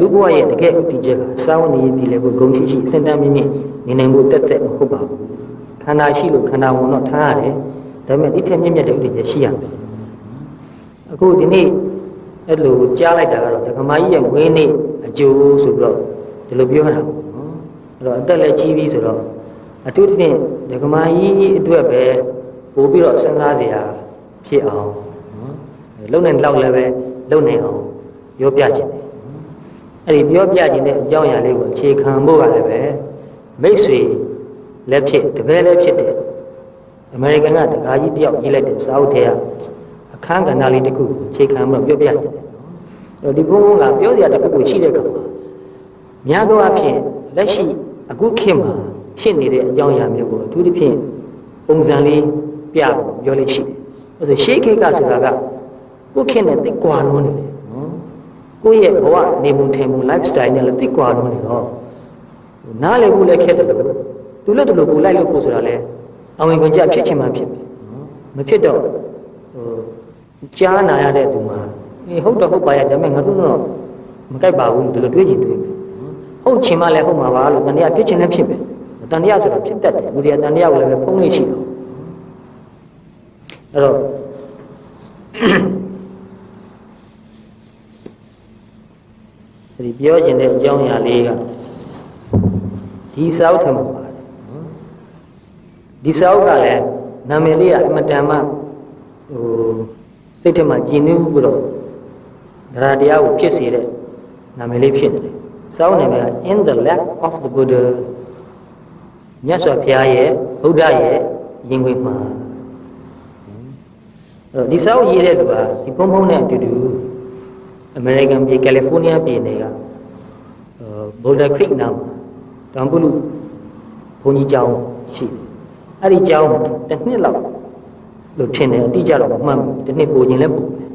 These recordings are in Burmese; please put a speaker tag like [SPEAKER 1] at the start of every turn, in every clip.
[SPEAKER 1] လူဘဝရဲ့တကယ်ဥတည်ချက်ကစာဝနေပြည်လေကိုဂုံရှိရှိစင်တမ်းမြင့်မြင့်နေနိုင်ဖို့တက်တက်မဟုတ်ပါဘူးခန္ဓာရှိလို့ခန္ဓာဝင်တော့ထားရတယ်ဒါပေမဲ့ဒီထက်မြင့်မြတ်တဲ့ဥတည်ချက်ရှိရမယ်အခုဒီနေ့အဲ့လိုကြားလိုက်တာကတော့ဒကမာကြီးရဲ့ဝင်းနေ့အကျိုးဆိုပြီးတော့ဒီလိုပြောတာပေါ့နော်အဲ့တော့အသက်လည်းကြီးပြီဆိုတော့အထူးသဖြင့်ဒကမာကြီးအတွက်ပဲပို့ပြီးတော့စဉ်းစားစရာဖြစ်အောင်နော်လုံနိုင်လောက်လည်းပဲလုံနိုင်အောင်ပြောပြခြင်းတယ် အဲ့ဒီပြောပြခြင်းတဲ့အကြောင်းအရာလေးကိုအခြေခံဖို့ကလည်းပဲမိတ်ဆွေလည်းဖြစ်တပည့်လည်းဖြစ်တဲ့အမေရိကန်ကတကာကြီးတယောက်ရေးလိုက်တဲ့စာအုပ်ထဲကအခန်းကဏ္ဍလေးတစ်ခုအခြေခံပြီးပြောပြခြင်းတယ်နော်ဒီဘုန်းဘုန်းကပြောစရာတစ်ခုကိုရှိတဲ့အခါမှာများသောအားဖြင့်လက်ရှိအခုခေတ်မှာဖြစ်နေတဲ့အကြောင်းအရာမျိုးကိုအထူးသဖြင့်ပုံစံလေးပြပြောလို့ရှိတယ်။အဲဆိုရှေးခေတ်ကဆိုတာကကိုယ့်ခေတ်နဲ့တိတ်ကွာလွန်းနေတယ်နော်။ ကိုယ့်ရဲ့ဘဝနေမှုထိုင်မှု lifestyle နဲ့လည်းတိတ်ကွာလွန်းနေတော့နားလည်ဖို့လည်းခက်တယ်လို့သူလည်းတလို့ကိုလိုက်လို့ဖို့ဆိုတာလည်းအဝင်ကွန်ကြဖြစ်ချင်မှဖြစ်မယ်နော်။မဖြစ်တော့ဟိုကြားနာရတဲ့သူမှာအေးဟုတ်တော့ဟုတ်ပါရဲ့ဒါပေမဲ့ငါတို့တော့မကြိုက်ပါဘူးဒီလိုတွေးကြည့်တွေးမယ်။ဟုတ်ချင်မှလည်းဟုတ်မှာပါလို့တန်တရားဖြစ်ချင်လည်းဖြစ်မယ်။တန်တရားဆိုတာဖြစ်တတ်တယ်လူတွေကတန်တရားကိုလည်းဖုံးလို့ရှိတော့အဲ့တော့ ဒီပြောကျင်တဲ့အကြောင်းအရာလေးကဒီစာအုပ်ထဲမှာပါတယ်ဒီစာအုပ်ကလည်းနာမည်လေးကအမတန်မှဟိုစိတ်ထဲမှာကြည်နူးပြီးတော့တရားတရားကိုဖြစ်စေတဲ့နာမည်လေးဖြစ်နေတယ်စာအုပ်နာမည်က In the Lap of the Buddha မြတ်စွာဘုရားရဲ့ဗုဒ္ဓရဲ့ရင်ခွင်မှာအဲ့တော့ဒီစာအုပ်ရေးတဲ့သူကဒီဖုံဖုံနဲ့အတူတူ အမေရိကန်ပြည်ကယ်လီဖိုးနီးယားပြည်နယ်ကဘိုလ်ဒါခရစ်နာမှာတမ်ပလူဘုန်းကြီးကျောင်းရှိတယ်အဲ့ဒီကျောင်းတစ်နှစ်လောက်လို့ထင်တယ်အတိအကျတော့မမှန်ဘူးတစ်နှစ်ပိုခြင်းလည်းပိုတယ်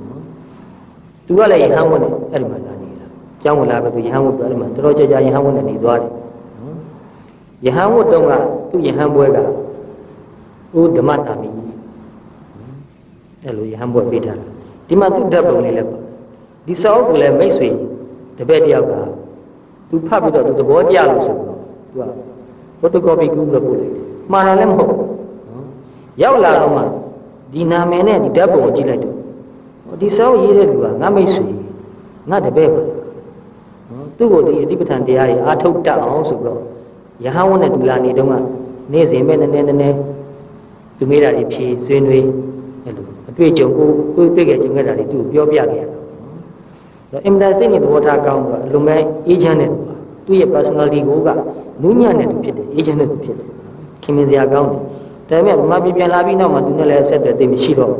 [SPEAKER 1] သူကလည်းယဟန်ဝတ်နဲ့အဲ့ဒီမှာလာနေတာကျောင်းဝင်လာပြီးသူယဟန်ဝတ်ပြီးအဲ့ဒီမှာတော်တော်ကြာကြာယဟန်ဝတ်နဲ့နေသွားတယ်ယဟန်ဝတ်တုန်းကသူ့ယဟန်ပွဲကဥဓမ္မတာမီအဲ့လိုယဟန်ဘွက်ပေးထားတာဒီမှာသူဓာတ်ပုံလေးလည်းပါ ဒီစာအုပ်ကိုလည်းမိတ်ဆွေတပည့်တယောက်ကသူဖတ်ပြီးတော့သူသဘောကျလို့ဆိုတော့သူကဖိုတိုကောပီကူးလို့ပို့လိုက်တယ်မှားတာလည်းမဟုတ်ဘူးရောက်လာတော့မှဒီနာမည်နဲ့ဒီဓာတ်ပုံကိုကြည့်လိုက်တော့ဒီစာအုပ်ရေးတဲ့လူကငါမိတ်ဆွေငါတပည့်ပါနော်သူ့ကိုဒီအဓိပဋ္ဌာန်တရားတွေအာထုတ်တတ်အောင်ဆိုပြီးတော့ယဟန်ဝန်းနဲ့ဒူလာနေတုန်းကနေ့စဉ်ပဲနည်းနည်းနည်းနည်းသူမေးတာတွေဖြေဆွေးနွေးအဲ့လိုအတွေ့အကြုံကိုကိုတွေ့ခဲ့ကြုံခဲ့တာတွေသူပြောပြခဲ့ရတာတော့ အင်တာစိတ်နဲ့သဘောထားကောင်းတော့အလုံးမဲအေးချမ်းတဲ့သူပါသူ့ရဲ့ personality ကိုကနူးညံ့တဲ့သူဖြစ်တယ်အေးချမ်းတဲ့သူဖြစ်တယ်ခင်မင်စရာကောင်းတယ်ဒါပေမဲ့မမပြန်လာပြီးနောက်မှသူနဲ့လည်းဆက်တဲ့သိမရှိတော့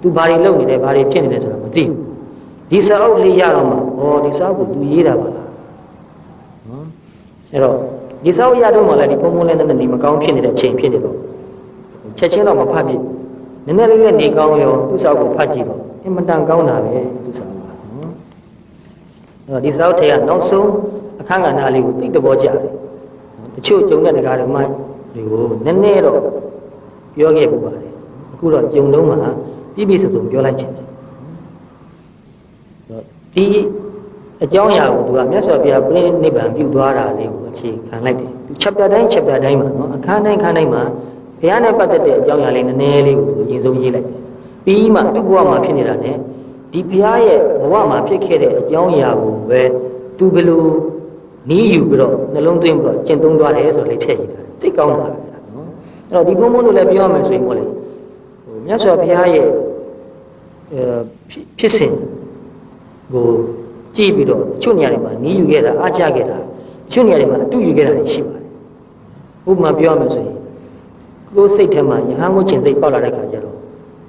[SPEAKER 1] သူဘာတွေလုပ်နေတယ်ဘာတွေဖြစ်နေတယ်ဆိုတာမသိဘူးဒီစာအုပ်လေးရတော့မှဩဒီစာအုပ်ကိုသူရေးတာပါလားနော်အဲ့တော့ဒီစာအုပ်ရတော့မှလည်းဒီပုံပုံလေးနဲ့နေမကောင်းဖြစ်နေတဲ့အချိန်ဖြစ်နေတော့ချက်ချင်းတော့မဖတ်ဖြစ်နည်းနည်းလေးနဲ့နေကောင်းရောသူ့စာအုပ်ကိုဖတ်ကြည့်တော့အင်မတန်ကောင်းတာပဲသူ့စာအုပ်ကနော်အဲ့တော့ ဒီစာအုပ်ထဲကနောက်ဆုံးအခန်းကဏ္ဍလေးကိုသိတဲ့ဘောကြတယ်တချို့ကြုံတဲ့တရားဓမ္မတွေကိုနည်းနည်းတော့ပြောခဲ့ပူပါတယ်အခုတော့ကြုံလုံးမှာပြည့်ပြည့်စုံစုံပြောလိုက်ချင်တယ်ဒီအကြောင်းအရာကိုသူကမြတ်စွာဘုရားပြိနိဗ္ဗာန်ပြုသွားတာလေးကိုအခြေခံလိုက်တယ်သူ chapter တိုင်း chapter တိုင်းမှာနော်အခန်းတိုင်းခန်းတိုင်းမှာဘုရားနဲ့ပတ်သက်တဲ့အကြောင်းအရာလေးနည်းနည်းလေးကိုသူအရင်ဆုံးရေးလိုက်တယ်ပြီးမှသူ့ဘဝမှာဖြစ်နေတာ ਨੇ ဒီဘုရားရဲ့ဘဝမှာဖြစ်ခဲ့တဲ့အကြောင်းအရာကိုပဲသူဘယ်လိုနီးယူပြီးတော့နှလုံးသွင်းပြီးတော့ကျင့်သုံးသွားတယ်ဆိုတော့လေထည့်ရတာသိကောင်းတာပဲနော်အဲ့တော့ဒီဘုံဘုံတို့လည်းပြောရမယ်ဆိုရင်ပေါ့လေဟိုမြတ်စွာဘုရားရဲ့အဲဖြစ်စဉ်ကိုကြည့်ပြီးတော့ချုပ်နေရာတွေမှာနီးယူခဲ့တာအားကျခဲ့တာချုပ်နေရာတွေမှာအတူယူခဲ့တာရှိပါတယ်ဥပမာပြောရမယ်ဆိုရင်ကိုယ်စိတ်ထဲမှာယဟန်ကိုကျင်စိတ်ပေါက်လာတဲ့ခါကျတော့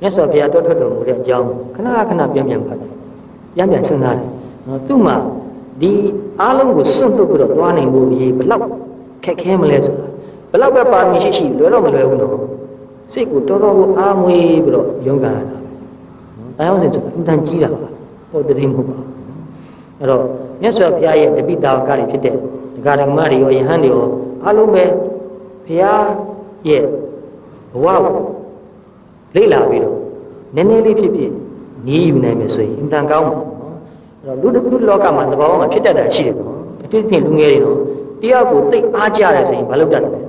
[SPEAKER 1] မြတ်စွာဘုရားတောထွက်တော်မူတဲ့အကြောင်းခဏခဏပြန်ပြန်ဖတ်တယ်ပြန်ပြန်စဉ်းစားတယ်နော်သူ့မှာဒီအားလုံးကိုစွန့်ထုတ်ပြီးတော့သွားနိုင်ဖို့ဒီဘလောက်ခက်ခဲမလဲဆိုတာဘလောက်ပဲပါမီရှိရှိလွယ်တော့မလွယ်ဘူးနော်စိတ်ကိုတော်တော်ကိုအားမွေးပြီးတော့ရုန်းကန်ရတာအဲအောင်စင်ဆိုတာအမှန်တန်ကြီးတာပါဟောတည်းမဟုတ်ပါဘူးအဲ့တော့မြတ်စွာဘုရားရဲ့တပိတာဝကတွေဖြစ်တဲ့ဒကာဒကမတွေရောယဟန်တွေရောအားလုံးပဲဘုရားရဲ့ဘဝကို လေ့လာပြီးတော့နည်းနည်းလေးဖြစ်ဖြစ်နီးယူနိုင်မယ်ဆိုရင်အမှန်ကောင်းပါနော်အဲ့တော့လူတစ်ခုလောကမှာသဘောမှာဖြစ်တတ်တာရှိတယ်နော်အထူးဖြင့်လူငယ်တွေနော်တယောက်ကိုသိအားကြတယ်ဆိုရင်မလုပ်တတ်တယ်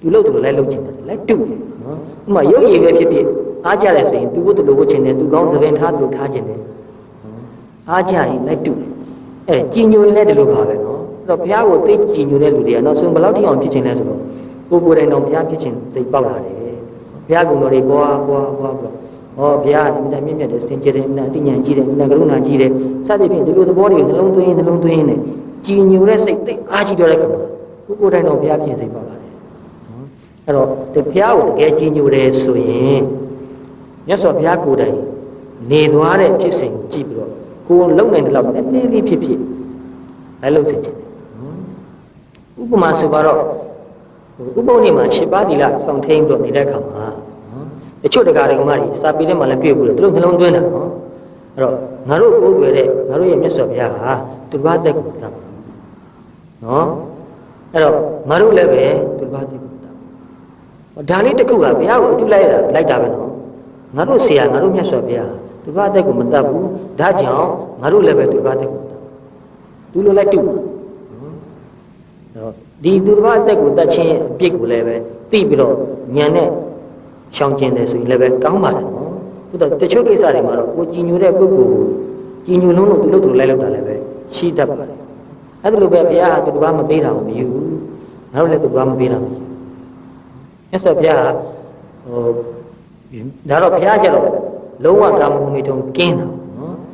[SPEAKER 1] သူလို့သူလို့လိုက်လုပ်ချင်တယ်လိုက်တုတယ်နော်ဥမာရုပ်ရည်ပဲဖြစ်ဖြစ်အားကြတယ်ဆိုရင်သူ့ဘုသူလိုဝတ်ချင်တယ်သူကောင်းသပင်ထားသူလိုထားချင်တယ်အားကြရင်လိုက်တုတယ်အဲကြည်ညိုရင်လည်းဒီလိုပါပဲနော်အဲ့တော့ဘုရားကိုသိကြည်ညိုတဲ့လူတွေကနောက်ဆုံးဘယ်လောက်ထိအောင်ဖြစ်ချင်လဲဆိုတော့ကိုယ်ကိုယ်တိုင်တော့ဘုရားဖြစ်ချင်စိတ်ပေါက်လာတယ် ဘုရားကုံတော်တွေပွားပွားပွားပြီးတော့ဟောဘုရားအမြဲမြင့်မြတ်တယ်စင်ကြယ်တယ်အမြဲအတိညာကြီးတယ်အမြဲကရုဏာကြီးတယ်စသဖြင့်ဒီလိုသဘောတွေနှလုံးသွင်းနှလုံးသွင်းနေကြည်ညိုတဲ့စိတ်သိအားကြီးတော့တဲ့ခါမှာကိုယ်ကိုယ်တိုင်တော့ဘုရားဖြစ်စိတ်ပေါက်လာတယ်အဲ့တော့ဒီဘုရားကိုတကယ်ကြည်ညိုတယ်ဆိုရင်မြတ်စွာဘုရားကိုယ်တိုင်နေသွားတဲ့ဖြစ်စဉ်ကြည့်ပြီးတော့ကိုယ်လုံနိုင်တဲ့လောက်နည်းနည်းလေးဖြစ်ဖြစ်လည်းလုံစေချင်တယ်ဥပမာဆိုပါတော့ ဥပုံနေမှာ၈ပါးသီလစောင့်ထိန်ပြီးတော့နေတဲ့အခါမှာတချို့တရားတွေကမှစာပေထဲမှာလည်းတွေ့ဘူးလို့သူတို့နှလုံးသွင်းတာနော်အဲ့တော့ငါတို့ကိုးကွယ်တဲ့ငါတို့ရဲ့မြတ်စွာဘုရားဟာသူတစ်ပါးတက်ကိုသတ်နော်အဲ့တော့ငါတို့လည်းပဲသူတစ်ပါးတက်ကိုသတ်ဒါလေးတစ်ခုကဘုရားကိုအတူလိုက်တာလိုက်တာပဲနော်ငါတို့ဆရာငါတို့မြတ်စွာဘုရားသူတစ်ပါးတက်ကိုမတတ်ဘူးဒါကြောင့်ငါတို့လည်းပဲသူတစ်ပါးတက်ကိုတတ်သူလိုလိုက်တူအဲ့တော့ ဒီသူတစ်ပါးတက်ကိုတတ်ခြင်းအပြစ်ကိုလည်းပဲသိပြီးတော့ညံနဲ့ရှောင်ကျင်တယ်ဆိုရင်လည်းပဲကောင်းပါတယ်နော်ဘုဒ္ဓတချို့ကိစ္စတွေမှာတော့ကိုကြည်ညိုတဲ့ပုဂ္ဂိုလ်ကိုကြည်ညိုလုံးလို့သူလို့သူလိုက်လောက်တာလည်းပဲရှိတတ်ပါတယ်အဲ့ဒါလိုပဲဘုရားဟာသူတစ်ပါးမပေးတာကိုမယူဘူးငါတို့လည်းသူတစ်ပါးမပေးတာမယူမြတ်စွာဘုရားဟိုဒါတော့ဘုရားကျတော့လုံးဝကာမဂုဏ်တွေတုံးကင်းတာနော်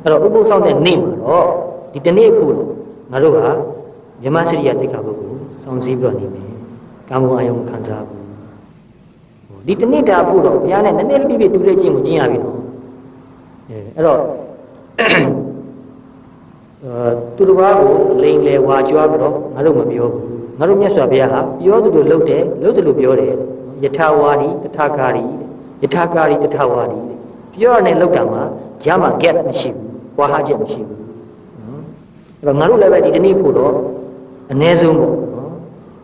[SPEAKER 1] အဲ့တော့ဥပုသ်ဆောင်တဲ့နေ့မှာတော့ဒီတနေ့ဖို့တော့ငါတို့ဟာမြမစရိယတိတ်ခါဘုတ်ကို စောင့်စည်းပြီးတော့နေမယ်ကာမဂုဏ်အယုံခံစားဘူးဒီတနေ့တာဖို့တော့ဘုရားနဲ့နည်းနည်းလေးပြပြတူတဲ့ချင်းကိုကျင့်ရပြီနော်အဲအဲ့တော့အဲသူတစ်ပါးကိုလိန်လေဝါကြွားပြီးတော့ငါတို့မပြောဘူးငါတို့မြတ်စွာဘုရားဟာပြောသလိုလုပ်တယ်လုပ်သလိုပြောတယ်ယထာဝါဒီတထာကာရီယထာကာရီတထာဝါဒီပြောရတဲ့လောက်တာမှာဂျာမ gap မရှိဘူးကွာဟချက်မရှိဘူးနော်အဲ့တော့ငါတို့လည်းပဲဒီတနေ့ဖို့တော့အ ਨੇ ဆုံးပေါ့နော်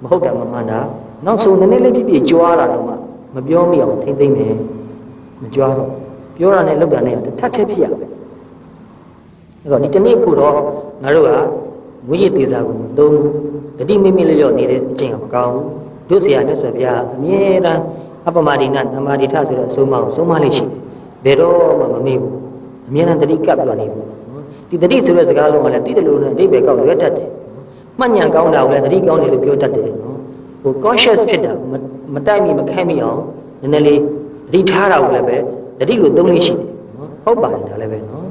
[SPEAKER 1] မဟုတ်တာမမှန်တာနောက်ဆုံးနည်းနည်းလေးပြပြကြွားတာတော့မှမပြောမိအောင်ထိမ့်သိမ့်မယ်မကြွားတော့ပြောတာနဲ့လုပ်တာနဲ့ထပ်ထပ်ဖြစ်ရပဲအဲ့တော့ဒီတနေ့ကိုတော့ငါတို့ကငွေရည်သေးစားကိုမသုံးဘူးတတိမိမိလေးရော့နေတဲ့အကျင့်ကမကောင်းဘူးတို့ဆရာမြတ်စွာဘုရားအမြဲတမ်းအပမဒိနသမာဓိထဆိုတဲ့အဆုံးအမကိုဆုံးမလေးရှိတယ်ဘယ်တော့မှမမေ့ဘူးအမြဲတမ်းတတိကပ်ပြနေဘူးဒီတတိဆိုတဲ့စကားလုံးကလည်းတိတယ်လို့နဲ့အိဗေကောက်ရွက်တတ်တယ် မှတ်ဉာဏ်ကောင်းတာကိုလည်းတတိကောင်းတယ်လို့ပြောတတ်တယ်နော်ဟို conscious ဖြစ်တာမတိုက်မိမခဲမိအောင်နည်းနည်းလေးတတိထားတာကိုလည်းပဲတတိကိုသုံးလို့ရှိတယ်နော်ဟုတ်ပါတယ်ဒါလည်းပဲနော်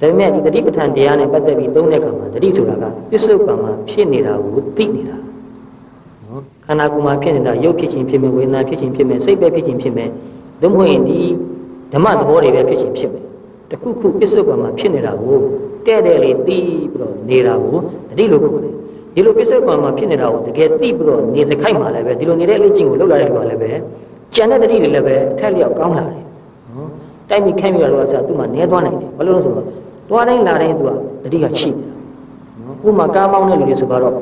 [SPEAKER 1] ဒါပေမဲ့ဒီတတိပဋ္ဌာန်တရားနဲ့ပတ်သက်ပြီးသုံးတဲ့အခါမှာတတိဆိုတာကပစ္စုပန်မှာဖြစ်နေတာကိုသိနေတာနော်ခန္ဓာကိုယ်မှာဖြစ်နေတာရုပ်ဖြစ်ခြင်းဖြစ်မယ်ဝေဒနာဖြစ်ခြင်းဖြစ်မယ်စိတ်ပဲဖြစ်ခြင်းဖြစ်မယ်သို့မဟုတ်ရင်ဒီဓမ္မသဘောတွေပဲဖြစ်ခြင်းဖြစ်မယ်တခုခုပစ္စုပန်မှာဖြစ်နေတာကိုတဲ့တဲ့လေးသိပြီးတော့နေတာကိုတတိလို့ခေါ်တယ် ဒီလိုပစ္စုပန်မှာဖြစ်နေတာကိုတကယ်သိပြီးတော့နေတဲ့ခိုက်မှာလည်းပဲဒီလိုနေတဲ့အချင်းကိုလှုပ်လာတဲ့လူကလည်းပဲကြံတဲ့တတိတွေလည်းပဲအထက်လျောက်ကောင်းလာတယ်နော်တိုက်ပြီးခိုင်းပြီးတော့ဆိုသူ့မှာနဲသွားနိုင်တယ်ဘာလို့လဲဆိုတော့တွားတိုင်းလာတိုင်းသူကတတိကရှိနေတာနော်ဥမာကားမောင်းတဲ့လူတွေဆိုတော့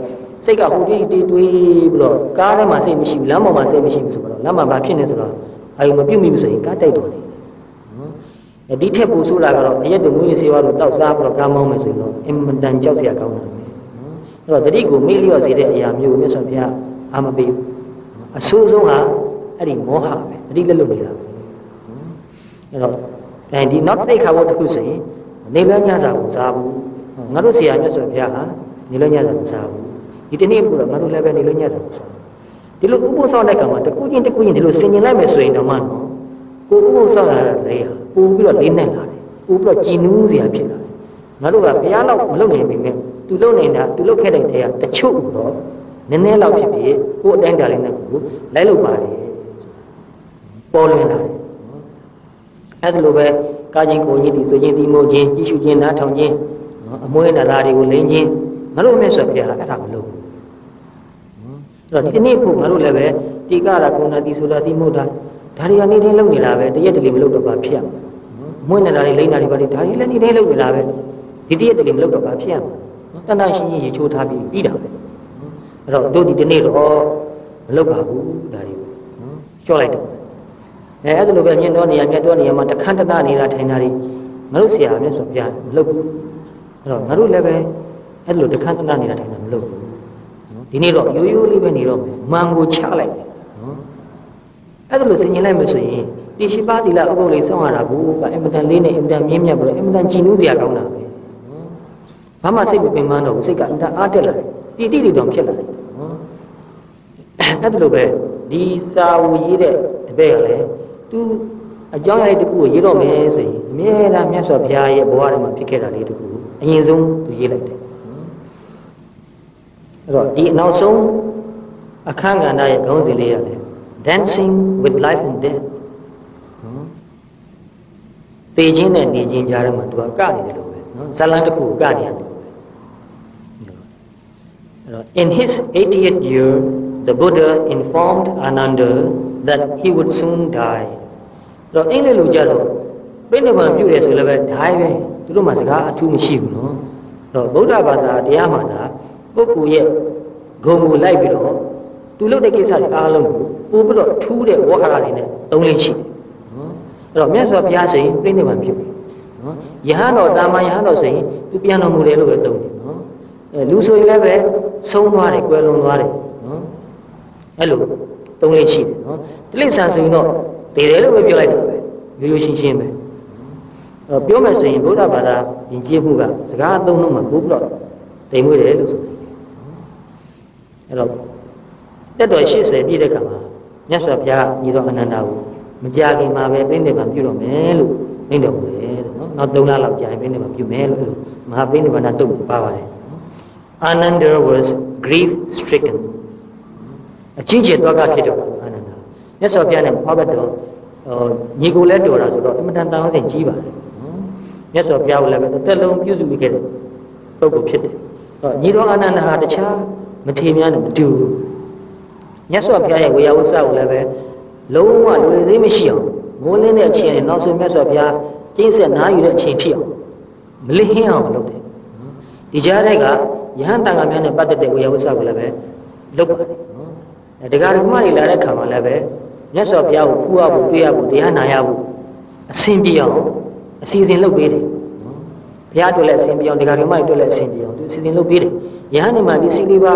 [SPEAKER 1] စိတ်ကဟိုတိတိတွေးပြီးတော့ကားထဲမှာစိတ်မရှိဘူးလမ်းပေါ်မှာစိတ်မရှိဘူးဆိုတော့လမ်းမှာဘာဖြစ်နေဆိုတော့အာယုံမပြုတ်မိဘူးဆိုရင်ကားတိုက်တော်နေနော်ဒီထက်ပိုဆိုးတာကတော့အရက်တို့မွေးစေဝါတို့တောက်စားပြီးတော့ကားမောင်းမယ်ဆိုရင်တော့အင်မတန်ကြောက်စရာကောင်းတယ် အဲ့တော့တတိကိုမေ့လျော့စေတဲ့အရာမျိုးမြတ်စွာဘုရားအာမပေးဘူးအဆိုးဆုံးဟာအဲ့ဒီမောဟပဲတတိလက်လွတ်နေတာအဲ့တော့အဲဒီနောက်တိတ်ခါဘုတ်တစ်ခုဆိုရင်နေလွညစာကိုစားဘူးငါတို့ဆရာမြတ်စွာဘုရားဟာနေလွညစာကိုစားဘူးဒီတနေ့ကိုတော့ငါတို့လည်းပဲနေလွညစာကိုစားဒီလိုဥပုသ်ဆောင်တဲ့ကံမှာတစ်ခုချင်းတစ်ခုချင်းဒီလိုဆင်ញင်လိုက်မယ်ဆိုရင်တော့မှနော်ကိုဥပုသ်ဆောင်ရတဲ့လေဟာပို့ပြီးတော့လေးနဲ့လာတယ်ပို့ပြီးတော့ကြည်နူးစရာဖြစ်လာတယ်ငါတို့ကဘုရားလောက်မလုပ်နိုင်ပေမဲ့ သူလုပ်နေတာသူလုပ်ခဲ့တဲ့တရားတချို့တော့နည်းနည်းလောက်ဖြစ်ဖြစ်ကိုယ်အတိုင်းတာလေးနဲ့ကိုလိုက်လုပ်ပါတယ်ပေါ်လွင်လာတယ်အဲ့ဒါလိုပဲကာချင်းကိုကြီးဒီဆိုချင်းဒီမို့ချင်းကြည့်ရှုချင်းနားထောင်ချင်းအမွှေးနာသားတွေကိုလိန်ချင်းငါတို့မြတ်စွာဘုရားအဲ့ဒါမလုပ်ဘူးအဲ့တော့ဒီနေ့ဖို့ငါတို့လည်းပဲတိကရာကုဏတိဆိုတာတိမို့တာဒါတွေကနေတိုင်းလုပ်နေတာပဲတရက်တလေမလုပ်တော့ပါဖြစ်ရမှာမွှေးနာတာတွေလိန်နာတွေပါတွေဒါတွေလည်းနေတိုင်းလုပ်နေတာပဲဒီတရက်တလေမလုပ်တော့ပါဖြစ်ရမှာ တန်တန်ရှင်းရှင်းရေချိုးထားပြီးပြီးတာပဲအဲ့တော့တို့ဒီဒီနေ့တော့မလုပ်ပါဘူးဒါတွေနော်လျှော့လိုက်တော့အဲအဲ့ဒါလိုပဲမြင့်တော်နေရာမြတ်တော်နေရာမှာတခန်းတနာနေတာထိုင်တာတွေငါတို့ဆရာမြတ်စွာဘုရားမလုပ်ဘူးအဲ့တော့ငါတို့လည်းပဲအဲ့လိုတခန့်တနနေတာထိုင်တာမလုပ်ဘူးနော်ဒီနေ့တော့ရိုးရိုးလေးပဲနေတော့မယ်မှန်ကိုချလိုက်တယ်နော်အဲ့ဒါလို့ဆင်ញင်လိုက်မှဆိုရင်ဒီရှိပါသီလဥပုပ်လေးစောင့်ရတာကိုကအင်မတန်လေးနဲ့အင်မတန်မြင့်မြတ်ပြီးတော့အင်မတန်ကြည်နူးစရာကောင်းတာပဲ ဘာမှစိတ်မပင်ပန်းတော့ဘူးစိတ်ကအင်တန်အားတက်လာတယ်ပီတိတွေတောင်ဖြစ်လာတယ်နော်အဲ့ဒါလို့ပဲဒီစာဝရေးတဲ့တပည့်ကလည်းသူအကြောင်းအရာတစ်ခုကိုရေးတော့မယ်ဆိုရင်အမြဲတမ်းမြတ်စွာဘုရားရဲ့ဘဝထဲမှာဖြစ်ခဲ့တာလေးတစ်ခုအရင်ဆုံးသူရေးလိုက်တယ်အဲ့တော့ဒီနောက်ဆုံးအခန်းကဏ္ဍရဲ့ခေါင်းစဉ်လေးရတယ် dancing with life and death နော်တေခြင်းနဲ့နေခြင်းကြားထဲမှာသူကကနေတယ်လို့ပဲနော်ဇလန်တစ်ခုကိုကနေရတယ်လို့ပဲအဲ့တော့ in his 80th year the buddha informed ananda that he would soon die အဲ့တော့အင်္ဂလိပ်လိုကြတော့ပြိဋိဘံပြုတယ်ဆိုလည်းပဲဓာတ်ပဲသူတို့မှစကားအထူးမရှိဘူးနော်အဲ့တော့ဗုဒ္ဓဘာသာတရားမှာဒါပုဂ္ဂိုလ်ရဲ့ဂုံကိုလိုက်ပြီးတော့သူလုပ်တဲ့ကိစ္စတွေအားလုံးကိုပို့ပြီးတော့ထူးတဲ့ဝဟရတွေနဲ့သုံးလေးရှိတယ်နော်အဲ့တော့မြတ်စွာဘုရားဆိုရင်ပြိဋိဘံပြုတယ်နော်ယဟန်တော်တာမန်ယဟန်တော်ဆိုရင်သူပြန်တော်မူတယ်လို့ပဲသုံးတယ်နော်အဲ လူဆိုရင်လည်းပဲဆုံးသွားတယ်ကွယ်လွန်သွားတယ်နော်အဲ့လိုသုံးလေးရှိတယ်နော်တိလိစ္ဆာဆိုရင်တော့တည်တယ်လို့ပဲပြောလိုက်တာပဲရိုးရိုးရှင်းရှင်းပဲအဲ့တော့ပြောမယ်ဆိုရင်ဗုဒ္ဓဘာသာယဉ်ကျေးမှုကစကားအသုံးလုံးမှာပို့ပြီးတော့တိမ်မွေးတယ်လို့ဆိုတယ်အဲ့တော့တက်တော်80ပြည့်တဲ့ခါမှာမြတ်စွာဘုရားညီတော်အနန္ဒာကိုမကြခင်မှာပဲပြိဋိဘံပြုတော်မယ်လို့နှိမ့်တော်မူတယ်နော်နောက်3လလောက်ကြာရင်ပြိဋိဘံပြုမယ်လို့မဟာပြိဋိဘံတုတ်ပါပါတယ် Ananda was grief stricken အချင်းချင်းတော့ကဖြစ်တော့အာနန္ဒာမြတ်စွာဘုရားနဲ့ဟောဘတ်တော်ဟိုညီကိုလဲတော်တာဆိုတော့အင်မတန်တောင်းစင်ကြီးပါတယ်နော်မြတ်စွာဘုရားကိုလည်းပဲတက်လုံးပြုစုပြီးခဲ့တဲ့ပုဂ္ဂိုလ်ဖြစ်တယ်ဟောညီတော်အာနန္ဒာဟာတခြားမထေများနဲ့မတူဘူးမြတ်စွာဘုရားရဲ့ဝေယဝဆကိုလည်းပဲလုံးဝလူတွေသိမရှိအောင်မိုးလင်းတဲ့အချိန်နဲ့နောက်ဆုံးမြတ်စွာဘုရားကျင့်ဆက်နားယူတဲ့အချိန်ထိအောင်မလစ်ဟင်းအောင်လုပ်တယ်ဒီကြားတဲ့က ယဟန်တန်ခါများနဲ့ပတ်သက်တဲ့ဝေယဝဆကိုလည်းပဲလုပ်ပါတယ်နော်တရားဓမ္မတွေလာတဲ့ခါမှာလည်းပဲမြတ်စွာဘုရားကိုဖူးရဖို့တွေ့ရဖို့တရားနာရဖို့အစဉ်ပြေအောင်အစီအစဉ်လုပ်ပေးတယ်နော်ဘုရားတွေ့လဲအစဉ်ပြေအောင်တရားဓမ္မတွေတွေ့လဲအစဉ်ပြေအောင်သူအစီအစဉ်လုပ်ပေးတယ်ယဟန်နေမှာဒီစီလေးပါ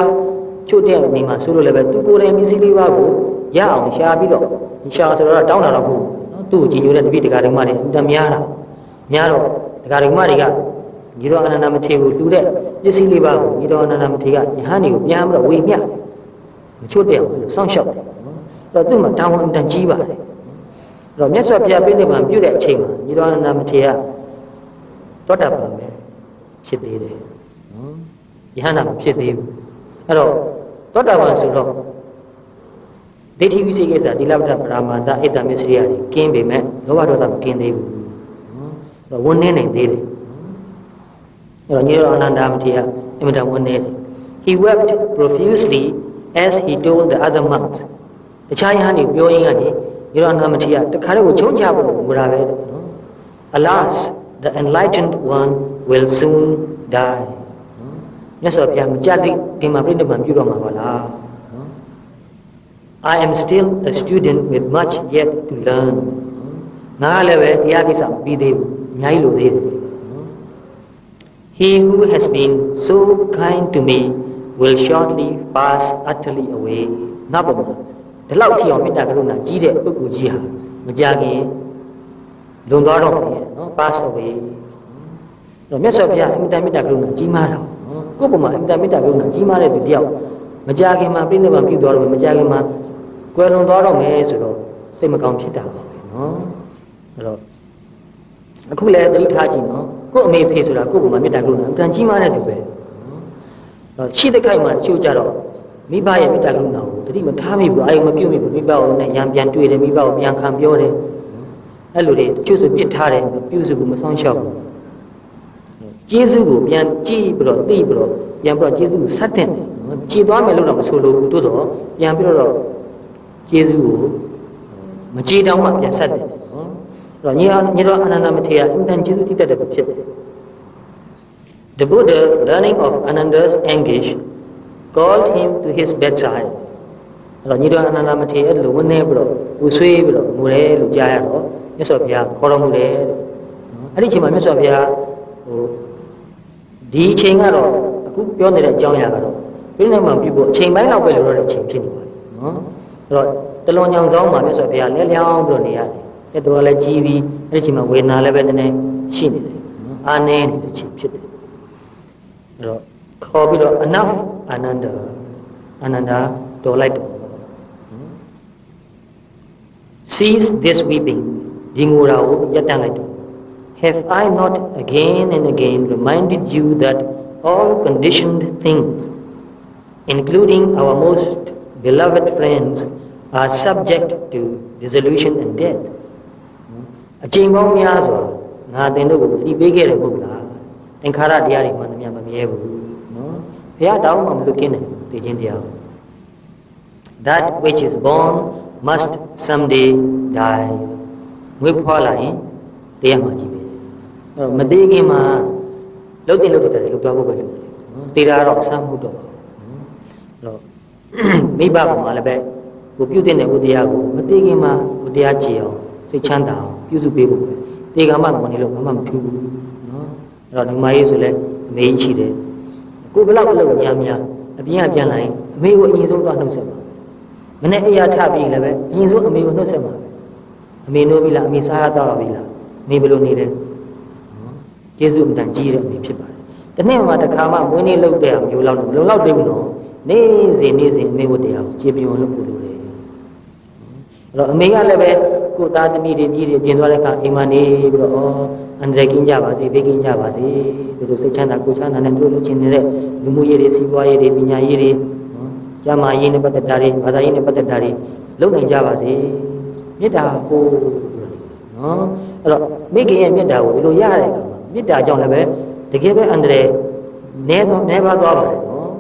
[SPEAKER 1] ချို့တဲ့နေမှာဆိုလို့လည်းပဲသူကိုယ်တိုင်ပစ္စည်းလေးပါကိုရအောင်ရှားပြီးတော့ရှားဆိုတော့တောင်းတာတော့မဟုတ်ဘူးသူ့ကိုကြည်ညိုတဲ့တပိတရားဓမ္မတွေအတများတာများတော့တရားဓမ္မတွေကညီတော်အနန္ဒမထေရကိုလှူတဲ့ ပစ္စည်းလေးပါကိုညီတော်အနန္ဒမထေရကယဟန်တွေကိုပြန်ပြီးတော့ဝေမျှမချို့တဲ့အောင်လို့စောင့်ရှောက်တယ်နော်အဲ့တော့သူ့မှာတာဝန်အတန်ကြီးပါတယ်အဲ့တော့မြတ်စွာဘုရားပြိဋိဘံပြုတဲ့အချိန်မှာညီတော်အနန္ဒမထေရသောတာပန်ပဲဖြစ်သေးတယ်နော်ယဟန္တာမဖြစ်သေးဘူးအဲ့တော့သောတာပန်ဆိုတော့ဒိဋ္ဌိဝိသိကိစ္စတိလပ္ပတပရာမာသဣတ္တမစ္စရိယတွေကင်းပေမဲ့လောဘဒေါသမကင်းသေးဘူးနော်ဝန်းနေနိုင်သေးတယ်အဲ့ တော့ညီတော်အနန္ဒာမထေရအင်မတန်ဝန်းနေတယ် he wept profusely as he told the other monks တခြားယဟန်တွေပြောရင်းကနေညီတော်အနန္ဒာမထေရတခါတည်းကိုချုံချဖို့မူတာပဲနော် alas the enlightened one will soon die မြတ်စွာဘုရားမကြတဲ့ဒီမှာပြိဋိဘံပြုတော့မှာပါလား I am still a student with much yet to learn ငါလည်းပဲတရားကိစ္စမပြီးသေးဘူးအများကြီးလိုသေးတယ် He who has been so kind to me will shortly pass utterly away နောက်ပါမှာဒီလောက်ထိအောင်မေတ္တာကရုဏာကြီးတဲ့ပုဂ္ဂိုလ်ကြီးဟာမကြခင်လွန်သွားတော့မယ်နော် pass away တော့မြတ်စွာဘုရားအမြဲတမ်းမေတ္တာကရုဏာကြီးမားတာကိုယ့်ပုံမှာအမြဲတမ်းမေတ္တာကရုဏာကြီးမားတဲ့သူတယောက်မကြခင်မှာပြိဋိဘံပြုသွားတော့မယ်မကြခင်မှာကွယ်လွန်သွားတော့မယ်ဆိုတော့စိတ်မကောင်းဖြစ်တာပါပဲနော်အဲ့တော့အခုလည်းသတိထားကြည့်နော် ကို့အမေဖေဆိုတာကို့ပုံမှာမေတ္တာကရုဏာအပြန်ကြီးမားတဲ့သူပဲနော်ရှိတဲ့ခိုက်မှာချို့ကြတော့မိဘရဲ့မေတ္တာကရုဏာကိုတတိမထားမိဘူးအာယုံမပြုတ်မိဘူးမိဘကိုနဲ့ရံပြန်တွေ့တယ်မိဘကိုပြန်ခံပြောတယ်အဲ့လိုတွေချို့ဆိုပြစ်ထားတယ်ပြုစုဘူးမဆောင်ရှောက်ဘူးကျေးဇူးကိုပြန်ကြည့်ပြီးတော့သိပြီးတော့ပြန်ပြီးတော့ကျေးဇူးကိုဆက်တဲ့နော်ကြည်သွားမယ်လို့တော့မဆိုလိုဘူးတိုးတော့ပြန်ပြီးတော့ကျေးဇူးကိုမကြည်တောင်မှပြန်ဆက်တယ်နော်အဲ့ တော့ညီတော်ညီတော်အနန္ဒမထေရအင်တန်ကျေးဇူးတည်တတ်တဲ့ဖြစ်တယ် The Buddha learning of Ananda's anguish called him to his bedside အဲ့တော့ညီတော်အနန္ဒမထေရအဲ့လိုဝန်းနေပြီးတော့ဦးဆွေးပြီးတော့ငိုတယ်လို့ကြားရတော့မြတ်စွာဘုရားခေါ်တော်မူတယ်တဲ့နော်အဲ့ဒီအချိန်မှာမြတ်စွာဘုရားဟိုဒီအချိန်ကတော့အခုပြောနေတဲ့အကြောင်းအရာကတော့ပြိဋိနိဗ္ဗာန်ပြုဖို့အချိန်ပိုင်းလောက်ပဲလိုတော့တဲ့အချိန်ဖြစ်နေပါပြီနော်အဲ့တော့တလွန်ညောင်ဆောင်မှာမြတ်စွာဘုရားလဲလျောင်းပြီးတော့နေရတယ် တဲ့တော်လည်းကြီးပြီးအဲ့ဒီအချိန်မှာဝေဒနာလည်းပဲနည်းနည်းရှိနေတယ်နော်အာနေနေတဲ့အချိန်ဖြစ်တယ်အဲ့တော့ခေါ်ပြီးတော့ enough အာနန္ဒာအာနန္ဒာတော်လိုက်တော့ cease this weeping ဒီငိုတာကိုရပ်တန့်လိုက်တော့ have I not again and again reminded you that all conditioned things including our most beloved friends are subject to dissolution and death အချိန်ပေါင်းများစွာငါတင်တို့ကိုအတိပေးခဲ့တယ်မဟုတ်လားသင်္ခါရတရားတွေမှတည်းမမြဲဘူးနော်ဘုရားတောင်းမှမလွတ်ကင်းတယ်သိချင်းတရား that which is born must someday die ငွေဖွာလာရင်တရားမှကြီးပဲအဲ့တော့မသေးခင်မှာလှုပ်တင်လှုပ်တယ်လှုပ်သွားဖို့ပဲလို့နော်တေတာတော့အဆမ်းမှုတော့အဲ့တော့မိဘကမှလည်းပဲကိုပြုတဲ့တဲ့ဥတရားကိုမသေးခင်မှာဥတရားကြည်အောင် စိတ်ချမ်းသာအောင်ပြုစုပေးဖို့ပဲတေကမှမနေလို့မမမထူးဘူးနော်အဲ့တော့ဒီမကြီးဆိုလဲအမေကြီးရှိတယ်ကိုဘလောက်အလုပ်များများအပြင်ကပြန်လာရင်အမေကိုအရင်ဆုံးသွားနှုတ်ဆက်ပါမနေ့အရာထပြီးလည်းပဲအရင်ဆုံးအမေကိုနှုတ်ဆက်ပါအမေနိုးပြီလားအမေစားရတော့ပြီလားအမေဘယ်လိုနေလဲကျေးဇူးအမှန်ကြီးတဲ့အမေဖြစ်ပါတယ်တနေ့မှတစ်ခါမှမွေးနေ့လုပ်တဲ့မျိုးလောက်လုံးလောက်တိတ်ဘူးနော်နေ့စဉ်နေ့စဉ်အမေဝတ်တရားကိုခြေပြုံလုပ်ဖို့လိုတယ်အဲ့တော့အမေကလည်းပဲ ကိုသားသမီးတွေပြည်တွေပြင်သွားတဲ့အခါအိမ်မှာနေပြီးတော့ဩအန္တရာယ်ကင်းကြပါစေဘေးကင်းကြပါစေသူတို့စိတ်ချမ်းသာကိုယ်ချမ်းသာနဲ့တို့လူချင်းနေတဲ့လူမှုရေးတွေစီးပွားရေးတွေပညာရေးတွေနော်ကျမ်းမာရေးနဲ့ပတ်သက်တာတွေဘာသာရေးနဲ့ပတ်သက်တာတွေလုပ်နိုင်ကြပါစေမေတ္တာပို့နော်အဲ့တော့မိခင်ရဲ့မေတ္တာကိုဒီလိုရတဲ့အခါမှာမေတ္တာကြောင့်လည်းပဲတကယ်ပဲအန္တရာယ်နည်းသောနည်းပါးသွားပါတယ်နော်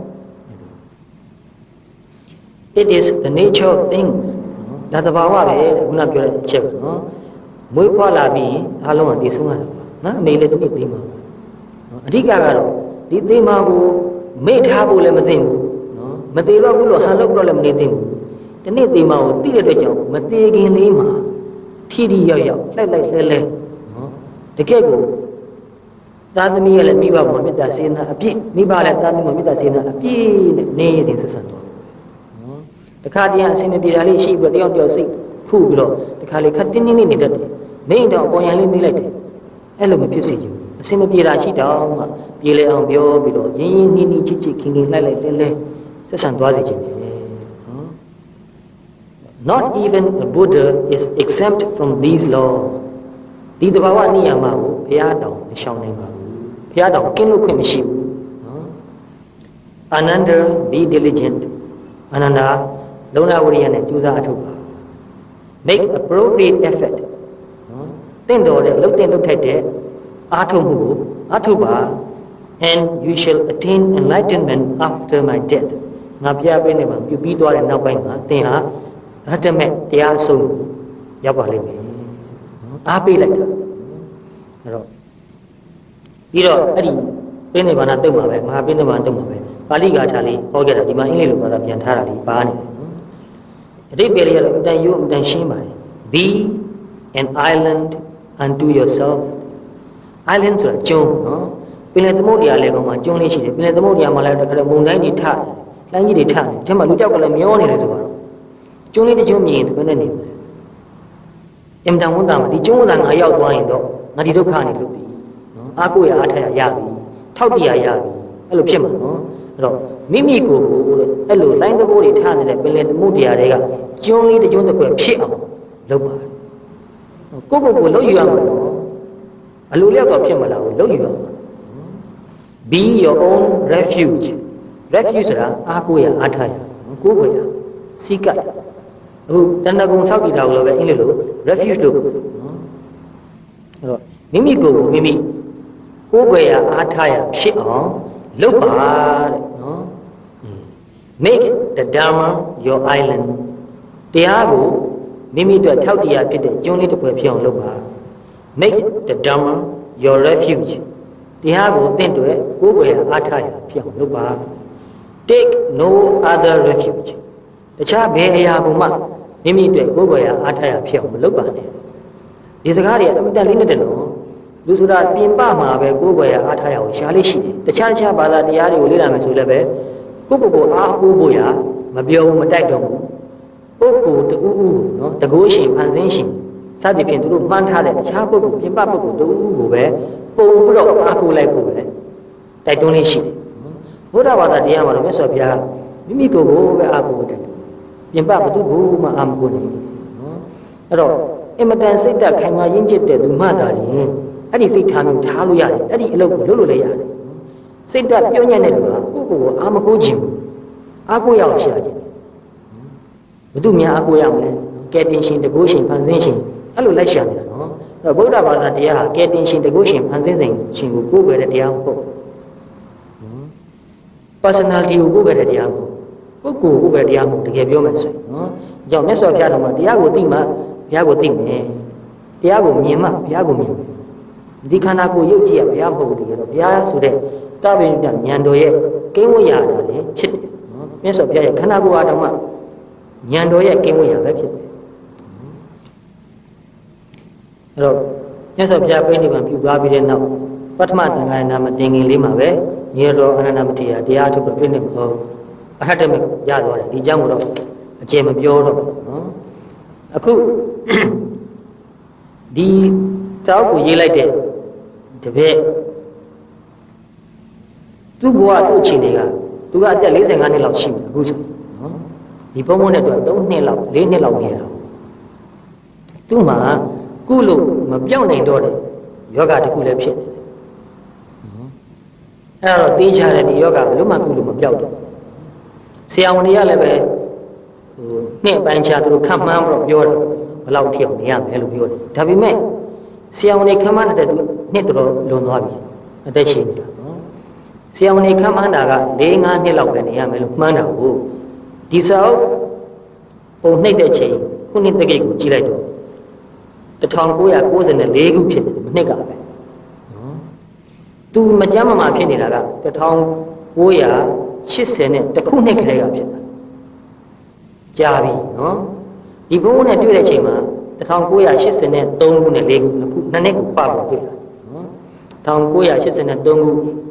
[SPEAKER 1] it is the nature of things ဒါသဘာဝပဲခုနပြောတဲ့အချက်ပဲနော်မွေးဖွားလာပြီးအားလုံးကတည်ဆုံးရတာပါနော်အမေလည်းတမိသိမှာနော်အဓိကကတော့ဒီသိမှာကိုမေ့ထားဖို့လည်းမသိဘူးနော်မသေးတော့ဘူးလို့ဟန်လို့တော့လည်းမနေသိဘူးဒီနေ့သိမှာကိုသိတဲ့အတွက်ကြောင့်မသေးခင်လေးမှာထီထီရောက်ရောက်လှိုက်လိုက်လဲလဲနော်တကယ်ကိုသာသမီရဲ့လည်းမိဘပေါ်မေတ္တာစေနာအပြည့်မိဘလည်းသာသမီပေါ်မေတ္တာစေနာအပြည့်နဲ့နေစဉ်ဆက်ဆက်တော့ တခါတည်းအဆင်မပြေတာလေးရှိပြီးတော့တယောက်တယောက်စိတ်ဖုပြီးတော့တခါလေခက်တင်းတင်းလေးနေတတ်တယ်မိန်တော့အပေါ်ရန်လေးမေးလိုက်တယ်အဲ့လိုမဖြစ်စေချင်ဘူးအဆင်မပြေတာရှိတော့မှပြေလေအောင်ပြောပြီးတော့ရင်းရင်းနှီးနှီးချစ်ချစ်ခင်ခင်လိုက်လိုက်လဲလဲဆက်ဆံသွားစေချင်တယ်နော် not even a buddha is exempt from these laws ဒီတဘာဝနိယမကိုဘုရားတောင်မရှောင်နိုင်ပါဘူးဘုရားတောင်ကင်းလွတ်ခွင့်မရှိဘူးနော် ananda be diligent ananda လုံးလာဝရိယနဲ့ကြိုးစားအထုတ်ပါ make appropriate effort နော်တင့်တော်တဲ့လှုပ်တဲ့လှုပ်ထိုက်တဲ့အားထုတ်မှုကိုအားထုတ်ပါ and you shall attain enlightenment after my death ငါပြပေးနေမှာပြုပြီးသွားတဲ့နောက်ပိုင်းမှာသင်ဟာရတ္တမဲ့တရားဆုံးရောက်ပါလိမ့်မယ်နော်အားပေးလိုက်တာအဲ့တော့ပြီးတော့အဲ့ဒီပြိဋိဘာနာတုတ်မှာပဲမဟာပြိဋိဘာနာတုတ်မှာပဲပါဠိဂါထာလေးဟောခဲ့တာဒီမှာအင်္ဂလိပ်လိုဘာသာပြန်ထားတာလေးပါနေတယ် အတိတ်ပေရတော့အတန်ရိုးအတန်ရှင်းပါတယ် be an island unto yourself island ဆိုတာကျွန်းနော်ပင်လယ်သမုဒ္ဒရာလေကောင်မှာကျွန်းလေးရှိတယ်ပင်လယ်သမုဒ္ဒရာမှာလည်းတခါတော့မုန်တိုင်းတွေထလှိုင်းကြီးတွေထတယ်ဒီမှာလူကြောက်ကလည်းမျောနေတယ်ဆိုတော့ကျွန်းလေးတစ်ကျွန်းမြင်ရင်ဘယ်နဲ့နေမလဲအင်တန်ဝန်တာမှာဒီကျွန်းဝန်တာငါရောက်သွားရင်တော့ငါဒီဒုက္ခနေလို့ပြီနော်အာကိုရအားထရရပြီထောက်တရရပြီအဲ့လိုဖြစ်မှာနော်အဲ့တော့ မိမိကိုယ်ကိုတဲ့အဲ့လိုလိုင်းသဘောတွေထားနေတဲ့ပင်လယ်သမုဒ္ဒရာတွေကကျွန်းလေးတစ်ကျွန်းတစ်ခွက်ဖြစ်အောင်လုပ်ပါတယ်ကိုယ့်ကိုယ်ကိုလှုပ်ယူရမှာနော်အလိုလျောက်တော့ဖြစ်မလာဘူးလှုပ်ယူရမှာ be your own refuge refuge ဆိုတာအားကိုးရအားထားရကိုးခွေရစီကတ်အခုတဏ္ဍကုံဆောက်တည်တာကိုလည်းပဲအင်္ဂလိပ်လို refuge လို့နော်အဲ့တော့မိမိကိုယ်ကိုမိမိကိုးခွေရအားထားရဖြစ်အောင်လုပ်ပါတဲ့နော် make the dharma your island တရားကိုမိမိအတွက်ထောက်တရားဖြစ်တဲ့ကျွန်းလေးတစ်ပွဲဖြစ်အောင်လုပ်ပါ make the dharma your refuge တရားကိုတင့်တွေကိုယ်ွယ်အားထားရဖြစ်အောင်လုပ်ပါ take no other refuge တခြားဘယ်အရာကိုမှမိမိအတွက်ကိုယ်ွယ်အားထားရဖြစ်အောင်မလုပ်ပါနဲ့ဒီစကားတွေအမှန်တန်လေးနဲ့တည်းနော်လူဆိုတာပြင်ပမှာပဲကိုယ်ွယ်ရအားထားရအောင်ရှားလေးရှိတယ်တခြားတခြားဘာသာတရားတွေကိုလေ့လာမယ်ဆိုလည်းပဲ ကိုယ့်ကိုယ်ကိုအားကိုးဖို့ရမပြောဘူးမတိုက်တော့ဘူးပုဂ္ဂိုလ်တူဦးနော်တကိုးရှင်ဖန်ဆင်းရှင်စသဖြင့်သူတို့မှန်းထားတဲ့တခြားပုဂ္ဂိုလ်ပြင်ပပုဂ္ဂိုလ်တူဦးကိုပဲပုံပြီးတော့အားကိုးလိုက်ဖို့ပဲတိုက်တွန်းလေးရှိတယ်ဘုရားဘာသာတရားမှာတော့မြတ်စွာဘုရားမိမိကိုယ်ကိုပဲအားကိုးတယ်ပြင်ပဘသူကိုမှအာမကိုးနေတယ်နော်အဲ့တော့အင်မတန်စိတ်တက်ခိုင်မာရင်းကျစ်တဲ့သူမှသာရင်အဲ့ဒီစိတ်ထားမျိုးထားလို့ရတယ်အဲ့ဒီအလုပ်ကိုလုပ်လို့လည်းရတယ် စိတ်တက်ပြုံးညံ့တဲ့လူကကိုယ့်ကိုယ်ကိုအာမကိုးခြင်းအားကိုးရအောင်ရှာခြင်းဘသူများအားကိုးရမလဲကဲတင်ရှင်တကုရှင်ဖန်ဆင်းရှင်အဲ့လိုလိုက်ရှာနေတာနော်အဲ့တော့ဗုဒ္ဓဘာသာတရားဟာကဲတင်ရှင်တကုရှင်ဖန်ဆင်းစဉ်ရှင်ကိုကိုးကွယ်တဲ့တရားမဟုတ် personality ကိုကိုးကွယ်တဲ့တရားမဟုတ်ပုဂ္ဂိုလ်ကိုးကွယ်တရားမဟုတ်တကယ်ပြောမယ်ဆိုရင်နော်အကြောင်းမြတ်စွာဘုရားတော်မှာတရားကိုသိမှဘုရားကိုသိမယ်တရားကိုမြင်မှဘုရားကိုမြင်မယ် ဒီခန္ဓာကိုယ်ရုပ်ကြည့်ရဘုရားမဟုတ်ဘူးတကယ်တော့ဘုရားဆိုတဲ့တပင်ညဉာဏ်တော်ရဲ့ကိန်းဝရတာလည်းဖြစ်တယ်နော်မြတ်စွာဘုရားရဲ့ခန္ဓာကိုယ်အားတော်မှဉာဏ်တော်ရဲ့ကိန်းဝရပဲဖြစ်တယ်အဲ့တော့မြတ်စွာဘုရားပြိဋိဘံပြုသွားပြီးတဲ့နောက်ပထမသံဃာနာမတင်ငင်လေးမှာပဲရေတော်အနန္တမထေရတရားထုတ်ပြီးပြိဋိဘံအဟတမေရသွားတယ်ဒီကြောင့်မို့တော့အကျဉ်မပြောတော့နော်အခုဒီစာအုပ်ကိုရေးလိုက်တဲ့ တပည့်သူ့ဘဝသူ့အခြေအနေကသူကအသက်45နှစ်လောက်ရှိပြီအခုဆိုနော်ဒီဘုံဘုံနဲ့သူက3နှစ်လောက်4နှစ်လောက်နေတာသူ့မှာကုလို့မပြောင်းနိုင်တော့တဲ့ယောဂတစ်ခုလည်းဖြစ်နေတယ်အဲ့တော့သိချတဲ့ဒီယောဂဘယ်လို့မှကုလို့မပြောက်တော့ဆရာဝန်တွေကလည်းပဲဟိုနှစ်ပိုင်းခြားသူတို့ခံမှန်းပြီးတော့ပြောတယ်ဘယ်လောက်ထိအောင်နေရမယ်လို့ပြောတယ်ဒါပေမဲ့ဆရာဝန်တွေခံမှန်းတဲ့သူ နှစ်တော်လွန်သွားပြီအသက်ရှင်နေတာနော်ဆရာဝန်တွေခံမှန်းတာက၄၅နှစ်လောက်ပဲနေရမယ်လို့မှန်းတာကိုဒီစာအုပ်ပုံနှိပ်တဲ့ချိန်ခုနှစ်တကိတ်ကိုကြည့်လိုက်တော့1994ခုဖြစ်တယ်မနှစ်ကပဲနော်သူမကြမ်းမမာဖြစ်နေတာက1980နဲ့တခုနှစ်ခရေကဖြစ်တာကြာပြီနော်ဒီဘုန်းနဲ့တွေ့တဲ့ချိန်မှာ1983ခုနဲ့4ခုနှစ်ခုနှစ်နှစ်ကိုခွာဖို့တွေ့တာနော် 1983ခု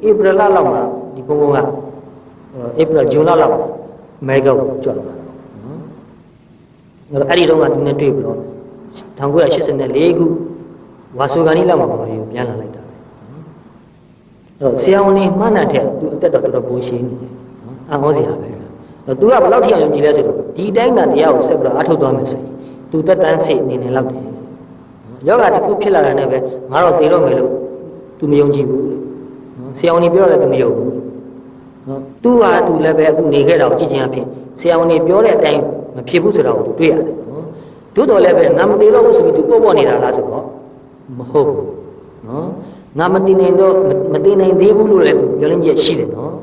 [SPEAKER 1] ဧပြီလလောက်မှာဒီဘုန်းကဧပြီဇွန်လလောက်အမေရိကန်ကိုကြွလာတာနော်အဲ့ဒီတော့ကသူနဲ့တွေ့ပြီးတော့1984ခုဝါဆိုဂာနီလောက်မှာပါပြီးပြန်လာလိုက်တာပဲအဲ့တော့ဆရာဝန်နေမှန်းတဲ့သူအသက်တော်တော်တော်ပိုးရှိနေတယ်နော်အံ့ဩစရာပဲအဲ့တော့သူကဘယ်လောက်ထိအောင်ယုံကြည်လဲဆိုတော့ဒီတိုင်းကတရားကိုဆက်ပြီးတော့အားထုတ်သွားမယ်ဆိုရင်သူတက်တန်းစိတ်နေနေလောက်တယ်ယောဂတစ်ခုဖြစ်လာတာနဲ့ပဲငါတော့သေတော့မယ်လို့ သူမယုံကြည်ဘူးနော်ဆရာဝန်နေပြောတယ်သူမယုံဘူးနော်သူဟာသူလည်းပဲအခုနေခဲ့တာကိုကြည့်ချင်အဖြစ်ဆရာဝန်နေပြောတဲ့အတိုင်းမဖြစ်ဘူးဆိုတာကိုသူတွေ့ရတယ်တို့တော်လည်းပဲငါမသေးတော့ဘူးဆိုပြီးသူပေါ့ပေါ့နေတာလားဆိုတော့မဟုတ်ဘူးနော်ငါမသိနိုင်တော့မသိနိုင်သေးဘူးလို့လည်းပြောလင်းချက်ရှိတယ်နော်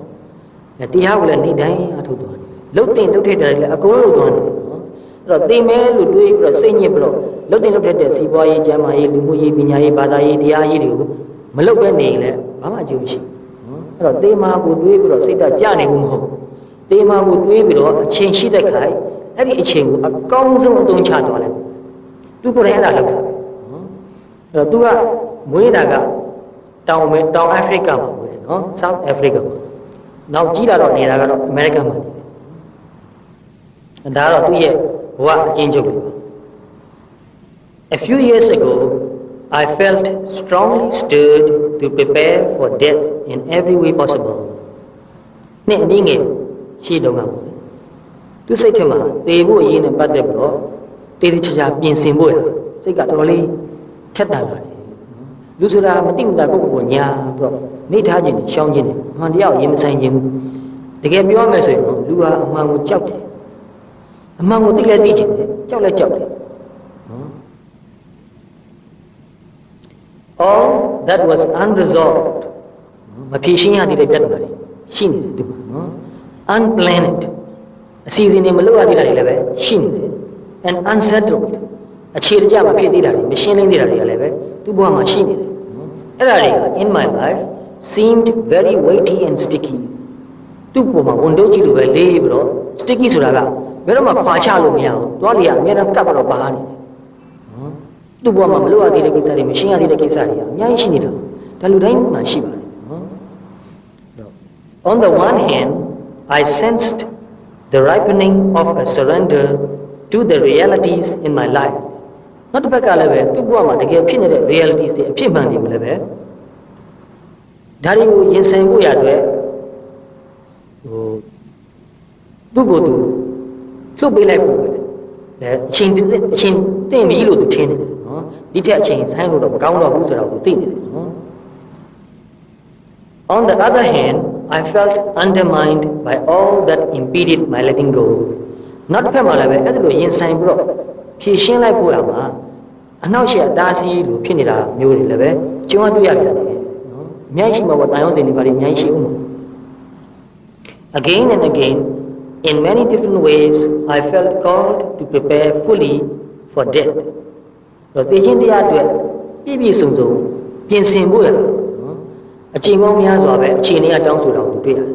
[SPEAKER 1] တရားကိုလည်းနေ့တိုင်းအထုတ်သွားတယ်လုတ်တင်လုတ်ထက်တယ်လည်းအကုန်လုံးလုပ်သွားတယ်နော်အဲ့တော့သိမဲလို့တွေးပြီးတော့စိတ်ညစ်ပြီးတော့လုတ်တင်လုတ်ထက်တဲ့စီးပွားရေးကျန်းမာရေးလူမှုရေးပညာရေးဘာသာရေးတရားရေးတွေကို မလုတ်ပဲနေရင်လည်းဘာမှအကျိုးမရှိဘူးနော်အဲ့တော့သေမာကိုတွေးပြီးတော့စိတ်ဓာတ်ကြနေဘူးမဟုတ်သေမာကိုတွေးပြီးတော့အချိန်ရှိတဲ့ခိုင်အဲ့ဒီအချိန်ကိုအကောင်းဆုံးအသုံးချသွားလိုက်သူကိုယ်တိုင်အဲ့ဒါလုပ်တာပဲနော်အဲ့တော့သူကမွေးတာကတောင်မဲတောင်အာဖရိကမှာမွေးတယ်နော် South Africa မှာနောက်ကြီးလာတော့နေတာကတော့ America မှာနေတယ်ဒါကတော့သူ့ရဲ့ဘဝအကျဉ်းချုပ်ပဲ A few years ago I felt strongly stirred to prepare for death in every way possible နဲ့အနည်းငယ်ရှိတော့မှာသူစိတ်ထဲမှာသေဖို့အရေးနဲ့ပတ်သက်ပြီးတော့တေးသေးချာချာပြင်ဆင်ဖို့ရစိတ်ကတော်တော်လေးထက်တန်လာတယ်လူဆိုတာမတိမတာကိုယ့်ကိုယ်ညာပြီးတော့နေထားခြင်းနဲ့ရှောင်းခြင်းနဲ့မှန်တရားရင်မဆိုင်ခြင်းဘူးတကယ်ပြောမယ်ဆိုရင်လူဟာအမှန်ကိုကြောက်တယ်အမှန်ကိုသိလဲသိခြင်းတယ်ကြောက်လဲကြောက်တယ် all that was unresolved မဖြေရှင်းရသေးတဲ့ပြဿနာတွေရှိနေတယ်ဒီမှာနော် unplanned အစီအစဉ်တွေမလုပ်ရသေးတာတွေလည်းပဲရှိနေတယ် and unsettled အခြေတကျမဖြစ်သေးတာတွေမရှင်းလင်းသေးတာတွေကလည်းပဲသူ့ဘဝမှာရှိနေတယ်အဲ့ဒါတွေက in my life seemed very weighty and sticky သူ့ပုံမှာဝန်တော့ကြည့်လို့ပဲလေးပြီးတော့ sticky ဆိုတာကဘယ်တော့မှခွာချလို့မရဘူးသွားလေရအများနဲ့ကပ်တော့ပါနေတယ်နော် သူ့ဘဝမှာမလုပ်ရသေးတဲ့ကိစ္စတွေမရှင်းရသေးတဲ့ကိစ္စတွေအများကြီးရှိနေတာဒါလူတိုင်းမှာရှိပါတယ်နော် On the one hand I sensed the ripening of a surrender to the realities in my life နောက်တစ်ဘက်ကလည်းပဲသူ့ဘဝမှာတကယ်ဖြစ်နေတဲ့ realities တွေအဖြစ်မှန်တွေကိုလည်းပဲဒါတွေကိုရင်ဆိုင်ဖို့ရတဲ့ဟိုသူ့ကိုယ်သူလှုပ်ပေးလိုက်ဖို့ပဲအဲအချိန်အချိန်တင့်ပြီလို့သူထင်နေတယ်နော် ဒီထက်အချိန်ဆိုင်လို့တော့မကောင်းတော့ဘူးဆိုတော့သူသိနေတယ်နော် On the other hand I felt undermined by all that impeded my letting go နောက်တစ်ဖက်မှာလည်းပဲအဲ့ဒါလိုရင်ဆိုင်ပြီးတော့ဖြည့်ရှင်းလိုက်ဖို့ရမှာအနောက်ရှေ့အတားစီးလို့ဖြစ်နေတာမျိုးတွေလည်းပဲကျွမ်းတွေ့ရပြန်တယ်နော်အများကြီးရှိမှာပေါ့တာယောစင်တွေဘာတွေအများကြီးရှိဦးမှာ Again and again in many different ways I felt called to prepare fully for death တော့သိချင်းတရားအတွက်ပြည့်ပြည့်စုံစုံပြင်ဆင်ဖို့ရနော်အချိန်ပေါင်းများစွာပဲအချိန်တွေကတောင်းဆိုတာကိုတွေ့ရတယ်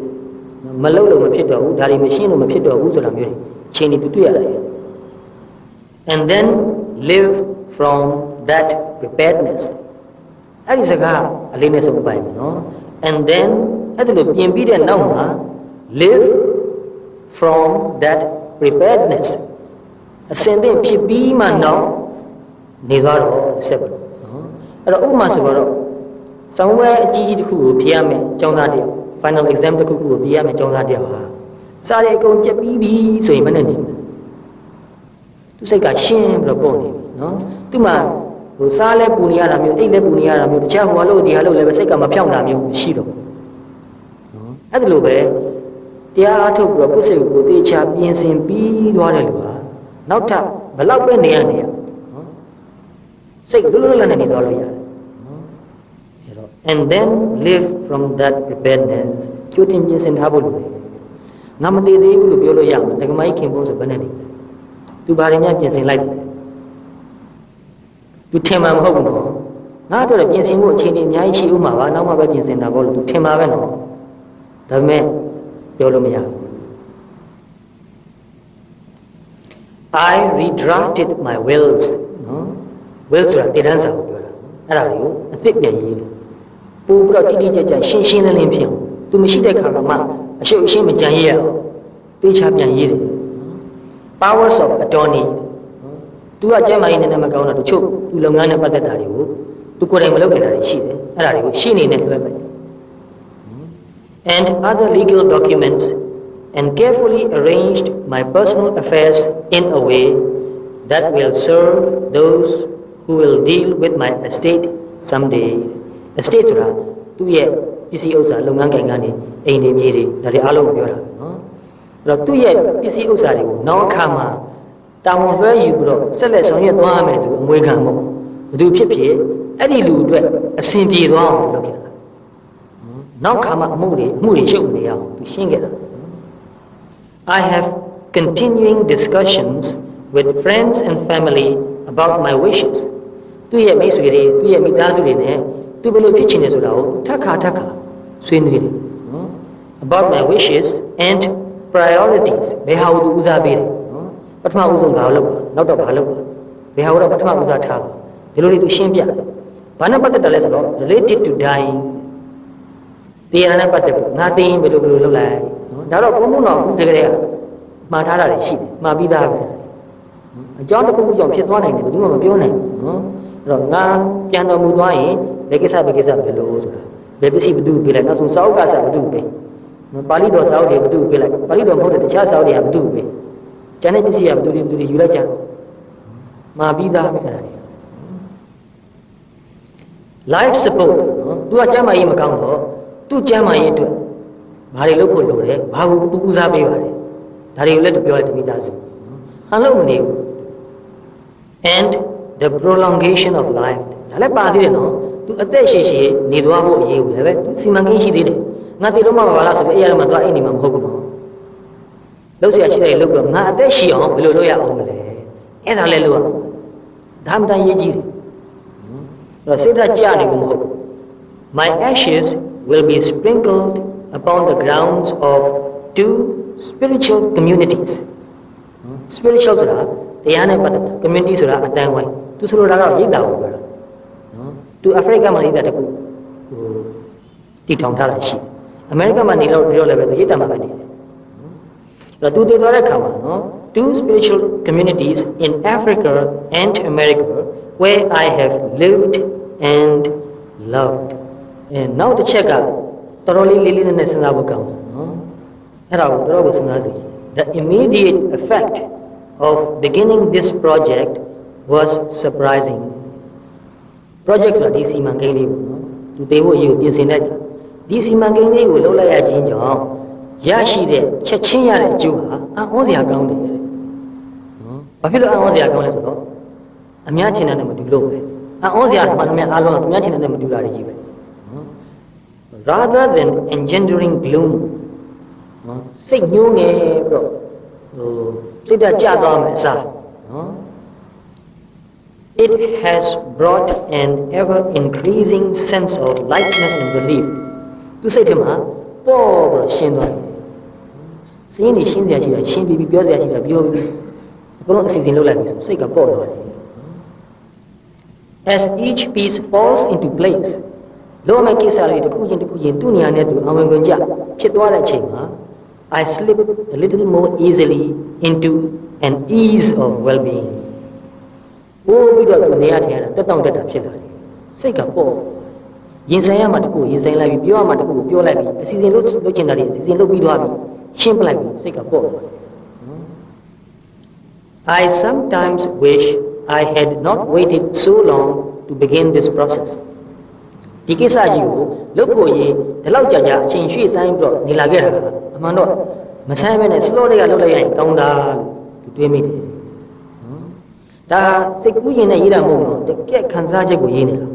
[SPEAKER 1] မလုပ်လို့မဖြစ်တော့ဘူးဒါတွေမရှင်းလို့မဖြစ်တော့ဘူးဆိုတာမျိုးတွေအချိန်တွေတွေ့ရတယ် and then live from that preparedness အဲ့ဒီစကားအလေးနဲ့ဆုံးပိုင်မယ်နော် and then အဲ့ဒါလို့ပြင်ပြီးတဲ့နောက်မှာ live from that preparedness အစင်သင့်ဖြစ်ပြီးမှနောက် နေသွားတော့ဆက်ပါနော်အဲ့တော့ဥပမာဆိုတော့ဆောင်းဝဲအကြီးကြီးတစ်ခုကိုဖြေရမယ်ကျောင်းသားတယောက် final exam တစ်ခုခုကိုဖြေရမယ်ကျောင်းသားတယောက်ဟာစားရအကုန်ကြက်ပြီးပြီဆိုရင်မနဲ့နေဘူးသူစိတ်ကရှင်းပြီးတော့ပုံနေပြီနော်သူမှဟိုစားလဲပူနေရတာမျိုးအိတ်လဲပူနေရတာမျိုးတခြားဟိုလို့ဒီဟာလို့လည်းပဲစိတ်ကမဖြောင့်တာမျိုးမရှိတော့ဘူးနော်အဲ့ဒါလိုပဲတရားအထုတ်ပြီးတော့ကိုယ်စိတ်ကိုသေချာပြင်ဆင်ပြီးသွားတယ်လို့ပါနောက်ထပ်ဘလောက်ပဲနေရနေရနော် စိတ်လွတ်လွတ်လပ်လပ်နေသွားလို့ရတယ်နော်အဲ့တော့ and then live from that preparedness ကြိုတင်ပြင်ဆင်ထားဖို့လိုတယ်ငါမသေးသေးဘူးလို့ပြောလို့ရမှာဒကမကြီးခင်ဖို့ဆိုဘယ်နဲ့နေလဲသူဘာတွေများပြင်ဆင်လိုက်တယ်သူထင်မှာမဟုတ်ဘူးနော်ငါတို့လည်းပြင်ဆင်ဖို့အချိန်ကြီးအများကြီးရှိဦးမှာပါနောက်မှပဲပြင်ဆင်တာပေါ့လို့သူထင်မှာပဲနော်ဒါပေမဲ့ပြောလို့မရဘူး I redrafted my wills နော် will ဆိုတာတည်တန်းစာကိုပြောတာအဲ့ဒါတွေကိုအသစ်ပြန်ရေးတယ်ပို့ပြီးတော့တိတိကျကျရှင်းရှင်းလင်းလင်းဖြစ်အောင်သူမရှိတဲ့ခါကမှအရှုပ်အရှင်းမကြံရရအောင်တေချာပြန်ရေးတယ် powers of attorney သူကကျမ်းမာရေးနဲ့မကောင်းတာတချို့သူလုပ်ငန်းနဲ့ပတ်သက်တာတွေကိုသူကိုယ်တိုင်မလုပ်နေတာတွေရှိတယ်အဲ့ဒါတွေကိုရှင်းနေနဲ့လွှဲပဲ and other legal documents and carefully arranged my personal affairs in a way that will serve those who will deal with my estate someday estate ဆိုတာသူ့ရဲ့ပစ္စည်းဥစ္စာလုပ်ငန်းကိုင်ကနေအိမ်တွေမြေတွေဒါတွေအားလုံးကိုပြောတာနော်အဲ့တော့သူ့ရဲ့ပစ္စည်းဥစ္စာတွေကိုနောက်အခါမှာတာဝန်လွှဲယူပြီးတော့ဆက်လက်ဆောင်ရွက်သွားရမယ်သူအမွေခံမို့ဘသူဖြစ်ဖြစ်အဲ့ဒီလူအတွက်အစဉ်ပြေသွားအောင်လုပ်ခဲ့တာနောက်ခါမှာအမှုတွေအမှုတွေရှုပ်နေအောင်သူရှင်းခဲ့တာ I have continuing discussions with friends and family about my wishes သူ့ရဲ့မိတ်ဆွေတွေသူ့ရဲ့မိသားစုတွေနဲ့သူဘယ်လိုဖြစ်ချင်တယ်ဆိုတာကိုထပ်ခါထပ်ခါဆွေးနွေးတယ်နော် about my wishes and priorities ဘယ်ဟာကိုသူဦးစားပေးတယ်နော်ပထမဦးဆုံးဘာလုပ်ပါနောက်တော့ဘာလုပ်ပါဘယ်ဟာကိုတော့ပထမဦးစားထားပါဒီလိုတွေသူရှင်းပြတယ်ဘာနဲ့ပတ်သက်တယ်လဲဆိုတော့ related to dying တရားနဲ့ပတ်သက်ပြီးငါသိရင်ဘယ်လိုဘယ်လိုလုပ်လိုက်နော်ဒါတော့ဘုံဘုံတော်အခုတကယ်ကမှားထားတာတွေရှိတယ်မှားပြီးသားပဲအကြောင်းတစ်ခုခုကြောင့်ဖြစ်သွားနိုင်တယ်ဘယ်သူမှမပြောနိုင်ဘူးနော်အဲ့ တော့ငါပြန်တော်မူသွားရင်ဘယ်ကိစ္စဘယ်ကိစ္စဘယ်လိုဆိုတာဘယ်ပစ္စည်းဘယ်သူပေးလိုက်နောက်ဆုံးစာအုပ်ကစားဘယ်သူပေးပါဠိတော်စာအုပ်တွေဘယ်သူပေးလိုက်ပါဠိတော်မဟုတ်တဲ့တခြားစာအုပ်တွေကဘယ်သူပေးကျန်တဲ့ပစ္စည်းကဘယ်သူတွေဘယ်သူတွေယူလိုက်ကြတော့မှာပြီးသားပဲခဏလေး life support နော်သူကကျမ်းမာရေးမကောင်းတော့သူ့ကျမ်းမာရေးအတွက်ဘာတွေလုပ်ဖို့လိုတယ်ဘာကိုသူဦးစားပေးပါလဲဒါတွေကိုလည်းသူပြောတယ်မိသားစုဟန်လို့မနေဘူး and the prolongation of life ဒါလည်းပါသေးတယ်နော်သူအသက်ရှည်ရှည်နေသွားဖို့အရေးဘူးလည်းပဲသူစီမံကိန်းရှိသေးတယ်ငါတည်တော့မှမပါလားဆိုပြီးအဲ့ရမှာသွားအိမ်နေမှာမဟုတ်ဘူးနော်လုပ်เสียရှိတယ်လုပ်တော့ငါအသက်ရှည်အောင်ဘယ်လိုလုပ်ရအောင်မလဲအဲ့ဒါလည်းလုပ်ရအောင်ဒါမှတန်ရေးကြည့်တယ်တော့စိတ်ဓာတ်ကြနေမှာမဟုတ်ဘူး my ashes will be sprinkled upon the grounds of two spiritual communities spiritual ဆိုတာ တရားနဲ့ပတ်သက်တာ community ဆိုတာအတန်းဝိုင်းသူဆိုလိုတာကရိတ်တာကိုပြောတာနော်သူအာဖရိကမှာရိတ်တာတခုဟိုတည်ထောင်ထားတာရှိအမေရိကမှာနေလို့ပြောလည်းပဲဆိုရိတ်တာမှာပဲနေတယ်အဲ့တော့သူတည်သွားတဲ့ခါမှာနော် two spiritual communities in Africa and America where I have lived and loved အဲနောက်တစ်ချက်ကတော်တော်လေးလေးလေးနက်နက်စဉ်းစားဖို့ကောင်းတယ်နော်အဲ့ဒါကိုတော်တော်ကိုစဉ်းစားစီ The immediate effect of beginning this project was surprising project ဆိုတာဒီစီမံကိန်းလေးပေါ့နော်သူတေဖို့အရေးကိုပြင်ဆင်လိုက်တာဒီစီမံကိန်းလေးကိုလုပ်လိုက်ရခြင်းကြောင့်ရရှိတဲ့ချက်ချင်းရတဲ့အကျိုးဟာအံ့ဩစရာကောင်းတယ်တဲ့နော်ဘာဖြစ်လို့အံ့ဩစရာကောင်းလဲဆိုတော့အများထင်တယ်မတူလို့ပဲအံ့ဩစရာမှန်မှန်အားလုံးကအများထင်တယ်မတူတာတွေကြီးပဲနော် rather than engendering gloom နော်စိတ်ညှိုးငယ်ပြီးတော့ဟို စိတ်ဓာတ်ကျသွားမယ်အစားနော် it has brought an ever increasing sense of lightness and relief သူစိတ်ထဲမှာပေါ်ပြီးတော့ရှင်းသွားတယ်စိတ်ရင်းရှင်းစရာရှိတာရှင်းပြီးပြီးပြောစရာရှိတာပြောပြီးအကုန်လုံးအစီအစဉ်လုပ်လိုက်ပြီစိတ်ကပေါ့သွားတယ် as each piece falls into place လောမကိစ္စလေးတစ်ခုချင်းတစ်ခုချင်းသူ့နေရာနဲ့သူအဝင်ခွင့်ကြဖြစ်သွားတဲ့အချိန်မှာ I slip a little more easily into an ease of well-being ဘိုးပြီးတော့နေရာထင်ရတာတက်တောင့်တက်တာဖြစ်လာတယ်စိတ်ကပေါ့ရင်ဆိုင်ရမှတခုရင်ဆိုင်လိုက်ပြီးပြောရမှတခုပြောလိုက်ပြီးအစီအစဉ်လုပ်လုပ်ချင်တာတွေအစီအစဉ်လုပ်ပြီးသွားပြီရှင်းပလိုက်ပြီးစိတ်ကပေါ့သွားတယ် I sometimes wish I had not waited so long to begin this process ဒီကိစ္စကြီးကိုလုပ်ဖို့ရေးဒီလောက်ကြာကြာအချိန်ရွှေ့ဆိုင်ပြီးတော့နေလာခဲ့တာက အမှန်တော့မဆိုင်မဲနဲ့ slow တွေကလုပ်လိုက်ရင်ကောင်းတာလို့တွေးမိတယ်နော်ဒါစိတ်ကူးရင်နဲ့ရေးတာမဟုတ်ဘူးတကယ်ခံစားချက်ကိုရေးနေတာ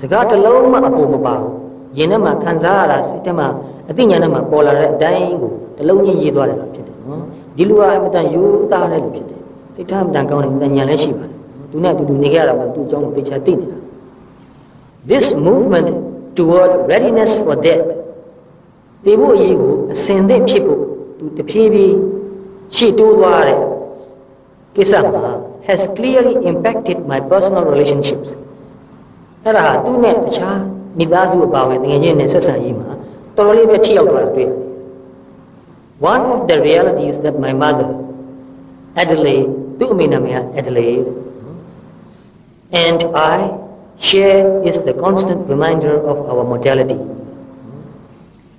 [SPEAKER 1] စကားတစ်လုံးမှအပေါ်မပါဘူးရင်ထဲမှာခံစားရတာစိတ်ထဲမှာအသိဉာဏ်ထဲမှာပေါ်လာတဲ့အတိုင်းကိုတစ်လုံးချင်းရေးသွားတယ်ဖြစ်တယ်နော်ဒီလူကအမတန်ယူသားတဲ့လူဖြစ်တယ်စိတ်ထားအမတန်ကောင်းတယ်အမတန်ဉာဏ်လည်းရှိပါတယ်သူနဲ့အတူတူနေခဲ့ရတာမှသူ့အကြောင်းကိုသိချာသိနေတာ this movement toward readiness for death ဒီဖို့အရေးကိုအစင်သင့်ဖြစ်ဖို့သူတဖြည်းဖြည်းရှေ့တိုးသွားတဲ့ကိစ္စမှာ has clearly impacted my personal relationships အဲ့ဒါသူနဲ့တခြားမိသားစုအပါအဝင်တကယ်ချင်းနဲ့ဆက်ဆံရေးမှာတော်တော်လေးပဲထိရောက်သွားတာတွေ့ရတယ် one of the realities that my mother Adelaide သူ့အမေနာမည်က Adelaide and I share is the constant reminder of our mortality အဲ့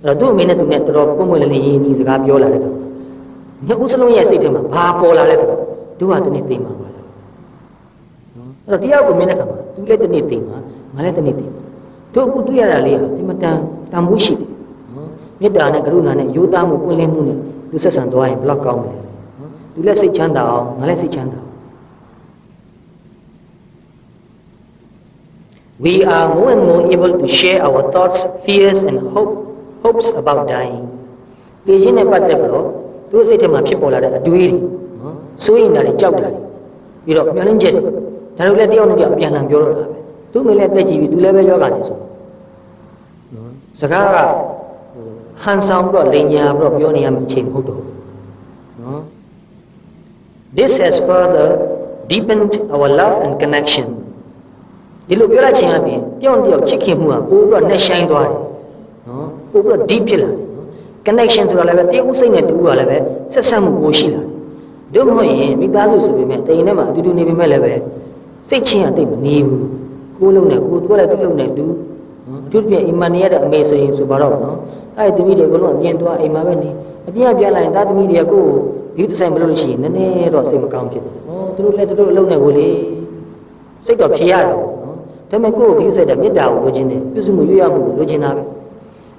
[SPEAKER 1] တော့သူ့အမေနဲ့သူနဲ့တော်တော်ပုံမွေလေးလေးရင်းနှီးစကားပြောလာတဲ့အခါညဦးစလုံးရဲ့စိတ်ထဲမှာဘာပေါ်လာလဲဆိုတော့သူကတနေ့သိမှာပါလားနော်အဲ့တော့တရားကိုမြင်တဲ့အခါမှာသူလည်းတနေ့သိမှာငါလည်းတနေ့သိမှာတို့အခုတွေ့ရတာလေးဟာအင်မတန်တန်ဖိုးရှိတယ်နော်မေတ္တာနဲ့ကရုဏာနဲ့ရိုးသားမှုပွင့်လင်းမှုနဲ့သူဆက်ဆံသွားရင်ဘလောက်ကောင်းမလဲနော်သူလည်းစိတ်ချမ်းသာအောင်ငါလည်းစိတ်ချမ်းသာအောင် we are more and more able to share our thoughts fears and hope hopes about dying ဒီချင်းနဲ့ပတ်သက်ပြီးတော့သူတို့စိတ်ထဲမှာဖြစ်ပေါ်လာတဲ့အတွေးတွေနော်စိုးရိမ်တာတွေကြောက်တာတွေပြီးတော့မျှော်လင့်ချက်တွေဒါတို့လည်းတယောက်နဲ့တယောက်အပြန်အလှန်ပြောတော့တာပဲသူမင်းလည်းတက်ကြည့်ပြီးသူလည်းပဲယောဂနေဆိုနော်စကားကဟန်ဆောင်ပြီးတော့လိန်ညာပြီးတော့ပြောနေရမယ့်အချိန်မဟုတ်တော့နော် this has further deepened our love and connection ဒီလိုပြောလိုက်ခြင်းအပြင်တယောက်တယောက်ချစ်ခင်မှုကပိုပြီးတော့နှက်ဆိုင်သွားတယ် နော်ပိုပြီးတော့ deep ဖြစ်လာတယ် connection ဆိုတာလည်းပဲတယောက်စိတ်နဲ့တူကလည်းပဲဆက်ဆက်မှုပိုရှိလာတယ်တို့မဟုတ်ရင်မိသားစုဆိုပေမဲ့တိမ်ထဲမှာအတူတူနေပေမဲ့လည်းပဲစိတ်ချင်းအတိတ်မနေဘူးကိုယ်လုံးနဲ့ကိုယ်တွဲလိုက်ပြုတ်လုံးနဲ့တူနော်အထူးသဖြင့်အိမ်မှာနေရတဲ့အမေဆိုရင်ဆိုပါတော့နော်အဲ့ဒီသမီးတွေကလုံးအမြင်သွားအိမ်မှာပဲနေအပြည့်အပြည့်လိုက်တာသမီးတွေကကိုယ်ဒီတစ်ဆိုင်မလို့လို့ရှိရင်နည်းနည်းတော့စိတ်မကောင်းဖြစ်တယ်ဟောသူတို့လည်းသူတို့အလုံးနဲ့ကိုလေစိတ်တော့ဖြေရတာပေါ့နော်ဒါပေမဲ့ကိုယ်ကိုပြုစိတ်တဲ့မေတ္တာကိုလိုချင်တယ်ပြုစုမှုရွရမှုကိုလိုချင်တာပဲ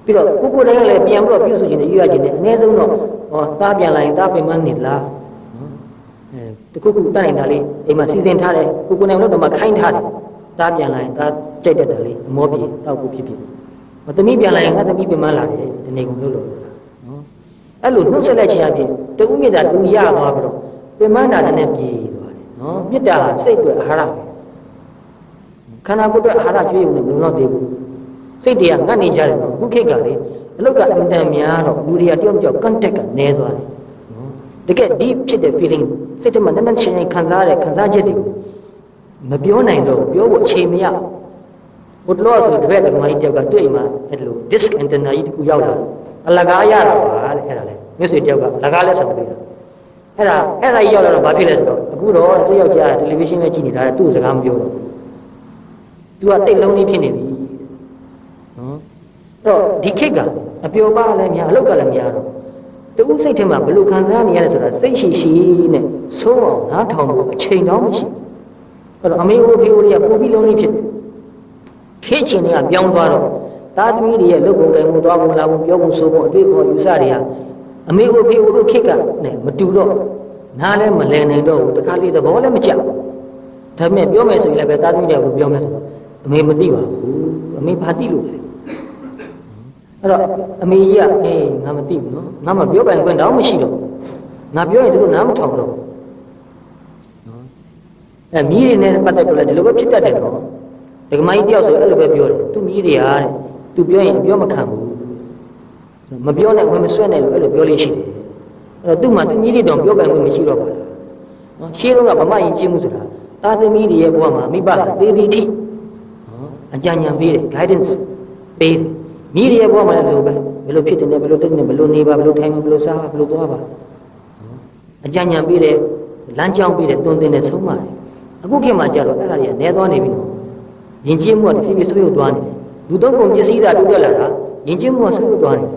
[SPEAKER 1] ပြီးတော့ကိုကိုယ်တိုင်ကလည်းပြန်ပြီးတော့ပြုစုခြင်းနဲ့ရွရခြင်းနဲ့အနည်းဆုံးတော့ဟောတားပြန်လာရင်တားပင်မနေလားနော်အဲတခုခုတတ်နိုင်တာလေးအိမ်မှာစီစဉ်ထားတယ်ကိုကိုယ်တိုင်လို့တော့မှခိုင်းထားတယ်တားပြန်လာရင်တားကြိုက်တတ်တယ်လေအမောပြေတောက်ခုဖြစ်ဖြစ်မသမီးပြန်လာရင်ငါသမီးပင်မလာတယ်ဒီနေ့ကုန်လို့လို့နော်အဲ့လိုနှုတ်ဆက်လိုက်ခြင်းအပြင်တူမြင့်တာတူရသွားပြီးတော့ပင်မနာနဲ့ပြေသွားတယ်နော်မြစ်တာစိတ်တွေအာဟာရပဲခန္ဓာကိုယ်အတွက်အာဟာရကျွေးရုံနဲ့မလုံလောက်သေးဘူး စိတ်တွေကငတ်နေကြတယ်နော်ခုခေတ်ကလေအလုတ်ကအင်တန်များတော့လူတွေကတယောက်တယောက် contact ကနည်းသွားတယ်နော်တကယ် deep ဖြစ်တဲ့ feeling စိတ်ထဲမှာနက်နက်ချင်းချင်းခံစားရတဲ့ခံစားချက်တွေမပြောနိုင်တော့ပြောဖို့အချိန်မရဘုတလောဆိုတပည့်တော်မကြီးတယောက်ကတွေ့မှအဲ့လို disk antenna ကြီးတခုရောက်လာအလကားရတာပါတဲ့အဲ့ဒါလေမြို့ဆွေတယောက်ကအလကားလက်ဆောင်ပေးတာအဲ့ဒါအဲ့ဒါကြီးရောက်လာတော့ဘာဖြစ်လဲဆိုတော့အခုတော့တယောက်ကြားတယ်တယ်လီဗီရှင်းနဲ့ကြည့်နေတာသူ့စကားမပြောတော့သူကတိတ်လုံးလေးဖြစ်နေပြီနော်အဲ့ တော့ဒီခေတ်ကအပျော်ပါလည်းများအလုတ်ကလည်းများတော့တူးစိတ်ထဲမှာဘလို့ခံစားနေရလဲဆိုတာစိတ်ရှိရှိနဲ့ဆုံးအောင်နားထောင်ဖို့အချိန်တော့မရှိအဲ့တော့အမေဦးဖေဦးတွေကပို့ပြီးလုံးလေးဖြစ်တယ်ခေတ်ချင်းတွေကပြောင်းသွားတော့သားသမီးတွေရဲ့လုပ်ပုံကံမှုသွားပုံလာပုံပြောပုံဆိုပုံအတွေ့အခေါ်ယူဆတွေဟာအမေဦးဖေဦးတို့ခေတ်ကနဲ့မတူတော့နားလည်းမလည်နိုင်တော့ဘူးတခါလေသဘောလည်းမကျဒါပေမဲ့ပြောမယ်ဆိုရင်လည်းပဲသားသမီးတွေကပြောမယ်ဆိုတော့အမေမသိပါဘူးအမေဘာသိလို့လဲ အဲ့တော့အမေကြီးကအေးငါမသိဘူးနော်ငါမပြောပိုင်ခွင့်တော့မရှိတော့ငါပြောရင်သူတို့နားမထောင်တော့နော်အဲမိတွေနဲ့ပတ်သက်တော့လည်းဒီလိုပဲဖြစ်တတ်တယ်နော်ဒကမကြီးတယောက်ဆိုအဲ့လိုပဲပြောတယ်သူမိတွေကတဲ့သူပြောရင်ပြောမခံဘူးမပြောနဲ့ဝင်မဆွဲနဲ့လို့အဲ့လိုပြောလို့ရှိတယ်အဲ့တော့သူ့မှာသူမိတွေတော့ပြောပိုင်ခွင့်မရှိတော့ပါဘူးနော်ရှင်းတော့ကဗမာယဉ်ကျေးမှုဆိုတာသာသမီတွေရဲ့ဘဝမှာမိဘတေးတီထိနော်အကြံဉာဏ်ပေးတယ် guidance ပေးတယ် မိရရဲ့ဘဝမှာလည်းလိုပဲဘယ်လိုဖြစ်တယ်လဲဘယ်လိုတက်နေဘယ်လိုနေပါဘယ်လိုထိုင်ပါဘယ်လိုစားပါဘယ်လိုသွားပါအကြံဉာဏ်ပေးတယ်လမ်းကြောင်းပေးတယ်တွင်တင်တယ်ဆုံးမတယ်အခုခေတ်မှာကျတော့အဲ့ဒါတွေကနေသွားနေပြီနော်ယဉ်ကျေးမှုကတဖြည်းဖြည်းဆွေးရုပ်သွားနေတယ်လူသုံးကုန်ပစ္စည်းသာတိုးတက်လာတာယဉ်ကျေးမှုကဆွေးရုပ်သွားနေတယ်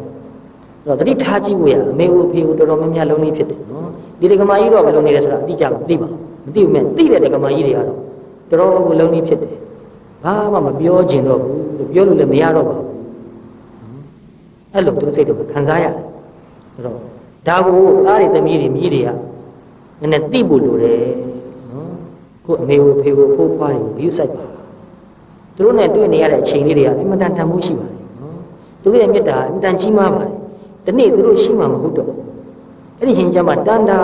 [SPEAKER 1] အဲ့တော့တတိထားကြည့်ဖို့ရအမေဦးအဖေဦးတော်တော်များများလုံးလေးဖြစ်တယ်နော်ဒီဒကမာကြီးတော့ဘယ်လိုနေလဲဆိုတာအတိအကျမသိပါဘူးမသိဘူးမဲ့သိတဲ့ဒကမာကြီးတွေကတော့တော်တော်ကိုလုံးလေးဖြစ်တယ်ဘာမှမပြောကျင်တော့ဘူးပြောလို့လည်းမရတော့ပါဘူး အဲ့လိုသူစိတ်တွေခံစားရတယ်အဲ့တော့ဒါကိုသားတွေသမီးတွေမိတွေကနည်းနည်းသိဖို့လိုတယ်နော်ကိုအမေကိုဖေကိုဖိုးဖွားတွေကိုဂရုစိုက်ပါသူတို့နဲ့တွေ့နေရတဲ့အချိန်လေးတွေကအင်မတန်တန်ဖိုးရှိပါတယ်နော်သူတို့ရဲ့မေတ္တာအင်မတန်ကြီးမားပါတယ်ဒီနေ့သူတို့ရှိမှမဟုတ်တော့အဲ့ဒီချိန်ကျမှတန်တာ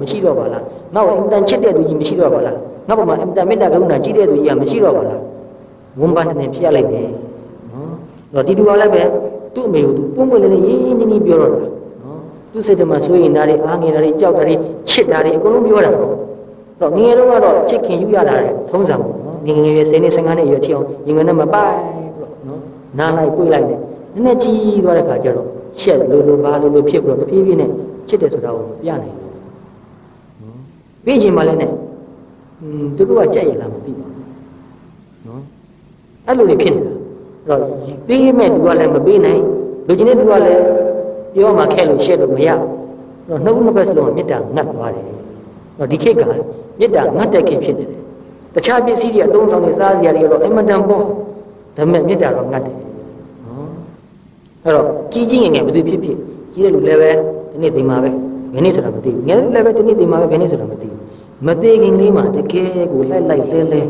[SPEAKER 1] မရှိတော့ပါလားငါ့ကိုအင်မတန်ချစ်တဲ့သူကြီးမရှိတော့ပါလားငါ့ဘုံမှာအင်မတန်မေတ္တာကရုဏာကြီးတဲ့သူကြီးကမရှိတော့ပါလားဝန်ပန်းတဲ့ဖြစ်ရလိုက်မယ်နော်အဲ့တော့ဒီလူကလည်းပဲ သူ့အမေကိုသူပုံပွင့်လေးလေးရင်းရင်းနှီးနှီးပြောတော့တာနော်သူ့စိတ်ထဲမှာဆိုရင်ဒါတွေအားငယ်တာတွေကြောက်တာတွေချစ်တာတွေအကုန်လုံးပြောတာပေါ့တော့ငငယ်တော့ကတော့ချစ်ခင်ယူရတာတဲ့ထုံးစံပေါ့နော်ငငယ်ရွယ်10နှစ်15နှစ်ရွယ်ထိအောင်ငငယ်နဲ့မပိုက်ပြီးတော့နော်နားလိုက်ပွေးလိုက်တယ်နည်းနည်းကြီးသွားတဲ့ခါကျတော့ရှက်လိုလိုပါလိုလိုဖြစ်ပြီးတော့တဖြည်းဖြည်းနဲ့ချစ်တယ်ဆိုတာကိုပြနိုင်တယ်နော်ပြီးချိန်မှလည်းနဲ့อืมသူတို့ကကြက်ရလားမသိပါဘူးနော်အဲ့လိုတွေဖြစ်နေတာ တော့ပေးမဲ့သူကလည်းမပေးနိုင်လူချင်းတဲ့သူကလည်းပြောမှခက်လို့ရှက်လို့မရတော့နှုတ်နှစ်ဘက်စလုံးကမေတ္တာငတ်သွားတယ်တော့ဒီခေတ်ကမေတ္တာငတ်တဲ့ခေတ်ဖြစ်နေတယ်တခြားပစ္စည်းတွေအသုံးဆောင်တွေစားစရာတွေတော့အင်မတန်ပေါ့ဒါပေမဲ့မေတ္တာတော့ငတ်တယ်နော်အဲ့တော့ကြီးကြီးငယ်ငယ်ဘယ်သူဖြစ်ဖြစ်ကြီးတဲ့လူလည်းပဲဒီနေ့ဒီမှာပဲဘယ်နေ့ဆိုတာမသိဘူးငယ်တဲ့လူလည်းပဲဒီနေ့ဒီမှာပဲဘယ်နေ့ဆိုတာမသိဘူးမသေးခင်လေးမှာတကယ်ကိုလိုက်လိုက်လဲလဲ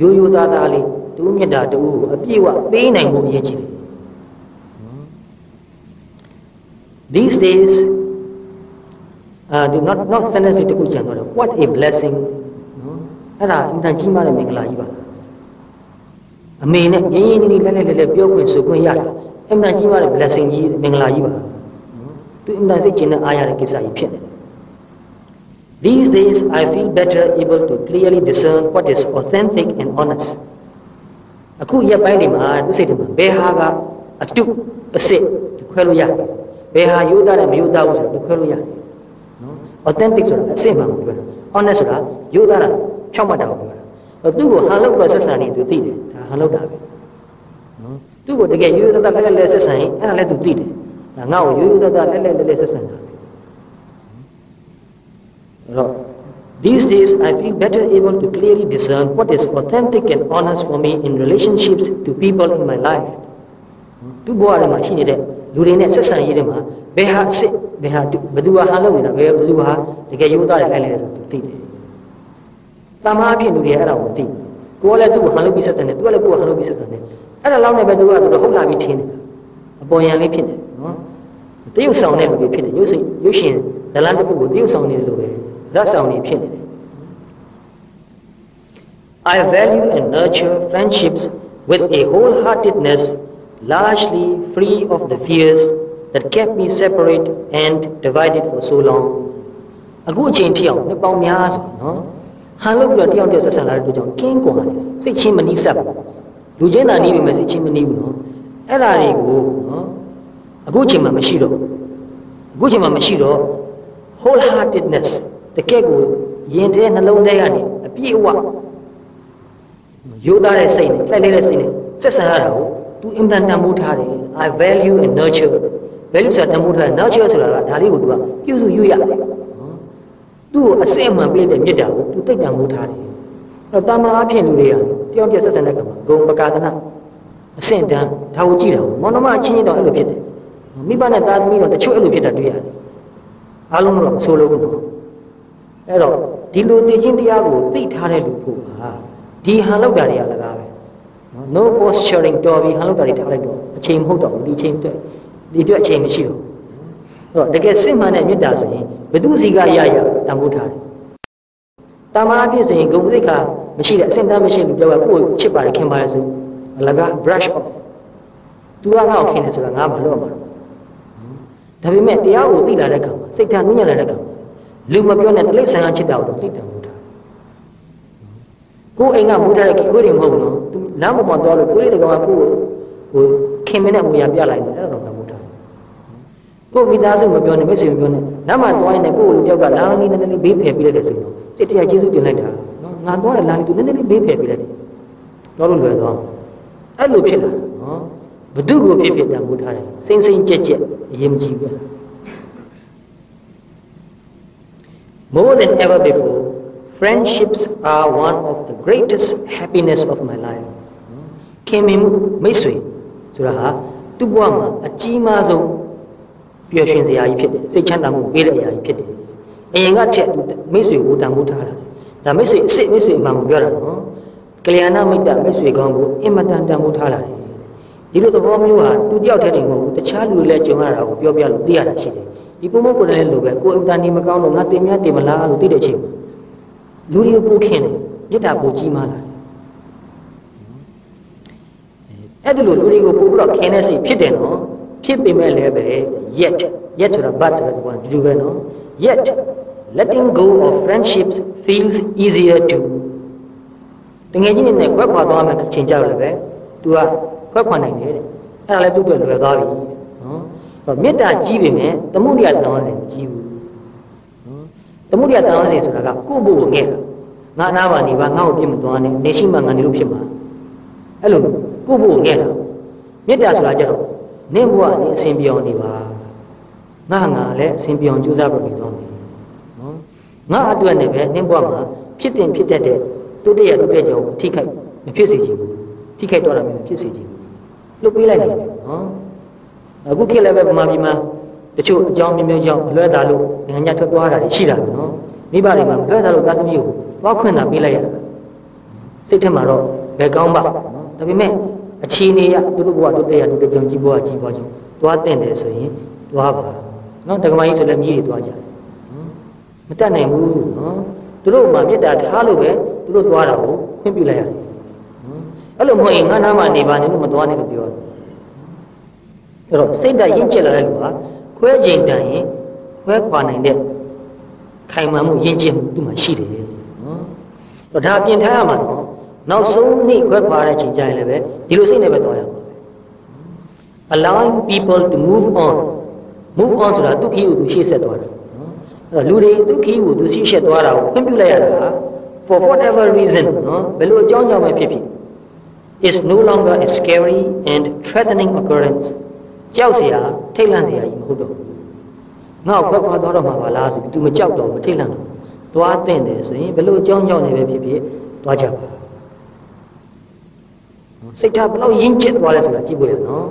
[SPEAKER 1] ရိုးရိုးသားသားလေး တူမေတ္တာတူအပြည့်ဝပေးနိုင်ဖို့အရေးကြီးတယ် These days uh do not not sentence တခုကျန်တော့ what a blessing နော်အဲ့ဒါအင်တန်ကြီးမားတဲ့မင်္ဂလာကြီးပါအမေနဲ့ရင်းရင်းနှီးနှီးလဲလဲလဲလဲပြောခွင့်ဆိုခွင့်ရတာအင်တန်ကြီးမားတဲ့ blessing ကြီးမင်္ဂလာကြီးပါနော်သူအင်တန်စိတ်ကျင်တဲ့အားရတဲ့ကိစ္စကြီးဖြစ်နေတယ် These days I feel better able to clearly discern what is authentic and honest အခုရက်ပိုင်းတွေမှာသူစိတ်တွေမှာဘယ်ဟာကအတုအစစ်ခွဲလို့ရတယ်ဘယ်ဟာရိုးသားတယ်မရိုးသားဘူးဆိုတော့ခွဲလို့ရတယ်နော် authentic ဆိုတာအစစ်မှန်ကိုပြောတာ honest ဆိုတာရိုးသားတာဖြောက်မှတ်တာကိုပြောတာသူ့ကိုဟန်လို့တော့ဆက်ဆံနေသူသိတယ်ဒါဟန်လို့တာပဲနော်သူ့ကိုတကယ်ရိုးရိုးသားသားလဲလဲဆက်ဆံရင်အဲ့ဒါလည်းသူသိတယ်ဒါငါ့ကိုရိုးရိုးသားသားလဲလဲလဲလဲဆက်ဆံတာအဲ့တော့ These days, I feel better able to clearly discern what is authentic and honest for me in relationships to people in my life. သူ့ဘဝထဲမှာရှိနေတဲ့လူတွေနဲ့ဆက်ဆံရေးတွေမှာဘယ်ဟာအစ်ဘယ်ဟာဘယ်သူဟာဟန်လုပ်နေတာဘယ်ဘယ်သူဟာတကယ်ရိုးသားတယ်လိုက်လဲဆိုသူသိတယ်။တမားအဖြစ်လူတွေအဲ့ဒါကိုသိတယ်။ကိုယ်ကလည်းသူ့ကိုဟန်လုပ်ပြီးဆက်ဆံတယ်သူကလည်းကိုယ်ကိုဟန်လုပ်ပြီးဆက်ဆံတယ်။အဲ့ဒါလောက်နဲ့ပဲသူကသူတို့ဟုတ်လာပြီးထင်းတယ်။အပေါ်ယံလေးဖြစ်တယ်နော်။တရုပ်ဆောင်တဲ့လူတွေဖြစ်တယ်ရုပ်ရှင်ရုပ်ရှင်ဇလန်တစ်ခုကိုတရုပ်ဆောင်နေတယ်လို့ပဲ ဇတ်ဆောင်နေဖြစ်နေတယ် I value and nurture friendships with a wholeheartedness largely free of the fears that kept me separate and divided for so long အခုအချိန်ထိအောင်နှစ်ပေါင်းများစွာနော် ဟန်လို့ပြီးတော့တယောက်တယောက်ဆက်ဆံလာတဲ့အတွက်ကြောင့်ကင်းကွာတယ်စိတ်ချင်းမနှိစက်ဘူးလူချင်းသာနှီးပြီမဲ့စိတ်ချင်းမနှီးဘူးနော်အဲ့ဒါတွေကိုနော်အခုချိန်မှာမရှိတော့အခုချိန်မှာမရှိတော့ whole heartedness တကယ့်ကိုရင်ထဲနှလုံးထဲကနေအပြည့်အဝရိုးသားတဲ့စိတ်နဲ့လှိုက်လိုက်တဲ့စိတ်နဲ့ဆက်ဆံရတာကို तू အင်တန်တန်မိုးထားတယ် I value and nurture value ဆိုတာတန်မိုးထားတယ် nurture ဆိုတာကဒါလေးကို तू ကပြုစုရွရတယ်သူ့ကိုအစစ်အမှန်ပေးတဲ့မြတ်တာကို तू တိတ်တန်မိုးထားတယ်အဲ့တော့တာမန်အဖြစ်လူတွေကတယောက်တည်းဆက်ဆံတဲ့အခါမှာဂုံပကာသနာအဆင့်တန်းဒါကိုကြည့်တာမောင်နှမအချင်းချင်းတော့အဲ့လိုဖြစ်တယ်မိဘနဲ့သားသမီးတော့တချို့အဲ့လိုဖြစ်တာတွေ့ရတယ်အားလုံးတော့မဆိုးလို့ဘူး အဲ့တော့ဒီလိုတည်ခြင်းတရားကိုသိထားတဲ့လူဖို့ပါဒီဟန်လောက်တာတွေကလည်းကားပဲနော် no posturing တော်ပြီဟန်လောက်တာတွေထားလိုက်တော့အချိန်မဟုတ်တော့ဘူးဒီချိန်အတွက်ဒီအတွက်အချိန်မရှိတော့အဲ့တော့တကယ်စစ်မှန်တဲ့မေတ္တာဆိုရင်ဘယ်သူစီကရရတန်ဖိုးထားတယ်တာမန်အဖြစ်ဆိုရင်ဂုဏ်သိက္ခာမရှိတဲ့အစင်တမ်းမရှိလူပြောကကိုယ်ချစ်ပါတယ်ခင်ပါတယ်ဆိုအလကား brush off तू ကငါ့ကိုခင်တယ်ဆိုတာငါမလုပ်မှာဒါပေမဲ့တရားကိုသိလာတဲ့အခါမှာစိတ်ထားနုညံ့လာတဲ့အခါမှာ လူမပြောနဲ့တိရစ္ဆာန်ကချစ်တာကိုသိတယ်မဟုတ်တာကိုယ်အိမ်ကမူထားတဲ့ခွေးတွေမဟုတ်ဘူးနော်သူလမ်းပေါ်မှာသွားလို့ခွေးလေးတကောင်ကကိုယ်ဟိုခင်မင်းနဲ့ငွေရပြလိုက်တယ်အဲ့ဒါတော့မဟုတ်တာကိုယ်မိသားစုမပြောနဲ့မိတ်ဆွေမပြောနဲ့လမ်းမှာသွားရင်လည်းကိုယ်လိုပြောက်ကလမ်းလေးနည်းနည်းလေးဘေးဖယ်ပြလိုက်တယ်ဆိုရင်စိတ်တရားကျေးဇူးတင်လိုက်တာနော်ငါသွားတဲ့လမ်းလေးသူနည်းနည်းလေးဘေးဖယ်ပြလိုက်တယ်တော့လို့လွယ်သွားအဲ့လိုဖြစ်လာနော်ဘု து ကိုဖြစ်ဖြစ်တန်ဖိုးထားတယ်စိမ့်စိမ့်ကြက်ကြက်အရင်မကြည့်ဘူး More than ever before, friendships are one of the greatest happiness of my life. ခင်မင်မှုမိတ်ဆွေဆိုတာဟာသူ့ဘဝမှာအကြီးမားဆုံးပျော်ရွှင်စရာကြီးဖြစ်တယ်စိတ်ချမ်းသာမှုပေးတဲ့အရာကြီးဖြစ်တယ်အရင်ကထက်မိတ်ဆွေကိုတန်ဖိုးထားတာဒါမိတ်ဆွေအစ်စ်မိတ်ဆွေအမှန်ကိုပြောတာနော်ကလျာဏမိတ်တမိတ်ဆွေကောင်းကိုအင်မတန်တန်ဖိုးထားလာတယ်ဒီလိုသဘောမျိုးဟာသူတယောက်တည်းတည်းမဟုတ်ဘူးတခြားလူတွေလည်းကြုံရတာကိုပြောပြလို့သိရတာရှိတယ် ဒီပုံမကိုယ်လည်းလိုပဲကိုယ်အင်တာနေမကောင်းလို့ငါတင်များတင်မလားလို့သိတဲ့အချိန်လူတွေကိုပို့ခင်တယ်မြတ်တာပို့ကြီးမားလာတယ်အဲ့ဒါလိုလူတွေကိုပို့ပြီးတော့ခင်တဲ့စိတ်ဖြစ်တယ်နော်ဖြစ်ပေမဲ့လည်းပဲ yet yet ဆိုတာ but ဆိုတာဒီကောင်ဒီလိုပဲနော် yet letting go of friendships feels easier to တကယ်ကြီးနဲ့ခွဲခွာသွားမှချိန်ကြောက်လည်းပဲ तू ကခွဲခွာနိုင်တယ်တဲ့အဲ့ဒါလည်းသူ့အတွက်လွယ်သွားပြီနော် မေတ္တာကြီးပေမဲ့သမုဒိယတန်ဝစဉ်မကြီးဘူးနော်သမုဒိယတန်ဝစဉ်ဆိုတာကကိုယ့်ဘို့ကိုငဲ့တာငါအနာပါနေပါငါ့ကိုပြစ်မသွားနဲ့နေရှိမှငါနေလို့ဖြစ်မှာအဲ့လိုကိုယ့်ဘို့ကိုငဲ့တာမေတ္တာဆိုတာကြတော့နင့်ဘဝနေအစဉ်ပြောင်းနေပါငါငါလည်းအစဉ်ပြောင်းကြိုးစားပြီးသွားမယ်နော်ငါအတွက်နဲ့ပဲနင့်ဘဝမှာဖြစ်တင်ဖြစ်တတ်တဲ့တုတ္တရတုတ္တကြောင့်ထိခိုက်မဖြစ်စေချင်ဘူးထိခိုက်တော့တာမျိုးဖြစ်စေချင်ဘူးလွတ်ပေးလိုက်တယ်နော် အခုခေတ်လည်းပဲဗမာပြည်မှာတချို့အကြောင်းမျိုးမျိုးကြောင့်လွဲတာလို့နိုင်ငံခြားထွက်သွားတာရှိတာနော်မိဘတွေမှာလွဲတာလို့သားသမီးကိုသွားခွင့်သာပေးလိုက်ရတာစိတ်ထဲမှာတော့ဘယ်ကောင်းပါနော်ဒါပေမဲ့အခြေအနေရသူတို့ဘဝတို့တဲ့ရတို့တဲ့ကြောင့်ကြီးဘဝကြီးဘဝကြောင့်သွားတဲ့တယ်ဆိုရင်သွားပါနော်တက္ကမကြီးဆိုလည်းမြည်တွေသွားကြတယ်နော်မတတ်နိုင်ဘူးနော်သူတို့မှာမေတ္တာထားလို့ပဲသူတို့သွားတာကိုခွင့်ပြုလိုက်ရတယ်အဲ့လိုမဟုတ်ရင်ငါနာမနေပါနဲ့လို့မသွားနဲ့လို့ပြောတယ် အဲ့တော့စိတ်ဓာတ်ရင့်ကျက်လာတဲ့လူဟာခွဲချိန်တန်ရင်ခွဲခွာနိုင်တဲ့ခိုင်မာမှုရင့်ကျက်မှုသူ့မှာရှိတယ်နော်ဒါပြင်ထားရမှာနော်နောက်ဆုံးနေ့ခွဲခွာတဲ့ချိန်ကျရင်လည်းပဲဒီလိုစိတ်နဲ့ပဲသွားရပါပဲ allowing people to move on move on ဆိုတာဒုက္ခကိုသူရှေ့ဆက်သွားတာနော်အဲ့တော့လူတွေဒုက္ခကိုသူရှေ့ဆက်သွားတာကိုခွင့်ပြုလိုက်ရတာ for whatever reason နော်ဘယ်လိုအကြောင်းကြောင့်ပဲဖြစ်ဖြစ် is no longer a scary and threatening occurrence ကြောက်เสียထိတ်လန့်เสียကြီးမဟုတ်တော့ငါ့ကိုခွက်ခွာသွားတော့မှာပါလားဆိုပြီး तू မကြောက်တော့မထိတ်လန့်တော့သွားတဲ့တယ်ဆိုရင်ဘယ်လိုအကြောင်းကြောင့်နေပဲဖြစ်ဖြစ်သွားကြပါစိတ်ထားဘလောက်ရင်းကျက်သွားလဲဆိုတာကြည့်ဖို့ရနော်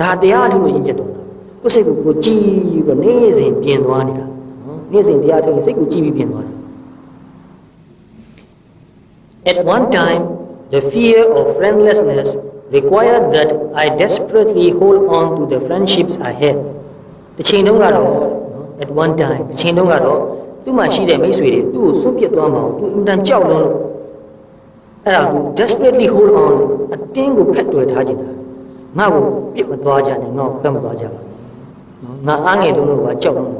[SPEAKER 1] ဒါတရားအထုလို့ရင်းကျက်သွားတာကိုယ်စိတ်ကိုကိုကြည့်ပြီးတော့နေ့စဉ်ပြင်သွားနေတာနော်နေ့စဉ်တရားထုလို့စိတ်ကိုကြည့်ပြီးပြင်သွားတာ At one time the fear of friendlessness required that I desperately hold on to the friendships I had တစ်ချိန်တုန်းကတော့ at one time တစ်ချိန်တုန်းကတော့သူ့မှာရှိတဲ့မိတ်ဆွေတွေသူ့ကိုစွန့်ပစ်သွားမှာသူအင်တန်ကြောက်လွန်းလို့အဲ့ဒါကို desperately hold on အတင်းကိုဖက်တွယ်ထားခြင်းငါ့ကိုပြစ်မသွားကြနဲ့ငါ့ကိုခွဲမသွားကြပါနော်ငါအားငယ်တုန်းကကြောက်လို့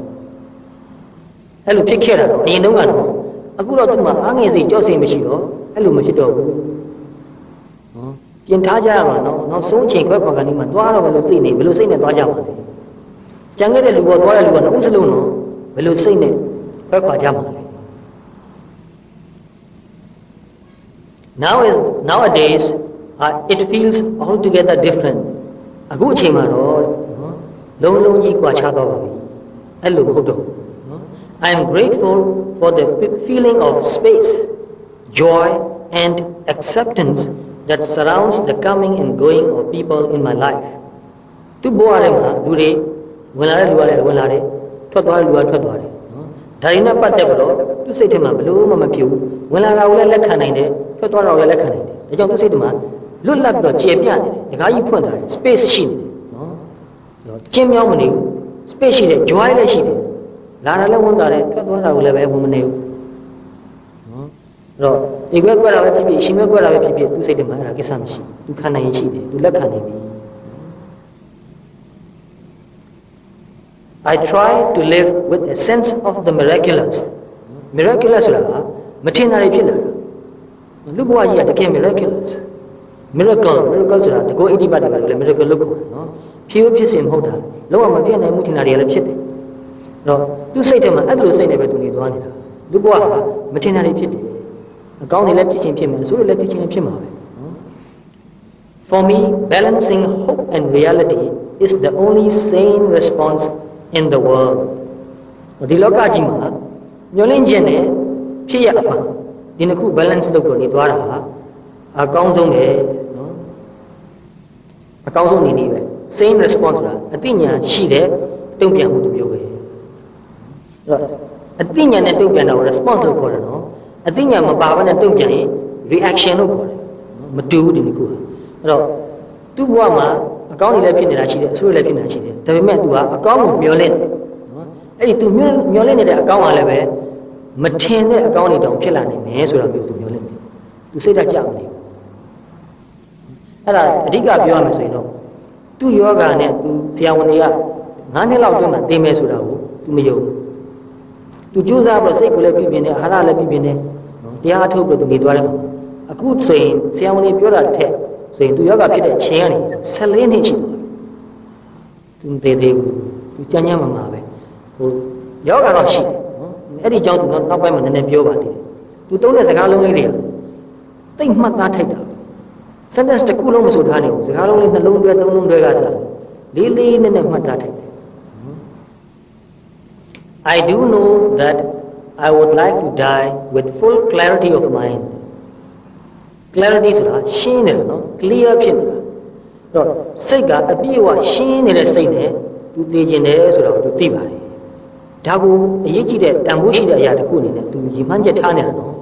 [SPEAKER 1] အဲ့လိုဖြစ်ခဲ့တာတော့အရင်တုန်းကတော့အခုတော့သူ့မှာအားငယ်စိတ်ကြောက်စိတ်မရှိတော့အဲ့လိုမဖြစ်တော့ဘူးနော် ပြင်ထားကြရမှာနော်နောက်ဆုံးအချိန်ခွဲခွာကနေမှသွားတော့ဘယ်လိုသိနေဘယ်လိုစိတ်နဲ့သွားကြပါလဲကြံခဲ့တဲ့လူပေါ်သွားတဲ့လူကနှစ်ဦးစလုံးနော်ဘယ်လိုစိတ်နဲ့ခွဲခွာကြမှာလဲ now is nowadays uh, it feels altogether different အခုအချိန်မှာတော့နော်လုံးလုံးကြီးကွာခြားသွားပါပြီအဲ့လိုမဟုတ်တော့ဘူးနော် I am grateful for the feeling of space joy and acceptance that surrounds the coming and going of people in my life သူ့ဘဝထဲမှာလူတွေဝင်လာတဲ့လူကလည်းဝင်လာတယ်ထွက်သွားတဲ့လူကထွက်သွားတယ်နော်ဒါရင်းနဲ့ပတ်သက်ပြီးတော့သူ့စိတ်ထဲမှာဘလို့မှမဖြစ်ဘူးဝင်လာတာကိုလည်းလက်ခံနိုင်တယ်ထွက်သွားတာကိုလည်းလက်ခံနိုင်တယ်ဒါကြောင့်သူ့စိတ်ထဲမှာလွတ်လပ်ပြီးတော့ကျေပြနေတယ်ဒကာကြီးဖွင့်ထားတယ် space ရှိနေတယ်နော်ကျင်းမြောင်းမနေဘူး space ရှိတယ် joy လည်းရှိတယ်လာတာလည်းဝင်တာတယ်ထွက်သွားတာကိုလည်းပဲဝင်မနေဘူးနော်အဲ့ တော့ဒီကွက်ကွက်တာပဲဖြစ်ဖြစ်ရှင်ကွက်ကွက်တာပဲဖြစ်ဖြစ်သူ့စိတ်ထဲမှာအဲ့ဒါကိစ္စမရှိသူခံနိုင်ရင်ရှိတယ်သူလက်ခံနိုင်ပြီ I try to live with a sense of the miraculous miraculous ဆိုတာကမထင်တာတွေဖြစ်လာတာလူဘဝကြီးကတကယ် miraculous miracle miracle ဆိုတာတကောအိဋ္ဌိပတ်တွေကလည်း miracle လုပ်ခေါ်တယ်နော်ဖြည့်ဖြစ်စဉ်မဟုတ်တာလုံးဝမပြည့်နိုင်မှုထင်တာတွေလည်းဖြစ်တယ်အဲ့တော့သူ့စိတ်ထဲမှာအဲ့လိုစိတ်နဲ့ပဲသူနေသွားနေတာလူဘဝကမထင်တာတွေဖြစ်တယ် အကောင်းတွေလည်းဖြစ်ချင်းဖြစ်မယ်အဆိုးတွေလည်းဖြစ်ချင်းဖြစ်မှာပဲ For me balancing hope and reality is the only sane response in the world ဒီလောကကြီးမှာမျောလင့်ခြင်းနဲ့ဖြစ်ရအမှန်ဒီနှစ်ခု balance လုပ်လို့နေသွားတာအကောင်းဆုံးပဲနော်အကောင်းဆုံးနေနေပဲ same response ဆိုတာအသိဉာဏ်ရှိတဲ့တုံ့ပြန်မှုတစ်မျိုးပဲအဲ့တော့အသိဉာဏ်နဲ့တုံ့ပြန်တာကို response လို့ခေါ်တယ်နော် အသိဉာဏ်မပါဘဲနဲ့တုံ့ပြန်ရင် reaction လို့ခေါ်တယ်မတူဘူးဒီနှစ်ခုဟာအဲ့တော့သူ့ဘဝမှာအကောင်းတွေလည်းဖြစ်နေတာရှိတယ်အဆိုးတွေလည်းဖြစ်နေတာရှိတယ်ဒါပေမဲ့ तू ကအကောင်းကိုမျောလင့်တယ်နော်အဲ့ဒီ तू မျောလင့်နေတဲ့အကောင်းကလည်းပဲမထင်တဲ့အကောင်းတွေတောင်ဖြစ်လာနိုင်မယ်ဆိုတာမျိုး तू မျောလင့်တယ် तू စိတ်ဓာတ်ကြောက်နေအဲ့ဒါအဓိကပြောရမယ်ဆိုရင်တော့သူ့ယောဂာနဲ့ तू ဆရာဝန်တွေက9နှစ်လောက်အတွင်းမှာသိမယ်ဆိုတာကို तू မယုံဘူး तू ကြိုးစားပြီးစိတ်ကိုလည်းပြည့်ပြင်းနေအာဟာရလည်းပြည့်ပြင်းနေနော်တရားအထုတ်ပြီး तू နေသွားတဲ့ခါအခုဆိုရင်ဆရာဝန်တွေပြောတာတစ်ထက်ဆိုရင်သူယောဂဖြစ်တဲ့ခြင်းကနေ14နှစ်ရှိတယ်သူမသေးသေးဘူးသူကြမ်းကြမ်းမှမှာပဲဟိုယောဂတော့ရှိတယ်နော်အဲ့ဒီကြောင့်သူနောက်ပိုင်းမှာနည်းနည်းပြောပါသေးတယ်သူသုံးတဲ့စကားလုံးလေးတွေတိတ်မှတ်သားထိုက်တာ sentence တစ်ခုလုံးမဆိုထားနိုင်ဘူးစကားလုံးလေးနှလုံးတွဲသုံးလုံးတွဲကစားလေးလေးနည်းနည်းမှတ်သားထိုက်တယ် I do know that I would like to die with full clarity of mind clarity ဆိုတာရှင်းတယ်နော် clear ဖြစ်နေတာအဲ့တော့စိတ်ကအပြည့်အဝရှင်းနေတဲ့စိတ်နဲ့သူသိကျင်တယ်ဆိုတော့သူသိပါတယ်ဒါကိုအရေးကြီးတဲ့တန်ဖိုးရှိတဲ့အရာတစ်ခုအနေနဲ့သူရည်မှန်းချက်ထားနေတာနော်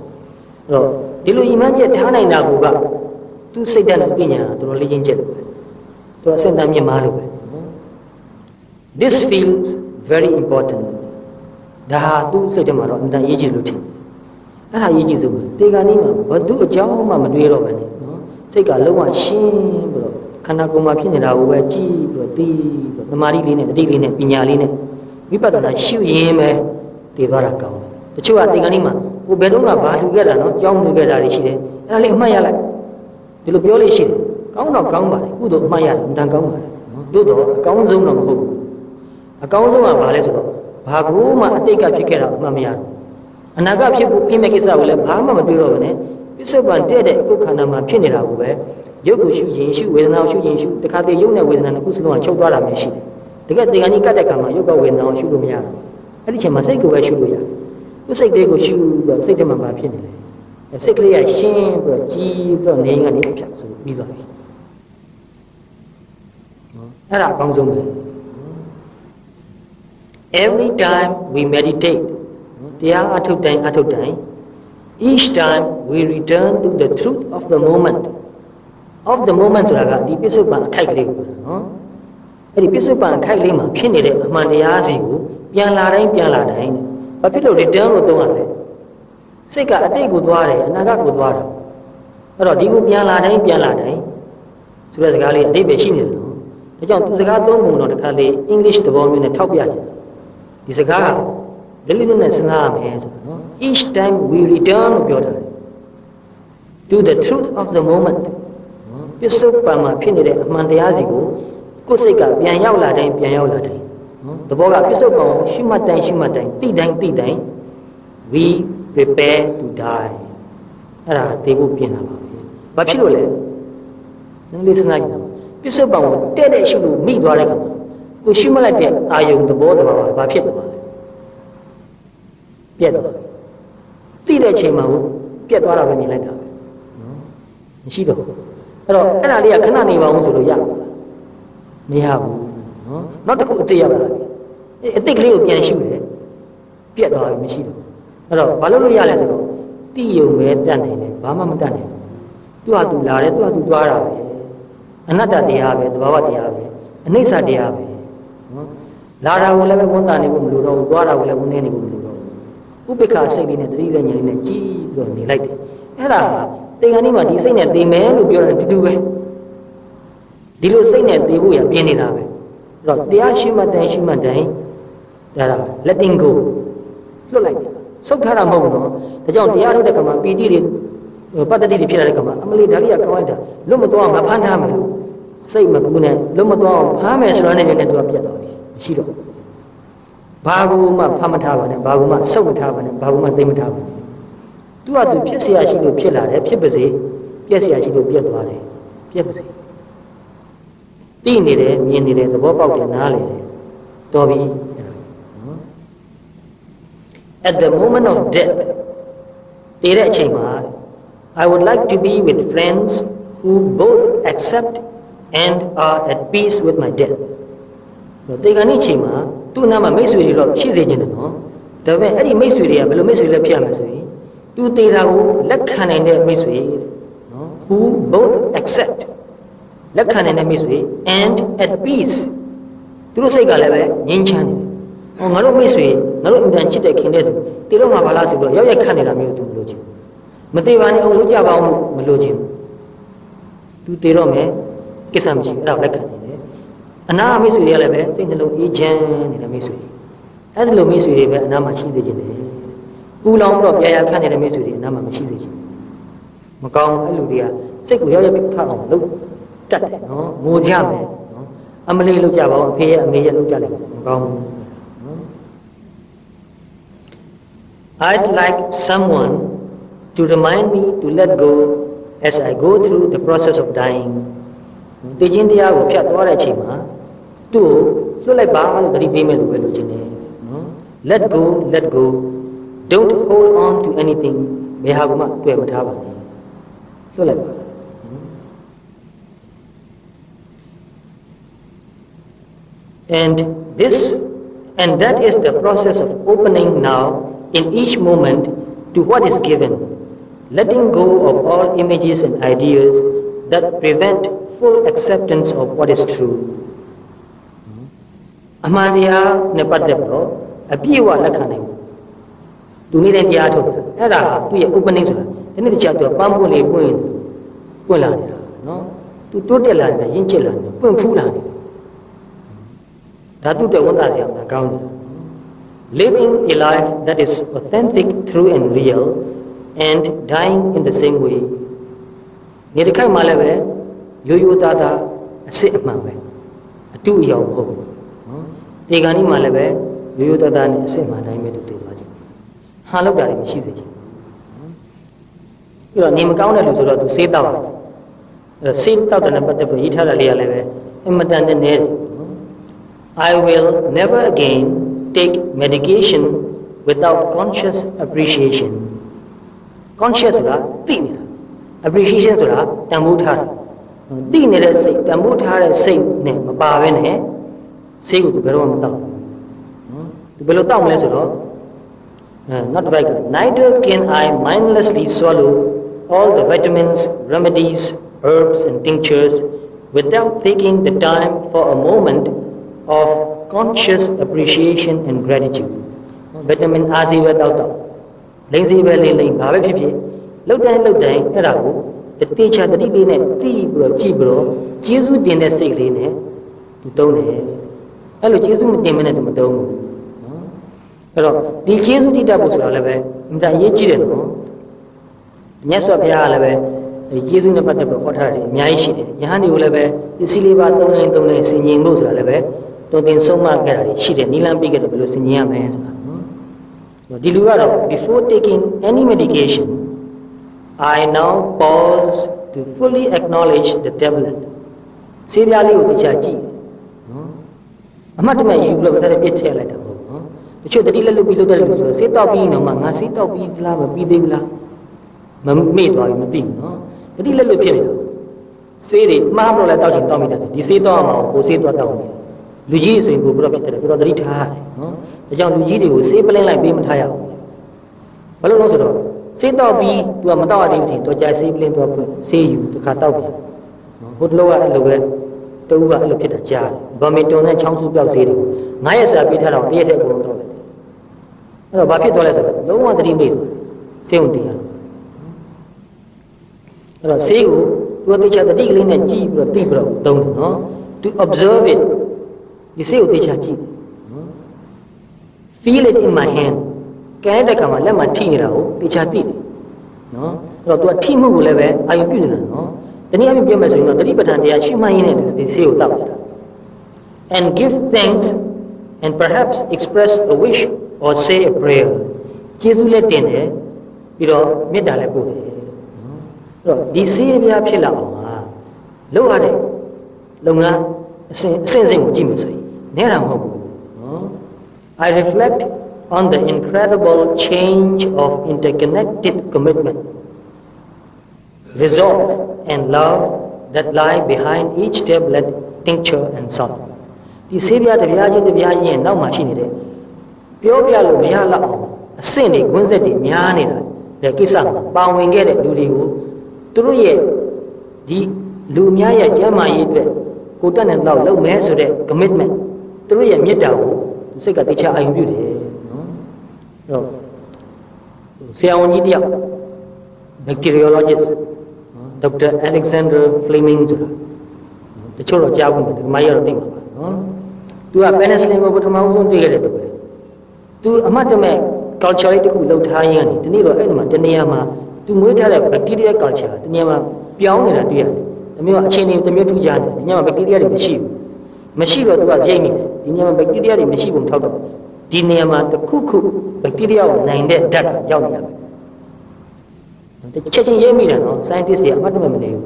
[SPEAKER 1] အဲ့တော့ဒီလိုရည်မှန်းချက်ထားနိုင်တာကသူစိတ်ဓာတ်နဲ့ပညာတော်တော်လေးချင်းချက်လို့ပဲသူအစင်တမ်းမြင်မာလို့ပဲ This feels very important ဒါဟာသူ့စိတ်ထဲမှာတော့အမှန်တန်အရေးကြီးလို့ထင်တယ်အဲ့ဒါရေးကြည့်စို့တေဂာနီးမှာဘသူအကြောင်းမှမတွေးတော့ပဲနဲ့နော်စိတ်ကလုံးဝရှင်းပြီးတော့ခန္ဓာကိုယ်မှာဖြစ်နေတာကိုပဲကြည့်ပြီးတော့သိပြီးတော့သမာဓိလေးနဲ့တတိလေးနဲ့ပညာလေးနဲ့ဝိပဿနာရှုရင်းပဲတည်သွားတာကောင်းတယ်တချို့ကတေဂာနီးမှာဟိုဘယ်တော့ကဘာလူခဲ့တာနော်ကြောင်းလူခဲ့တာတွေရှိတယ်အဲ့ဒါလေးအမှတ်ရလိုက်ဒီလိုပြောလို့ရှိတယ်ကောင်းတော့ကောင်းပါလေကုသိုလ်အမှတ်ရတယ်အမှန်ကောင်းပါလေနော်တို့တော့အကောင်းဆုံးတော့မဟုတ်ဘူးအကောင်းဆုံးကဘာလဲဆိုတော့ ဘာကူမှအတိတ်ကဖြစ်ခဲ့တာအမှတ်မရဘူးအနာဂတ်ဖြစ်ဖို့ပြင်းမဲ့ကိစ္စကိုလည်းဘာမှမတွေးတော့ဘူးနဲ့ပစ္စုပန်တဲ့တဲ့ကိုယ်ခန္ဓာမှာဖြစ်နေတာကိုပဲရုပ်ကိုရှုခြင်းရှုဝေဒနာကိုရှုခြင်းရှုတခါတည်းရုပ်နဲ့ဝေဒနာနှစ်ခုစလုံးကချုပ်သွားတာမျိုးရှိတယ်တကယ်တေဂာနိကတ်တဲ့ခါမှာရုပ်ကဝေဒနာကိုရှုလို့မရဘူးအဲ့ဒီချိန်မှာစိတ်ကိုပဲရှုလို့ရတယ်သူစိတ်လေးကိုရှုပြီးတော့စိတ်ထဲမှာဘာဖြစ်နေလဲစိတ်ကလေးကရှင်းပြီးတော့ကြီးပြီးတော့နေကနေဖြတ်ဆိုပြီးသွားပြီနော်အဲ့ဒါအကောင်းဆုံးပဲ every time we meditate တရားအထုတ်တိုင်းအထုတ်တိုင်း each time we return to the truth of the moment of the moment ဆိုတာကဒီပစ္စုပန်အခိုက်ကလေးကိုနော်အဲ့ဒီပစ္စုပန်အခိုက်ကလေးမှာဖြစ်နေတဲ့အမှန်တရားစီကိုပြန်လာတိုင်းပြန်လာတိုင်းဘာဖြစ်လို့ return လို့သုံးရလဲစိတ်ကအတိတ်ကိုသွားတယ်အနာဂတ်ကိုသွားတာအဲ့တော့ဒီကိုပြန်လာတိုင်းပြန်လာတိုင်းဆိုတဲ့စကားလေးအတိတ်ပဲရှိနေတယ်နော်ဒါကြောင့်သူစကားသုံးပုံတော့တစ်ခါလေ English သဘောမျိုးနဲ့ထောက်ပြကြတယ် ဒီစကားကလေးလေးနဲ့စဉ်းစားရမယ်ဆိုတော့နော် each time we return လို့ပြောတာ to the truth of the moment ပစ္စုပန်မှာဖြစ်နေတဲ့အမှန်တရားစီကိုကိုယ်စိတ်ကပြန်ရောက်လာတိုင်းပြန်ရောက်လာတိုင်းနော်သဘောကပစ္စုပန်ကိုရှိမှတ်တိုင်းရှိမှတ်တိုင်းသိတိုင်းသိတိုင်း we prepare to die အဲ့ဒါသိဖို့ပြင်တာပါပဲဘာဖြစ်လို့လဲနည်းလေးစဉ်းစားကြည့်ပါပစ္စုပန်ကိုတဲ့တဲ့ရှိလို့မိသွားတဲ့ခါမှာ ကိုရှိမှတ်လိုက်တဲ့အာယုံသဘောတဘာဝဘာဖြစ်သွားလဲပြက်သွားသိတဲ့အချိန်မှာကိုပြက်သွားတာပဲမြင်လိုက်တာပဲနော်မရှိတော့ဘူးအဲ့တော့အဲ့ဒါလေးကခဏနေပါအောင်ဆိုလို့ရပါလားမရဘူးနော်နောက်တစ်ခုအသိရောက်လာပြီအဲ့အသိကလေးကိုပြန်ရှုတယ်ပြက်သွားပြီမရှိတော့အဲ့တော့ဘာလို့လို့ရလဲဆိုတော့တိယုံပဲတတ်နိုင်တယ်ဘာမှမတတ်နိုင်ဘူးသူ့ဟာသူလာတယ်သူ့ဟာသူသွားတာပဲအနတ္တတရားပဲသဘာဝတရားပဲအနိစ္စတရားပဲနော် လာတာကိုလည်းပဲဝန်တာနေဖို့မလိုတော့ဘူးသွားတာကိုလည်းဝန်နေနေဖို့မလိုတော့ဘူးဥပိ္ပခာစိတ်လေးနဲ့တတိယဉာဏ်လေးနဲ့ကြည်ပြီးတော့နေလိုက်တယ်အဲ့ဒါဟာသင်္ကန်းဒီမှာဒီစိတ်နဲ့သိမယ်လို့ပြောတယ်တူတူပဲဒီလိုစိတ်နဲ့သိဖို့ရပြင်းနေတာပဲအဲ့တော့တရားရှိမှတိုင်ရှိမှတိုင်ဒါတော့ letting go လွတ်လိုက်တယ်ဆုတ်ထားတာမဟုတ်ဘူးနော်ဒါကြောင့်တရားထုတ်တဲ့ကမှာပီတိတွေပတ္တတိတွေဖြစ်လာတဲ့ကမှာအမလေးဒါလေးကကောင်းလိုက်တာလွတ်မသွားမဖမ်းထားမယ်လို့စိတ်မကူးနဲ့လွတ်မသွားအောင်ဖမ်းမယ်ဆိုတော့လည်းလည်းသူကပြတ်သွားပြီမ ရှိတော့ဘာကူမှဖမ်းမထားပါနဲ့ဘာကူမှဆုတ်မထားပါနဲ့ဘာကူမှသိမထားပါနဲ့သူကသူဖြစ်เสียရှိလို့ဖြစ်လာတယ်ဖြစ်ပါစေပြက်เสียရှိလို့ပြက်သွားတယ်ပြက်ပါစေသိနေတယ်မြင်နေတယ်သဘောပေါက်တယ်နားလေတယ်တော်ပြီနော် at the moment of death တည်တဲ့အချိန်မှာ I would like to be with friends who both accept and are at peace with my death တေခါနေ့ချိန်မှာသူ့အနားမှာမိတ်ဆွေတွေတော့ရှိစေခြင်းတယ်နော်ဒါပေမဲ့အဲ့ဒီမိတ်ဆွေတွေကဘယ်လိုမိတ်ဆွေလဲဖြစ်ရမလဲဆိုရင်သူတေတာကိုလက်ခံနိုင်တဲ့မိတ်ဆွေနော် who both accept လက်ခံနိုင်တဲ့မိတ်ဆွေ and at peace သူတို့စိတ်ကလည်းပဲငြိမ်းချမ်းတယ်ဟောငါတို့မိတ်ဆွေငါတို့အင်တန်ချစ်တဲ့ခင်တဲ့သူတေတော့မှာဘာလားဆိုတော့ရောက်ရက်ခတ်နေတာမျိုးသူမလို့ချင်းမသေးပါနဲ့အောင်လို့ကြပါအောင်မလို့ချင်းသူတေတော့မယ်ကိစ္စမရှိအဲ့ဒါလက်ခံနေတယ် အနာမိတ်ဆွေတွေကလည်းပဲစိတ်နှလုံးအေးချမ်းနေတဲ့မိတ်ဆွေအဲ့ဒီလိုမိတ်ဆွေတွေပဲအနာမှာရှိစေခြင်းတယ်ပူလောင်တော့ပြာရခတ်နေတဲ့မိတ်ဆွေတွေအနာမှာမရှိစေခြင်းမကောင်းအဲ့လူတွေကစိတ်ကိုရောက်ရက်ခတ်အောင်လုပ်တတ်တယ်နော်ငိုကြမယ်နော်အမလေးလုပ်ကြပါဦးအဖေရဲ့အမေရဲ့လုပ်ကြတယ်မကောင်းဘူး I'd like someone to remind me to let go as I go through the process of dying တည်ခြင်းတရားကိုဖြတ်သွားတဲ့အချိန်မှာ သူ့ကိုလွတ်လိုက်ပါလို့တတိပေးမဲ့သူပဲလို့ခြင်းတယ်နော် let go let go don't hold on to anything ဘယ်ဟာကမှတွေ့မထားပါနဲ့လွတ်လိုက်ပါ And this and that is the process of opening now in each moment to what is given, letting go of all images and ideas that prevent full acceptance of what is true. အမှန်တရားနဲ့ပတ်သက်ပြီးတော့အပြည့်အဝလက်ခံနိုင်ဘူး။သူနေတဲ့တရားထုတ်တာအဲ့ဒါသူ့ရဲ့ opening ဆိုတာဒီနေ့တခြားသူပန်းပွင့်လေးပွင့်ပွင့်လာနေတာနော်။သူတိုးတက်လာနေတာရင့်ကျက်လာနေတာပွင့်ဖူးလာနေတာ။ဒါသူ့တဲ့ဝန်သားစရာမကောင်းဘူး။ living a life that is authentic, true and real and dying in the same way နေတစ်ခိုက်မှလည်းပဲရိုးရိုးသားသားအစစ်အမှန်ပဲအတူအယောင်မဟုတ်ဘူးနော် ဒီကနေ့မှလည်းပဲရိုးရိုးသားသားနဲ့အစစ်အမှန်တိုင်းပဲတူတည်သွားခြင်းဟာလောက်တာလည်းမရှိစေခြင်းပြီးတော့နေမကောင်းတဲ့လူဆိုတော့သူစေးတောက်တယ်အဲစေးတောက်တယ်နဲ့ပတ်သက်ပြီးရေးထားတာလေးကလည်းပဲအင်မတန်နဲ့နေတယ် I will never again take medication without conscious appreciation conscious ဆိုတာသိနေတာ appreciation ဆိုတာတန်ဖိုးထားတာသိနေတဲ့စိတ်တန်ဖိုးထားတဲ့စိတ်နဲ့မပါဘဲနဲ့ စိတ်ကိုသူဘယ်တော့မှမတောက်ဘူးနော်သူဘယ်လိုတောက်မလဲဆိုတော့အဲ not right neither can I mindlessly swallow all the vitamins remedies herbs and tinctures without taking the time for a moment of conscious appreciation and gratitude vitamin အားစီပဲတောက်တော့လိမ့်စီပဲလိမ့်လိမ့်ဘာပဲဖြစ်ဖြစ်လှုပ်တိုင်းလှုပ်တိုင်းအဲ့ဒါကိုတေချာတတိလေးနဲ့တီးပြီးတော့ကြည့်ပြီးတော့ကျေးဇူးတင်တဲ့စိတ်လေးနဲ့သူတုံးတယ် အဲ့လိုကျေးဇူးမတင်မနဲ့သူမတုံးဘူးနော်အဲ့တော့ဒီကျေးဇူးတည်တတ်ဖို့ဆိုတာလည်းပဲအင်တာရေးကြည့်တယ်နော်မြတ်စွာဘုရားကလည်းပဲဒီကျေးဇူးနဲ့ပတ်သက်ပြီးဟောထားတယ်အများကြီးရှိတယ်ယဟန်တွေကိုလည်းပဲပစ္စည်းလေးပါသုံးနိုင်သုံးနိုင်ဆင်ញင်ဖို့ဆိုတာလည်းပဲတုံတင်ဆုံးမခဲ့တာရှိတယ်နိလန်းပြီးခဲ့တယ်ဘယ်လိုဆင်ញင်ရမလဲဆိုတာနော်ဒီလူကတော့ before taking any medication I now pause to fully acknowledge the tablet ဆေးပြားလေးကိုတရားကြည့်နော် အမှတ်တမဲ့ယူပြီးတော့ပါးစပ်ပြစ်ထည့်လိုက်တာဟုတ်နော်တချို့တတိလက်လွတ်ပြီးလုပ်တဲ့လူဆိုဆေးတောက်ပြီးတော့မှငါဆေးတောက်ပြီးလားမပြီးသေးဘူးလားမမေ့သွားပြီမသိဘူးနော်တတိလက်လွတ်ဖြစ်နေတာဆေးတွေမှားလို့လည်းတောက်ချင်တောက်မိတယ်ဒီဆေးတောက်အောင်ဟိုဆေးတောက်တောက်နေလူကြီးဆိုရင်ကိုဘယ်တော့ဖြစ်တယ်ဆိုတော့တတိထားတယ်နော်ဒါကြောင့်လူကြီးတွေကိုဆေးပလင်းလိုက်ပေးမထားရဘူးဘာလို့လဲဆိုတော့ဆေးတောက်ပြီး तू ကမတောက်ရသေးဘူးတော့ကြာဆေးပလင်းတော့ဆေးယူတစ်ခါတောက်ပြန်ဟိုတလောကအဲ့လိုပဲ တူကအဲ့လိုဖြစ်တာကြားတယ်ဗမီတွန်နဲ့ချောင်းစုပြောက်ဆေးတွေငါးရက်စာပေးထားတော့တရက်တည်းအကုန်လုံးတော့တယ်အဲ့တော့ဘာဖြစ်သွားလဲဆိုတော့လုံးဝသတိမေ့သွားဆေးုံတရားအဲ့တော့ဆေးကိုသူကတေချာတတိကလေးနဲ့ကြည့်ပြီးတော့သိပြီးတော့သုံးတယ်နော် to observe it ဒီဆေးကိုတေချာကြည့်နော် feel it in my hand ကဲတဲ့ခါမှာလက်မှာထိနေတာကိုတေချာသိတယ်နော်အဲ့တော့သူကထိမှုကိုလည်းပဲအာရုံပြုနေတာနော် တနည်းအားဖြင့်ပြောမယ်ဆိုရင်တော့တတိပဋ္ဌာန်တရားရှိမှရင်းနဲ့ဒီဆေးကိုတောက်တာ and give thanks and perhaps express a wish or say a prayer ကျေးဇူးလည်းတင်တယ်ပြီးတော့မေတ္တာလည်းပို့တယ်အဲ့တော့ဒီဆေးပြားဖြစ်လာအောင်ဟာလုပ်ရတဲ့လုပ်ငန်းအစဉ်အစဉ်စဉ်ကိုကြည့်မယ်ဆိုရင်နဲတာမဟုတ်ဘူးနော် I reflect on the incredible change of interconnected commitment Resolve and love that lie behind each tablet tincture and salt ဒီဆေးပြားတစ်ပြားချင်းတစ်ပြားချင်းရဲ့နောက်မှာရှိနေတဲ့ပြောပြလို့မရတော့အောင်အဆင့်တွေကွင်းဆက်တွေများနေတာဒီကိစ္စမှာပါဝင်ခဲ့တဲ့လူတွေကိုသူတို့ရဲ့ဒီလူများရဲ့ကျမ်းမာရေးအတွက်ကိုတက်တဲ့လောက်လုပ်မယ်ဆိုတဲ့ commitment သူတို့ရဲ့မေတ္တာကိုစိတ်ကတရားအယုံပြုတယ်နော်အဲ့တော့ဆရာဝန်ကြီးတယောက် bacteriologist ဒေါက်တာ Alexander Fleming ဆိုတာတချို့တော့ကြားဘူးမယ်ဒီမိုင်းရတော့သိမှာပါနော်သူက penicillin ကိုပထမဆုံးတွေ့ခဲ့တဲ့သူပဲသူအမှတ်တမဲ့ culture လေးတစ်ခုလောက်ထားရင်းကနေဒီနေ့တော့အဲ့ဒီမှာတနေရာမှာသူမွေးထားတဲ့ bacteria culture တနေရာမှာပြောင်းနေတာတွေ့ရတယ်ဒီမျိုးအခြေအနေတမျိုးထူးခြားနေဒီညမှာ bacteria တွေမရှိဘူးမရှိတော့သူကရိတ်နေတယ်ဒီညမှာ bacteria တွေမရှိဘူးမထောက်တော့ဒီနေရာမှာတစ်ခုခု bacteria ကိုနိုင်တဲ့ဓာတ်ရောက်နေရတယ် ချက်ချင်းရေးမိတယ်နော် scientist တွေအမှတ်တမဲ့မနေဘူး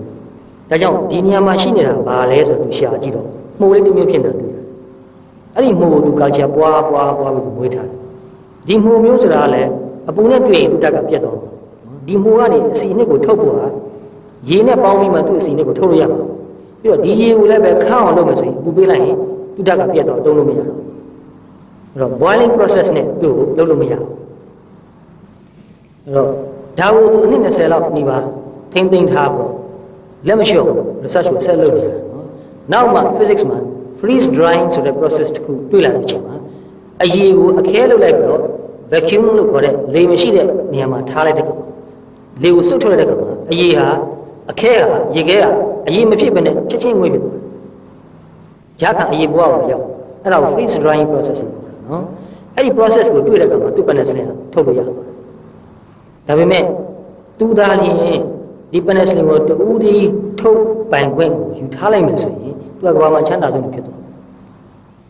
[SPEAKER 1] ဒါကြောင့်ဒီနေရာမှာရှိနေတာဘာလဲဆိုတော့သူရှာကြည့်တော့မှုလေးတစ်မျိုးဖြစ်နေတာတွေ့တယ်အဲ့ဒီမှုကိုသူ culture ပွားပွားပွားပြီးသူမွေးထားတယ်ဒီမှုမျိုးဆိုတာကလည်းအပူနဲ့တွေ့ရင်သူတက်ကပြတ်သွားတယ်ဒီမှုကနေအစီအနှစ်ကိုထုတ်ဖို့ဟာရေနဲ့ပေါင်းပြီးမှသူ့အစီအနှစ်ကိုထုတ်လို့ရမှာပြီးတော့ဒီရေကိုလည်းပဲခန့်အောင်လုပ်မယ်ဆိုရင်ပူပေးလိုက်ရင်သူတက်ကပြတ်သွားတုံးလို့မရတော့အဲ့တော့ boiling process နဲ့သူ့ကိုလုပ်လို့မရဘူးအဲ့တော့ ဒါကိုသူအနည်း20လောက်နေပါထိမ့်သိမ့်ထားပေါ့လက်မလျှော့ research ကိုဆက်လုပ်နေတာနော်နောက်မှ physics မှာ freeze drying ဆိုတဲ့ process တစ်ခုတွေ့လာတဲ့အချိန်မှာအရေကိုအခဲလုပ်လိုက်ပြီးတော့ vacuum လို့ခေါ်တဲ့လေမရှိတဲ့နေရာမှာထားလိုက်တဲ့ကောင်လေကိုစုပ်ထုတ်လိုက်တဲ့ကောင်အရေဟာအခဲဟာရေခဲဟာအရေမဖြစ်ဘဲနဲ့ချက်ချင်းငွေ့ဖြစ်သွားရခံအရေဘဝကိုရောက်အဲ့ဒါကို freeze drying process လို့ခေါ်တာနော်အဲ့ဒီ process ကိုတွေ့တဲ့ကောင်မှာသူ့ penicillin ထုတ်လို့ရတယ် ဒါပေမဲ့သူသားလျင်ဒီ penicillin ကိုတူဦးဒီထုတ်ပိုင်ခွင့်ကိုယူထားလိုက်မယ်ဆိုရင်သူကကဘာမှချမ်းသာဆုံးဖြစ်သွား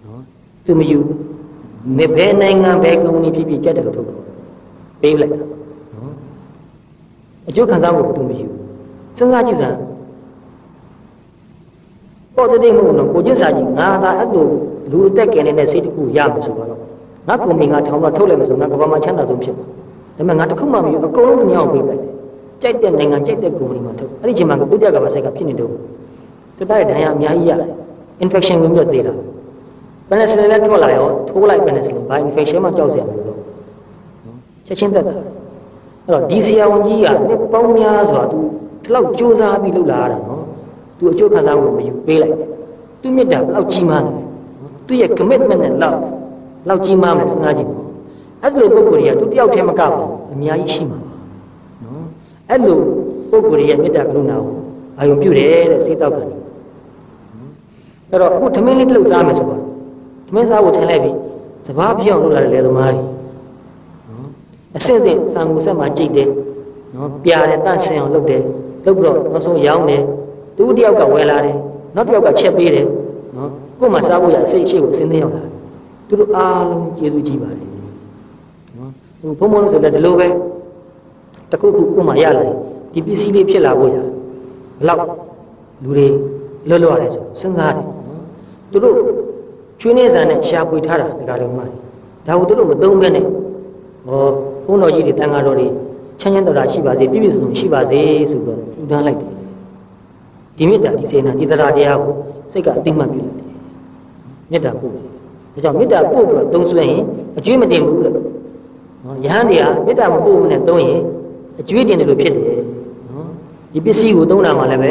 [SPEAKER 1] နော်သူမယူမဘယ်နိုင်ငံဘယ်ကုမ္ပဏီဖြစ်ဖြစ်ကြက်တယ်လို့ထုတ်ပေးလိုက်တာနော်အကျိုးခံစားမှုသူမယူစဉ်းစားကြည့်စမ်းပေါ်တဲ့မှုတော့ကိုကျစ်စာကြီးငါသာအဲ့လိုလူအသက်ကယ်နေတဲ့စိတ်တစ်ခုရမယ်ဆိုတော့ငါကုမ္ပဏီငါထောင်တော့ထုတ်လိုက်မယ်ဆိုငါကဘာမှချမ်းသာဆုံးဖြစ်မှာ ဒါပေမဲ့ငါတခုမှမယူအကုန်လုံးညောင်းပေးလိုက်ကြိုက်တဲ့နိုင်ငံကြိုက်တဲ့ကုမ္ပဏီမှာထုတ်အဲ့ဒီချိန်မှာဒုတိယကမ္ဘာဆိုင်ကဖြစ်နေတော့စတဲ့ဒဏ်ရာအများကြီးရတယ် infection ဝင်ပြီးသေးတာ penicillin လည်းထွက်လာရောထိုးလိုက် penicillin ဘာ infection မှကြောက်စရာမလိုတော့ချက်ချင်းသက်တာအဲ့တော့ဒီဆရာဝန်ကြီးကနှစ်ပေါင်းများစွာသူဒီလောက်စူးစမ်းပြီးလုပ်လာရတာနော်သူအကျိုးခံစားမှုမယူပေးလိုက်သူမြတ်တာဘယ်လောက်ကြီးမားတယ်သူရဲ့ commitment နဲ့လောက်လောက်ကြီးမားမယ်စဉ်းစားကြည့်အဲ့လိုပုံကိုယ်တွေကသူတယောက်တည်းမကဘူး အများကြီးရှိမှာပါနော်အဲ့လိုပုံကိုယ်ရဲ့မေတ္တာကရုဏာကိုအာယုံပြုတယ်တဲ့စေတောက်ခံတယ်အဲ့တော့အခုသမင်းလေးတစ်လုပ်စားမယ်ဆိုတော့သမင်းစားဖို့ထင်လိုက်ပြီစဘာပြောင်းလို့လာတဲ့လေသမားတွေအစစ်စစ်ဆံကိုဆက်မှာကြိတ်တယ်နော်ပြားတယ်တန့်ဆင်အောင်လုပ်တယ်လုပ်ပြီးတော့နောက်ဆုံးရောင်းတယ်သူတယောက်ကဝယ်လာတယ်နောက်တစ်ယောက်ကချက်ပေးတယ်နော်ကို့မှာစားဖို့ရအစိတ်အရှိကိုအစင်းသိရောက်လာသူတို့အားလုံးကျေးဇူးကြီးပါတယ်နော် ဘုံဘုံလို့ဆိုလည်းဒီလိုပဲတခုခုကို့မှာရလာတယ်ဒီပစ္စည်းလေးဖြစ်လာဖို့ရဘလောက်လူတွေလွတ်လွတ်ရတယ်ဆိုစဉ်းစားတယ်နော်သူတို့ချွေးနေဆန်နဲ့ရှားပွေထားတာဒီကလေးမှဒါကိုသူတို့မသုံးဘဲနဲ့ဟောဘုန်းတော်ကြီးတွေတန်ဃာတော်တွေချမ်းချမ်းသာသာရှိပါစေပြည့်ပြည့်စုံစုံရှိပါစေဆိုတော့ထူထမ်းလိုက်တယ်ဒီမေတ္တာဒီစေနာဒီတရားတရားကိုစိတ်ကအသိမှတ်ပြုလိုက်တယ်မေတ္တာပို့တယ်ဒါကြောင့်မေတ္တာပို့ပြီးတော့သုံးဆွဲရင်အကျွေးမတင်ဘူးလို့နော် ယဟန်တွေကမေတ္တာမပို့ဘူးနဲ့သုံးရင်အကျွေးတင်တယ်လို့ဖြစ်တယ်နော်ဒီပစ္စည်းကိုသုံးတာမှလည်းပဲ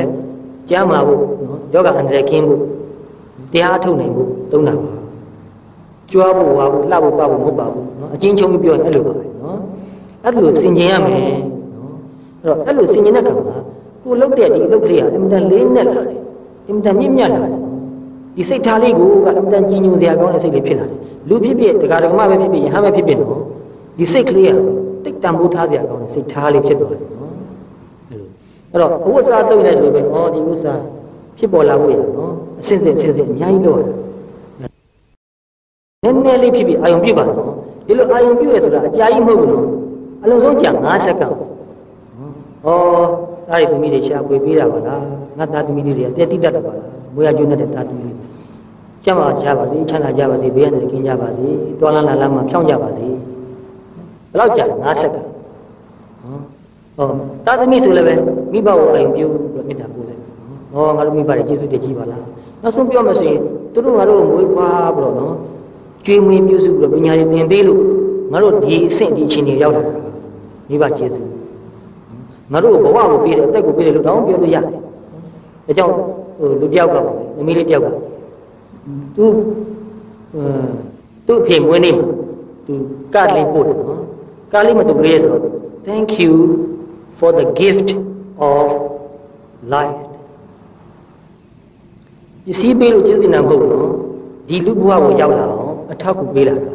[SPEAKER 1] ကြားမှာဖို့နော်ယောဂအန္တရာယ်ကင်းဖို့တရားထုတ်နိုင်ဖို့သုံးတာပါကြွားဖို့ဝါဖို့လှဖို့ပဖို့မဟုတ်ပါဘူးနော်အချင်းချင်းပြောရင်အဲ့လိုပါပဲနော်အဲ့လိုဆင်ခြင်ရမယ်နော်အဲ့တော့အဲ့လိုဆင်ခြင်တဲ့ခါမှာကိုလုတ်တဲ့ဒီလုတ်ကလေးဟာအင်မတန်လေးနဲ့လာတယ်အင်မတန်မြင့်မြတ်လာတယ်ဒီစိတ်ထားလေးကိုကအင်မတန်ကြီးညိုစရာကောင်းတဲ့စိတ်လေးဖြစ်လာတယ်လူဖြစ်ဖြစ်ဒကာဒကမပဲဖြစ်ဖြစ်ယဟန်ပဲဖြစ်ဖြစ်နော် ဒီစိတ်ကလေးကတိတ်တန်ဖိုးထားစရာကောင်းတဲ့စိတ်ထားလေးဖြစ်သွားတယ်နော်အဲ့တော့ဘုဝစာတုံးနေတယ်လို့ပဲဩဒီဥစ္စာဖြစ်ပေါ်လာဖို့ရနော်အစစ်စစ်အစစ်စစ်အများကြီးလုပ်ရတယ်နည်းနည်းလေးဖြစ်ဖြစ်အာယုံပြုတ်ပါတော့ဒီလိုအာယုံပြုတ်ရဆိုတာအကြာကြီးမဟုတ်ဘူးနော်အလုံးစုံကြာ9စက္ကန့်ဩသားရသမီးတွေရှားပွေပေးတာပါလားငါသားသမီးလေးတွေကတည့်တိတတ်တယ်ပါလားမွေးရကျွန်းတဲ့သားသမီးလေးကျမ်းမာကြပါစေချမ်းသာကြပါစေဘေးရန်တွေကင်းကြပါစေတွာလန်းလာလမ်းမှာဖြောင်းကြပါစေ ဘယ်တော့ကြာ9စက္ကန့်ဟောသားသမီးဆိုလည်းပဲမိဘကိုအာယုံပြုပြီးမေတ္တာပို့လိုက်ဟောငါတို့မိဘတွေကျေးဇူးတင်ကြပါလားနောက်ဆုံးပြောမယ်ဆိုရင်သူတို့ငါတို့မွေးဖွားပြီးတော့နော်ကျွေးမွေးပြုစုပြီးတော့ပညာတွေသင်ပေးလို့ငါတို့ဒီအဆင့်ဒီအချိန်တွေရောက်လာတာမိဘကျေးဇူးငါတို့ဘဝကိုပေးတယ်အသက်ကိုပေးတယ်လို့တောင်းပြောလို့ရတယ်။ဒါကြောင့်ဟိုလူတယောက်ကပေါ့အမီးလေးတယောက်ကသူအဲသူ့အဖေမွေးနေမှာသူကတ်လေးပို့တယ်နော်။ ကတ်လေးမတူကလေးဆိုတော့ thank you for the gift of life ပစ္စည်းပေးလို့ကျေးဇူးတင်တာမဟုတ်ဘူးနော်ဒီလူဘဝကိုရောက်လာအောင်အထောက်ကူပေးလာတာ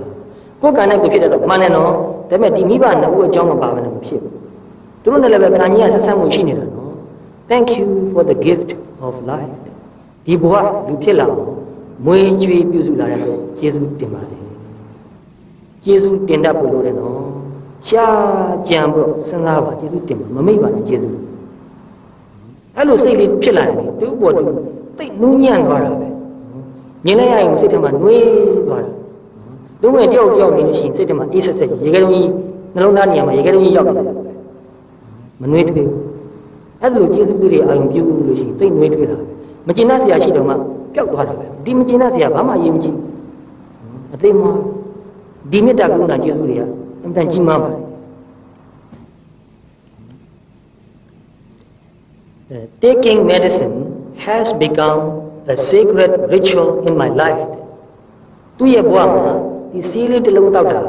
[SPEAKER 1] ကိုယ်ကံနဲ့ကိုဖြစ်တဲ့တော့မှန်တယ်နော်ဒါပေမဲ့ဒီမိဘနှစ်ဦးအကြောင်းမပါဘဲနဲ့မဖြစ်ဘူးသူတို့နဲ့လည်းပဲကံကြီးကဆက်ဆံမှုရှိနေတာနော် thank you for the gift of life ဒီဘဝလူဖြစ်လာအောင်မွေးချွေးပြုစုလာတဲ့အတွက်ကျေးဇူးတင်ပါတယ်ကျေးဇူးတင်တတ်ဖို့လိုတယ်နော် ရှားကြံပြီးတော့စဉ်းစားပါကျေးဇူးတင်ပါမမိတ်ပါနဲ့ကျေးဇူးအဲ့လိုစိတ်လေးဖြစ်လာတယ်သူ့ဘော်သူတိတ်နူးညံ့သွားတာပဲမြင်လိုက်ရရင်စိတ်ထဲမှာနှွေးသွားတာလူငယ်တယောက်တယောက်မြင်လို့ရှိရင်စိတ်ထဲမှာအေးဆက်ဆက်ရေခဲတုံးကြီးနှလုံးသားနေရာမှာရေခဲတုံးကြီးရောက်တယ်မနှွေးထွေးအဲ့လိုကျေးဇူးတွေအာရုံပြုလို့ရှိရင်သိနှွေးထွေးတာမကျင်တတ်စရာရှိတော့မှပျောက်သွားတာပဲဒီမကျင်တတ်စရာဘာမှအရေးမကြီးအသိမှဒီမေတ္တာကရုဏာကျေးဇူးတွေက အမှန်တန်ကြီးမားပါတယ် taking medicine has become a sacred ritual in my life သူ့ရဲ့ဘဝမှာဒီစီးလေးတစ်လုံးတောက်တာ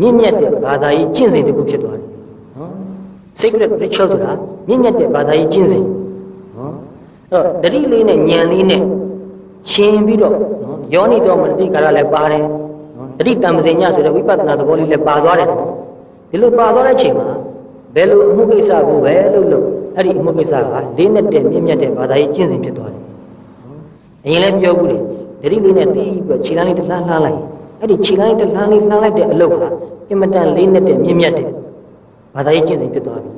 [SPEAKER 1] မြင့်မြတ်တဲ့ဘာသာရေးကျင့်စဉ်တစ်ခုဖြစ်သွားတယ်နော် sacred ritual ဆိုတာမြင့်မြတ်တဲ့ဘာသာရေးကျင့်စဉ်နော်အဲ့တော့တတိလေးနဲ့ဉာဏ်လေးနဲ့ရှင်ပြီးတော့နော်ယောနိတော်မနတိကာရလည်းပါတယ်နော် တတိတံပစင်ညဆိုတဲ့ဝိပဿနာသဘောလေးလည်းပါသွားတယ်နော်ဒီလိုပါသွားတဲ့အချိန်မှာဘယ်လိုအမှုကိစ္စကိုပဲလုပ်လို့အဲ့ဒီအမှုကိစ္စကလေးနဲ့တည်းမြင့်မြတ်တဲ့ဘာသာရေးကျင့်စဉ်ဖြစ်သွားတယ်အရင်လည်းပြောဘူးလေတတိလေးနဲ့တီးပြီးခြေလမ်းလေးတစ်လှမ်းလှမ်းလိုက်အဲ့ဒီခြေလမ်းလေးတစ်လှမ်းလေးလှမ်းလိုက်တဲ့အလုပ်ဟာအင်မတန်လေးနဲ့တည်းမြင့်မြတ်တဲ့ဘာသာရေးကျင့်စဉ်ဖြစ်သွားပြီ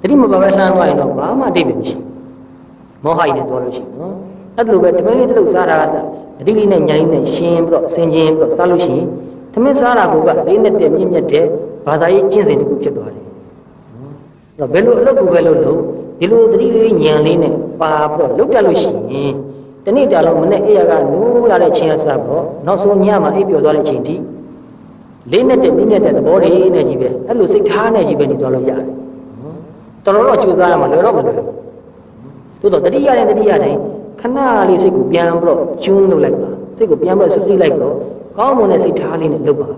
[SPEAKER 1] တတိမပါပဲလှမ်းသွားရင်တော့ဘာမှအတိတ်ပဲမရှိမောဟိုက်နဲ့သွားလို့ရှိရင်နော်အဲ့လိုပဲတမင်းလေးတစ်လုပ်စားတာကစား တတိလေးနဲ့ညာလေးနဲ့ရှင်းပြီးတော့ဆင်ခြင်ပြီးတော့စားလို့ရှိရင်သမင်းစားတာကလေးနဲ့တည်းမြင့်မြတ်တဲ့ဘာသာရေးကျင့်စဉ်တစ်ခုဖြစ်သွားတယ်တော့ဘယ်လိုအလုပ်ကိုပဲလုပ်လို့ဒီလိုသတိလေးညံလေးနဲ့ပါပြီးတော့လုပ်တတ်လို့ရှိရင်တနေ့တာလုံးမနေ့အေးရကနိုးလာတဲ့ချင်းအစားပေါ့နောက်ဆုံးညမှာအိပ်ပျော်သွားတဲ့ချိန်ထိလေးနဲ့တည်းမြင့်မြတ်တဲ့သဘောတွေနဲ့ကြီးပဲအဲ့လိုစိတ်ထားနဲ့ကြီးပဲနေသွားလို့ရတယ်တော်တော်တော့ကြိုးစားရမှာလွယ်တော့မလွယ်ဘူးသို့တော့တတိယတဲ့တတိယတိုင်း ခဏလေးစိတ်ကိုပြန်ပြီးတော့ကျွန်းလုပ်လိုက်ပါစိတ်ကိုပြန်ပြီးတော့ဆွဆွလိုက်တော့ကောင်းမွန်တဲ့စိတ်ထားလေးနဲ့လုပ်ပါ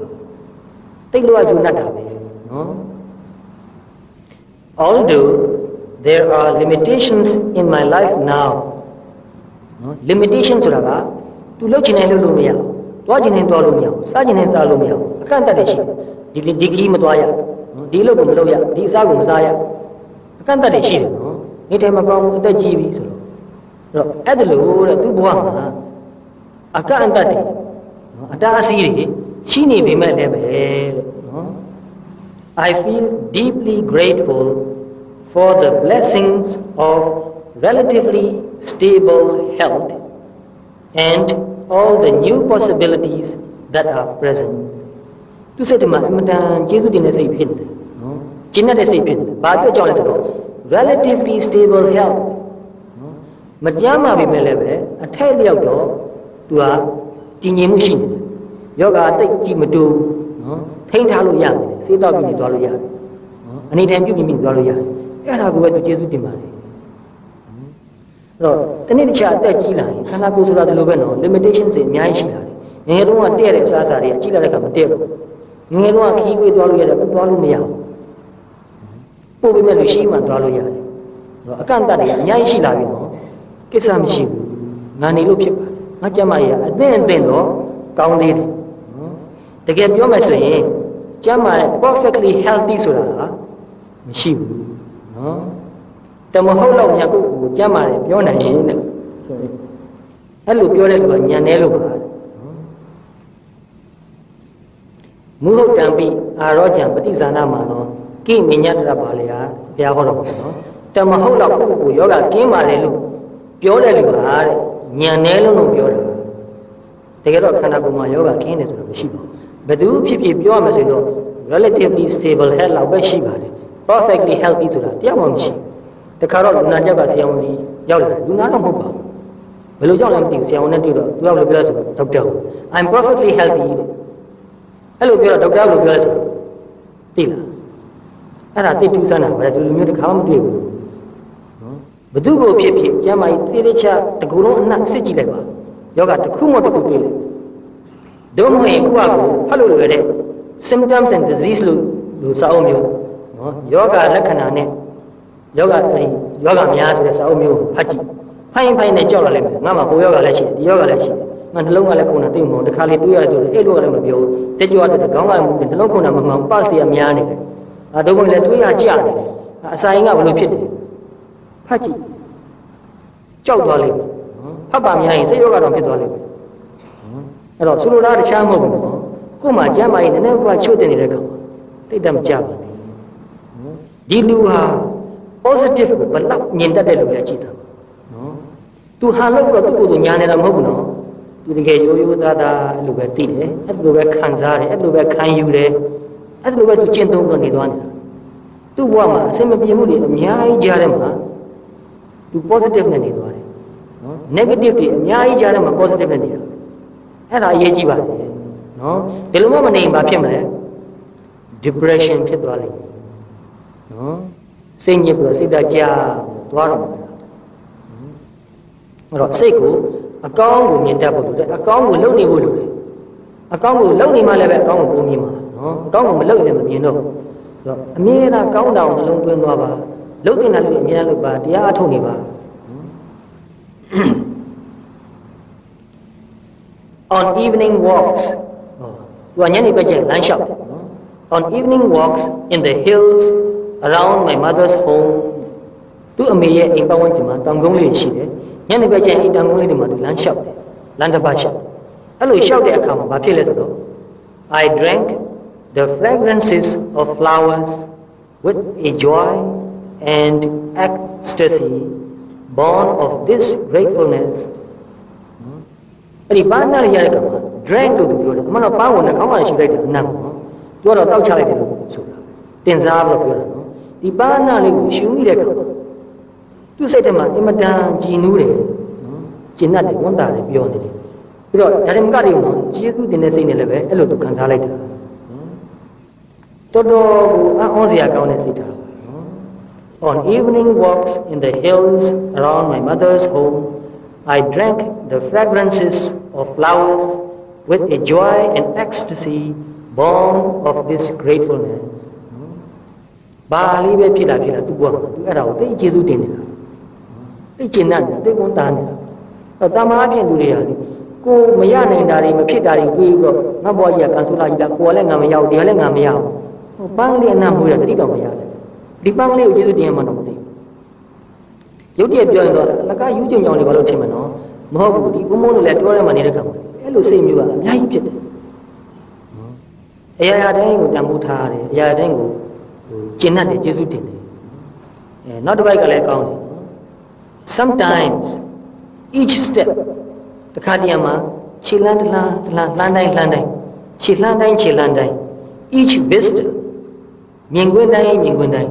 [SPEAKER 1] တိတ်လို့အကျိုးနဲ့တာပဲနော် although there are limitations in my life now နော် limitation ဆိုတာကသူလုပ်ချင်တယ်လုပ်လို့မရဘူးတွားချင်တယ်တွားလို့မရဘူးစားချင်တယ်စားလို့မရဘူးအကန့်အသတ်တွေရှိဒီဒီခီးမတွားရဒီအလုပ်ကိုမလုပ်ရဒီအစားကိုမစားရအကန့်အသတ်တွေရှိတယ်နော်နေထိုင်မကောင်းဘူးအသက်ကြီးပြီဆိုတော့အဲ့ တော့အဲ့ဒါလို့တဲ့သူ့ဘဝမှာအကန့်အသတ်တွေနော်အတားအဆီးတွေရှိနေပေမဲ့လည်းပဲတဲ့နော် I feel deeply grateful for the blessings of relatively stable health and all the new possibilities that are present သူစိတ်ထဲမှာအမတန်ကျေးဇူးတင်တဲ့စိတ်ဖြစ်တယ်နော်ကျင့်တဲ့စိတ်ဖြစ်တယ်ဘာအတွက်ကြောင့်လဲဆိုတော့ relatively stable health နော် မကြမ်းပါပြီမဲ့လည်းပဲအထက်လျောက်တော့သူကတည်ငြိမ်မှုရှိနေတယ်ယောဂတိတ်ကြည့်မတူနော်ထိန်းထားလို့ရတယ်စေးတော့ပြီးနေသွားလို့ရတယ်နော်အနေထိုင်ပြုပြီးပြီးသွားလို့ရတယ်အဲ့ဒါကိုပဲသူကျေးဇူးတင်ပါတယ်အဲ့တော့တနေ့တစ်ခြားအသက်ကြီးလာရင်ခန္ဓာကိုယ်ဆိုတာဒီလိုပဲနော် limitation တွေအများကြီးရှိလာတယ်ငယ်တုန်းကတည့်ရတဲ့အစားအစာတွေကကြီးလာတဲ့အခါမတည့်ဘူးငယ်တုန်းကခီးဝေးသွားလို့ရတယ်အခုသွားလို့မရဘူးပို့ပြီးမဲ့လို့ရှိမှသွားလို့ရတယ်တော့အကန့်အသတ်တွေအများကြီးရှိလာပြီနော် ကိစ္စမရှိဘူးငါနေလို့ဖြစ်ပါတယ်ငါကြမ်းမရအသင့်အသင့်တော့ကောင်းသေးတယ်နော်တကယ်ပြောမယ်ဆိုရင်ကျမ်းမာ perfectly healthy ဆိုတာကမရှိဘူးနော်တမဟုတ်တော့မြတ်ကိုကိုကျမ်းမာတယ်ပြောနိုင်ရင်တဲ့အဲ့လိုပြောတဲ့လူကညံနေလို့ပါမုဟုတ်တံပိအာရောကြံပฏิဇာနာမှာနော်ကိမိညတရပါလေဟာဘုရားဟောတော်ပါနော်တမဟုတ်တော့ကိုကိုယောဂကင်းပါတယ်လို့ ပြောတဲ့လူကတဲ့ညံနေလို့လို့ပြောတာတကယ်တော့ခန္ဓာကိုယ်မှာယောဂကင်းတယ်ဆိုတာမရှိပါဘူးဘယ်သူဖြစ်ဖြစ်ပြောရမယ်ဆိုတော့ relatively stable health လောက်ပဲရှိပါတယ် perfectly healthy ဆိုတာတရားမှမရှိတခါတော့လူနာတယောက်ကဆရာဝန်ကြီးရောက်လာလူနာတော့မဟုတ်ပါဘူးဘယ်လိုကြောက်လဲမသိဘူးဆရာဝန်နဲ့တွေ့တော့သူကလည်းပြောဆိုတော့ဒေါက်တာ I'm perfectly healthy တဲ့အဲ့လိုပြောတော့ဒေါက်တာလို့ပြောလဲဆိုတော့သိလားအဲ့ဒါတိတ်ထူးဆန်းတာပဲဒီလိုမျိုးတစ်ခါမှမတွေ့ဘူးနော် ဘသူကိုဖြစ်ဖြစ်ကျမ်းမာရေးသေသေးချာတကူလုံးအနက်စစ်ကြည့်လိုက်ပါယောဂတစ်ခုမှတစ်ခုတွေ့လိုက်ဒုမဟုတ်ရင်ခုကကိုဖတ်လို့လွယ်တဲ့ symptoms and disease လို့လို့စာအုပ်မျိုးနော်ယောဂလက္ခဏာနဲ့ယောဂအဲဒီယောဂများဆိုတဲ့စာအုပ်မျိုးဖတ်ကြည့်ဖိုင်ဖိုင်နဲ့ကြောက်လာလိမ့်မယ်ငါမှဟိုယောဂလည်းရှိတယ်ဒီယောဂလည်းရှိတယ်ငါနှလုံးကလည်းခုန်တာသိမလို့တခါလေတွေးရတယ်ဆိုတော့အဲ့လိုကလည်းမပြောဘူးစက်ကြောတဲ့ခေါင်းကမူတယ်နှလုံးခုန်တာမမှန်ပတ်စီရများနေတယ်အဲဒုက္ခလည်းတွေးရကြနေတယ်အစာရင်ကဘယ်လိုဖြစ်တယ် ဖတ်ကြည့်ကြောက်သွားလိမ့်မယ်ဖတ်ပါများရင်စိတ်ယောဂတော့ဖြစ်သွားလိမ့်မယ်အဲ့တော့ဆိုလိုတာတခြားမဟုတ်ဘူးနော်ကို့မှာကျမ်းမာရေးနည်းနည်းကချို့တင်နေတဲ့ကောင်စိတ်တမကြပါနဲ့ဒီလူဟာ positive ကိုဘလောက်မြင်တတ်တဲ့လူလည်းကြည့်တာနော်သူဟာလို့တော့သူ့ကိုယ်ကိုညာနေတာမဟုတ်ဘူးနော်သူတကယ်ရိုးရိုးသားသားအဲ့လိုပဲသိတယ်အဲ့လိုပဲခံစားတယ်အဲ့လိုပဲခံယူတယ်အဲ့လိုပဲသူကျင့်သုံးလို့နေသွားနေတာသူ့ဘဝမှာအစင်မပြေမှုတွေအများကြီးကြားထဲမှာ သူ positive နဲ့နေသွားတယ်နော် negative တွေအများကြီးကြားထဲမှာ positive နဲ့နေတာအဲ့ဒါအရေးကြီးပါတယ်နော်ဒီလိုမှမနေရင်ဘာဖြစ်မလဲ depression ဖြစ်သွားလိမ့်မယ်နော်စိတ်ညစ်ပြီးတော့စိတ်ဓာတ်ကျသွားတော့မှာအဲ့တော့စိတ်ကိုအကောင်းကိုမြင်တတ်ဖို့လိုတယ်အကောင်းကိုလုပ်နေဖို့လိုတယ်အကောင်းကိုလုပ်နေမှလည်းပဲအကောင်းကိုပုံမြင်မှာနော်အကောင်းကိုမလုပ်ရင်မမြင်တော့ဘူးဆိုတော့အမြဲတမ်းကောင်းတာကိုနှလုံးသွင်းသွားပါ လုပ်တင်တာလည်းအမြဲတမ်းလုပ်ပါတရားအထုတ်နေပါ on evening walks သူကညနေဘက်ကျရင်လမ်းလျှောက်တယ်နော် on evening walks in the hills around my mother's home သူ့အမေရဲ့အိမ်ပတ်ဝန်းကျင်မှာတောင်ကုန်းလေးရှိတယ်ညနေဘက်ကျရင်အိမ်တောင်ကုန်းလေးတွေမှာသူလမ်းလျှောက်တယ်လမ်းတစ်ပတ်လျှောက်အဲ့လိုလျှောက်တဲ့အခါမှာဘာဖြစ်လဲဆိုတော့ I drank the fragrances of flowers with a joy and ecstasy born of this gratefulness အဲ့ဒီဘာနာရရတဲ့ကောင်က drank လို့သူပြောတယ်အမှန်တော့ပန်းကိုနှာခေါင်းမှာရှိလိုက်တယ်အနံ့ပေါ့ပြောတော့တောက်ချလိုက်တယ်လို့ဆိုတာတင်စားပြီးတော့ပြောတာနော်ဒီဘာနာလေးကိုရှူမိတဲ့ကောင်သူ့စိတ်ထဲမှာအင်မတန်ကြည်နူးတယ်နော်ကျင်납တယ်ဝန်တာတယ်ပြောနေတယ်ပြီးတော့ဓမ္မကတွေမှာကျေးဇူးတင်တဲ့စိတ်နဲ့လည်းပဲအဲ့လိုသူခံစားလိုက်တာတော်တော်ကိုအံ့ဩစရာကောင်းတဲ့စိတ်ဓာတ် On evening walks in the hills around my mother's home I drank the fragrances of flowers with a joy and ecstasy born of this gratefulness ဘာလေးပဲဖြစ်တာဖြစ်တာသူကသူအဲ့ဒါကိုသိကျေစုတင်နေတာသိကျင်တတ်တယ်သိဝန်တာနေတာအဲ့တာမားအပြင်လူတွေဟာလေကိုမရနိုင်တာတွေမဖြစ်တာတွေတွေးပြီးတော့ငါဘောကြီးကကန်ဆူလာကြီးလားကိုယ်လည်းငါမရောက်ဒီကလည်းငါမရဘူး ဟိုပန်းလေးအနံ့မွေးတာတတိတော်မရတယ် ဒီပန်းလေးကိုကျေးဇူးတင်ရမှတော့မသိဘူးရုပ်တရက်ပြောရင်တော့လကယူးကြုံကြောင်လေးဘာလို့ထင်မနော်မဟုတ်ဘူးဒီဘုံဘုံလို့လည်းပြောရမှနေတဲ့ကံပါအဲ့လိုစိတ်မျိုးကအများကြီးဖြစ်တယ်အရာရာတိုင်းကိုတန်ဖိုးထားရတယ်အရာတိုင်းကိုဟိုကျင့်တတ်တယ်ကျေးဇူးတင်တယ်အဲနောက်တစ်ပိုက်ကလည်းကောင်းတယ် sometimes each step တခါတည်းမှာခြေလန်းတလားတလားလှမ်းတိုင်းလှမ်းတိုင်းခြေလှမ်းတိုင်းခြေလှမ်းတိုင်း each vista မြင်ကွင်းတိုင်းမြင်ကွင်းတိုင်း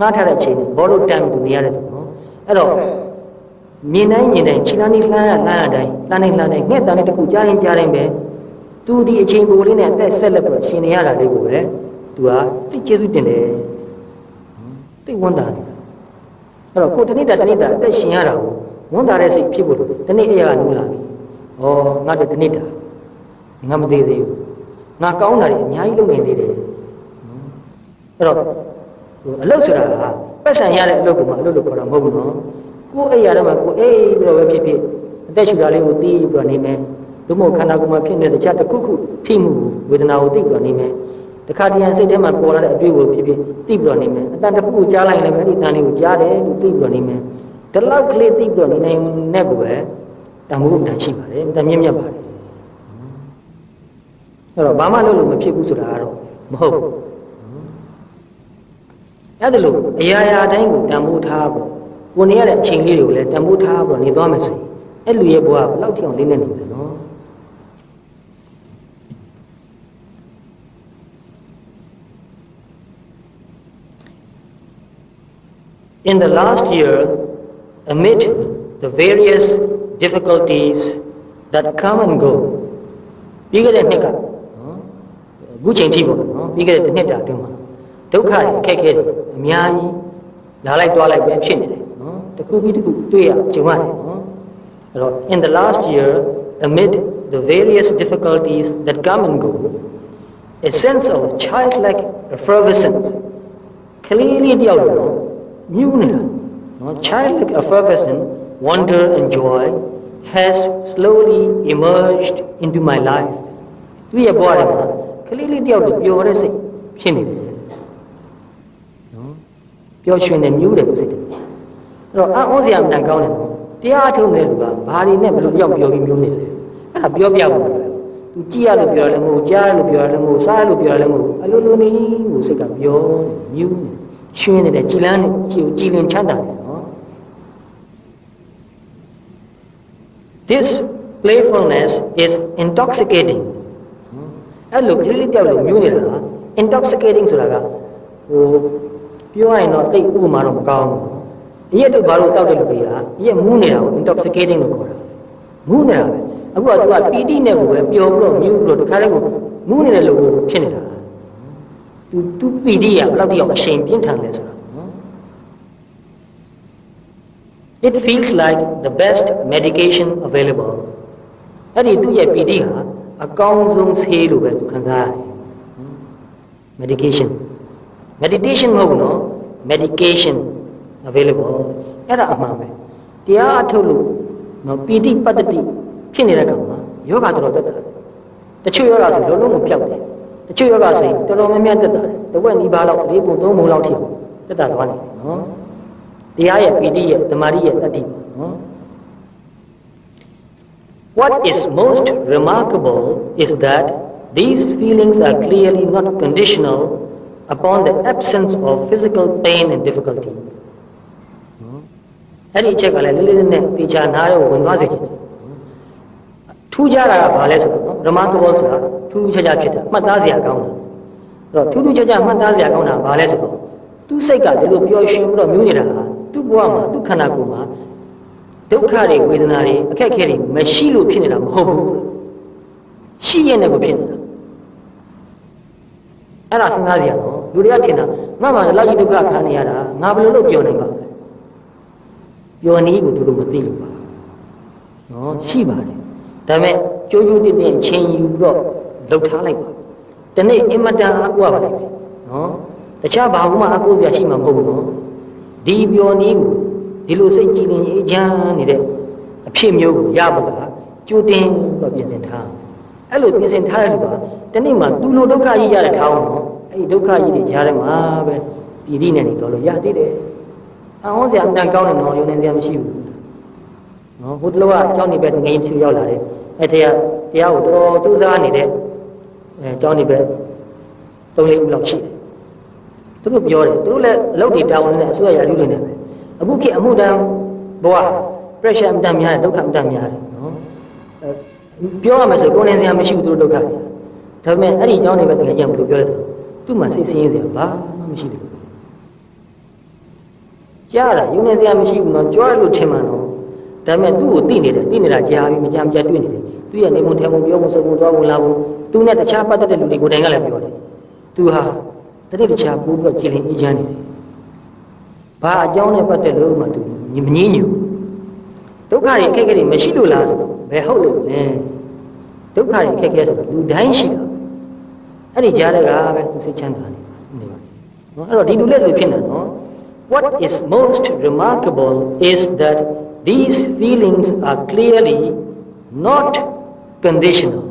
[SPEAKER 1] ငှားထားတဲ့အချိန်နဲ့ borrowed time သူနေရတယ်နော်အဲ့တော့မြင်တိုင်းမြင်တိုင်းခြေလမ်းလေးလှမ်းရလှမ်းရတိုင်းလှမ်းတိုင်းလှမ်းတိုင်းငှက်တန်လေးတစ်ခုကြားရင်ကြားတိုင်းပဲသူဒီအချိန်ပိုလေးနဲ့အသက်ဆက်လက်ပြီးရှင်နေရတာလေးကိုပဲသူကသိကျေစုတင်တယ်သိဝန်းတာတယ်အဲ့တော့ကိုတနေ့တာတနေ့တာအသက်ရှင်ရတာကိုဝန်တာတဲ့စိတ်ဖြစ်ဖို့လို့တနေ့အရာကနူးလာပြီ။ဩငါတို့တနေ့တာငါမသေးသေးဘူး။ငါကောင်းတာတွေအများကြီးလုပ်နေသေးတယ်။အဲ့တော့ ဟိုအလုပ်ဆိုတာကပတ်စံရတဲ့အလုပ်ကမှအလုပ်လို့ခေါ်တာမဟုတ်ဘူးနော်။ကိုယ်အိယာတော့မှကိုယ်အိပြီးတော့ပဲဖြစ်ဖြစ်အသက်ရှူတာလေးကိုတီးပြီးတော့နေမယ်။သို့မဟုတ်ခန္ဓာကိုယ်မှာဖြစ်နေတဲ့တခြားတစ်ခုခုထိမှုဝေဒနာကိုသိပြီးတော့နေမယ်။တခါတည်းရန်စိတ်ထဲမှာပေါ်လာတဲ့အတွေ့အကြုံဖြစ်ဖြစ်သိပြီးတော့နေမယ်။အတန်တစ်ခုကိုကြားလိုက်ရင်လည်းအဲ့ဒီအတန်လေးကိုကြားတယ်လို့သိပြီးတော့နေမယ်။ဒီလောက်ကလေးသိပြီးတော့နေနိုင်နဲ့ကိုပဲတန်ဖိုးတန်ရှိပါတယ်တန်မြင့်မြတ်ပါတယ်အဲ့တော့ဘာမှလုပ်လို့မဖြစ်ဘူးဆိုတာကတော့မဟုတ်ဘူး အဲ့ဒါလို့အရာရာတိုင်းကိုတန်ဖိုးထားဖို့ကိုနေရတဲ့အချိန်လေးတွေကိုလည်းတန်ဖိုးထားဖို့နေသွားမယ်ဆိုရင်အဲ့လူရဲ့ဘဝဘယ်လောက်ထိအောင်လေးနေနေလဲနော် In the last year, amid the various difficulties that come and go ပြီးခဲ့တဲ့နှစ်ကနော်အခုချိန်ထိပေါ့နော်ပြီးခဲ့တဲ့နှစ်တာအတွင်းမှာ ဒုက္ခတွေအခက်အခဲတွေအများကြီးလာလိုက်တွားလိုက်ပဲဖြစ်နေတယ်နော်တစ်ခုပြီးတစ်ခုတွေ့ရကြုံရတယ်နော်အဲ့တော့ in the last year amid the various difficulties that come and go a sense of childlike effervescence ကလေးလေးတယောက်တော့မြူးနေတာနော် childlike effervescence wonder and joy has slowly emerged into my life သူရဲ့ဘဝထဲမှာကလေးလေးတယောက်လိုပျော်တဲ့စိတ်ဖြစ်နေတယ်နော် ပျော်ရွှင်နေမြူးတယ်ကိုစိတ်တယ်အဲ့တော့အံ့ဩစရာမတန်ကောင်းတယ်နော်တရားထုတ်နေတဲ့လူကဘာတွေနဲ့ဘယ်လိုကြောက်ပျော်ပြီးမြူးနေလဲအဲ့ဒါပြောပြဖို့သူကြည့်ရလို့ပြောရလည်းမဟုတ်ကြားရလို့ပြောရလည်းမဟုတ်စားရလို့ပြောရလည်းမဟုတ်အလိုလိုနေကိုစိတ်ကပျော်မြူးနေရှင်းနေတဲ့ကြည်လန်းနေကြည်ကြည်လင်ချမ်းသာတယ်နော် This playfulness is intoxicating အဲ့လိုကလေးလေးတယောက်လိုမျိုးနေတာက intoxicating ဆိုတာကဟို ပြောရရင်တော့တိတ်ဥပမာတော့မကောင်းဘူးအရက်တို့ဘာလို့တောက်တဲ့လူတွေကအရက်မူးနေတာကို intoxicating လို့ခေါ်တာမူးနေတာပဲအခုကသူကပီတိနဲ့ကိုပဲပျော်ပြီးတော့မြူးပြီးတော့တခါတည်းကိုမူးနေတဲ့လူကိုဖြစ်နေတာသူသူပီတိကဘယ်လောက်တိအောင်အချိန်ပြင်းထန်လဲဆိုတာနော် It feels like the best medication available အဲ့ဒီသူ့ရဲ့ပီတိဟာအကောင်းဆုံးဆေးလို့ပဲသူခံစားရတယ် medication meditation မဟုတ်ဘူးနော် medication available အဲ့ဒါအမှန်ပဲတရားအထုတ်လို့နော်ပီတိပတ္တိဖြစ်နေတဲ့ကောင်မှာယောဂတော်တော်တက်တာတချို့ယောဂဆိုလုံးလုံးမပြောက်တယ်တချို့ယောဂဆိုရင်တော်တော်များများတက်တာတယ်တဝက်နီးပါးလောက်လေးပုံသုံးပုံလောက်ထိတက်တာသွားနေတယ်နော်တရားရဲ့ပီတိရဲ့တမာတိရဲ့တတ္တိနော် What is most remarkable is that these feelings are clearly not conditional upon the absence of physical pain and difficulty. အဲ့ဒီအချက်ကလည်းလေးလေးနဲ့တေချာနားရောဝင်သွားစေချင်တယ်ထူးခြားတာကဘာလဲဆိုတော့ remarkable ဆိုတာထူးထူးခြားခြားဖြစ်တာမှတ်သားစရာကောင်းတာအဲ့တော့ထူးထူးခြားခြားမှတ်သားစရာကောင်းတာဘာလဲဆိုတော့သူ့စိတ်ကဒီလိုပျော်ရွှင်ပြီးတော့မျိုးနေတာဟာသူ့ဘဝမှာသူ့ခန္ဓာကိုယ်မှာဒုက္ခတွေဝေဒနာတွေအခက်အခဲတွေမရှိလို့ဖြစ်နေတာမဟုတ်ဘူးရှိရတဲ့ကိုဖြစ်နေတာအဲ့ဒါစဉ်းစားစရာတော့ဘ လူတွေကထင်တာငါမှလောက်ကြီးဒုက္ခခံနေရတာငါဘယ်လိုလုပ်ပြောနိုင်ပါ့ပြောနည်းကိုသူတို့မသိလို့ပါနော်ရှိပါတယ်ဒါပေမဲ့ကြိုးကြိုးတင်းတင်းချင်းယူပြီးတော့လှုပ်ထားလိုက်ပါတနေ့အင်မတန်အကူရပါလိမ့်မယ်နော်တခြားဘာမှအကူပြရှိမှာမဟုတ်ဘူးနော်ဒီပြောနည်းကိုဒီလိုစိတ်ကြည်လင်အေးချမ်းနေတဲ့အဖြစ်မျိုးကိုရဖို့ကကြိုးတင်တော့ပြင်ဆင်ထားအဲ့လိုပြင်ဆင်ထားတဲ့လူကတနေ့မှသူလိုဒုက္ခကြီးရတဲ့ထောင်းနော် အဲ့ဒီဒုက္ခကြီးတွေကြားထဲမှာပဲပြည်တိနဲ့နေတော့လို့ရသေးတယ်အဟောဆရာအမှန်ကောင်းတယ်နော်ယုံနေစရာမရှိဘူးနော်ဘုဒ္ဓလောကအကြောင်းနေပဲငိမ့်ချူရောက်လာတယ်အဲ့တရားတရားကိုတော်တူးစားနေတဲ့အဲအကြောင်းနေပဲ၃လေးဦးလောက်ရှိတယ်သူတို့ပြောတယ်သူတို့လည်းအလုပ်တွေတာဝန်နဲ့အစိုးရရာထူးတွေနဲ့ပဲအခုခေတ်အမှုတန်းဘဝ pressure အတန်များတယ်ဒုက္ခအတန်များတယ်နော်ပြောရမယ်ဆိုကိုယ်နေစရာမရှိဘူးသူတို့ဒုက္ခတွေဒါပေမဲ့အဲ့ဒီအကြောင်းတွေပဲတကယ်ကြံဘယ်လိုပြောလဲဆို သူ့မှာစိတ်ဆင်းရဲစရာဘာမှမရှိဘူးကြားတာယုံနေစရာမရှိဘူးနော်ကြွားလို့ထင်မှန်တော့ဒါပေမဲ့သူ့ကိုသိနေတယ်သိနေတာကြားပြီးမကြမ်းကြတွေ့နေတယ်သူရဲ့နေမထဲမပြောမှုစကုသွားဝင်လာမှုသူနဲ့တခြားပတ်သက်တဲ့လူတွေကိုယ်တိုင်ကလည်းပြောတယ်သူဟာတတိတခြားပိုးပြီးတော့ကြည်လင်အေးချမ်းနေတယ်ဘာအကြောင်းနဲ့ပတ်သက်လို့မှသူမငြင်းညူဒုက္ခတွေအခက်အခဲတွေမရှိလို့လားဆိုတော့ဘယ်ဟုတ်လို့လဲဒုက္ခတွေအခက်အခဲဆိုတော့လူတိုင်းရှိတာ အဲ့ဒီကြားတဲ့ကပဲသူစိတ်ချမ်းသာနေပါနော်အဲ့တော့ဒီလူလက်လူဖြစ်နေနော် what is most remarkable is that these feelings are clearly not conditional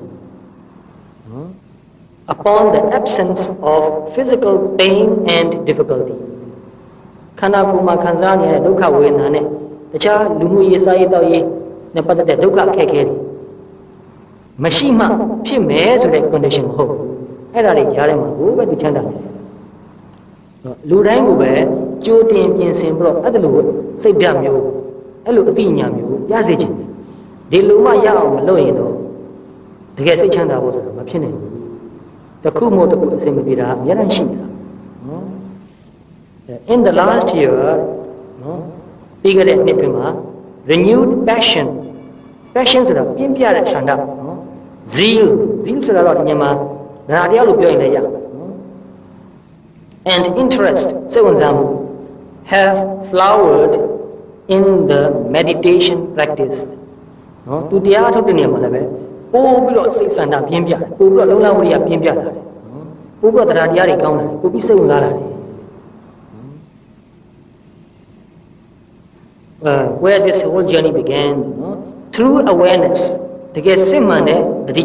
[SPEAKER 1] upon the absence of physical pain and difficulty ခန္ဓာကိုယ်မှာခံစားနေရတဲ့ဒုက္ခဝေဒနာနဲ့တခြားလူမှုရေးစားရေးတောက်ရေးနဲ့ပတ်သက်တဲ့ဒုက္ခအခက်အခဲတွေမရှိမှဖြစ်မယ်ဆိုတဲ့ condition မဟုတ်ဘူး အဲ့ဒါတွေကြားထဲမှာကိုပဲသူချမ်းသာတယ်လူတိုင်းကိုပဲကြိုးတင်ပြင်ဆင်ပြီးတော့အဲ့ဒါလိုစိတ်ဓာတ်မျိုးအဲ့လိုအသိဉာဏ်မျိုးရစေချင်တယ်ဒီလိုမှရအောင်မလုပ်ရင်တော့တကယ်စိတ်ချမ်းသာဖို့ဆိုတာမဖြစ်နိုင်ဘူးတခုမို့တခုအစင်မပြေတာအများကြီးရှိနေတာနော် in the last year နော်ပြီးခဲ့တဲ့နှစ်တွင်မှာ renewed passion passion ဆိုတာပြင်းပြတဲ့ဆန္ဒနော် zeal zeal ဆိုတာတော့မြန်မာ နာတရားလို့ပြောရင်လည်းရနော် and interest စိတ်ဝင်စားမှု have flowered in the meditation practice နော်သူတရားထုတ်တဲ့နေရာမှာလည်းပဲပို့ပြီးတော့စိတ်ဆန္ဒပြင်းပြတယ်ပို့ပြီးတော့လုံလဝိရိယပြင်းပြလာတယ်နော်ပို့ပြီးတော့တရားတရားတွေကောင်းတယ်ပို့ပြီးစိတ်ဝင်စားလာတယ် uh, where this whole journey began no? through awareness တကယ်စစ်မှန်တဲ့တတိ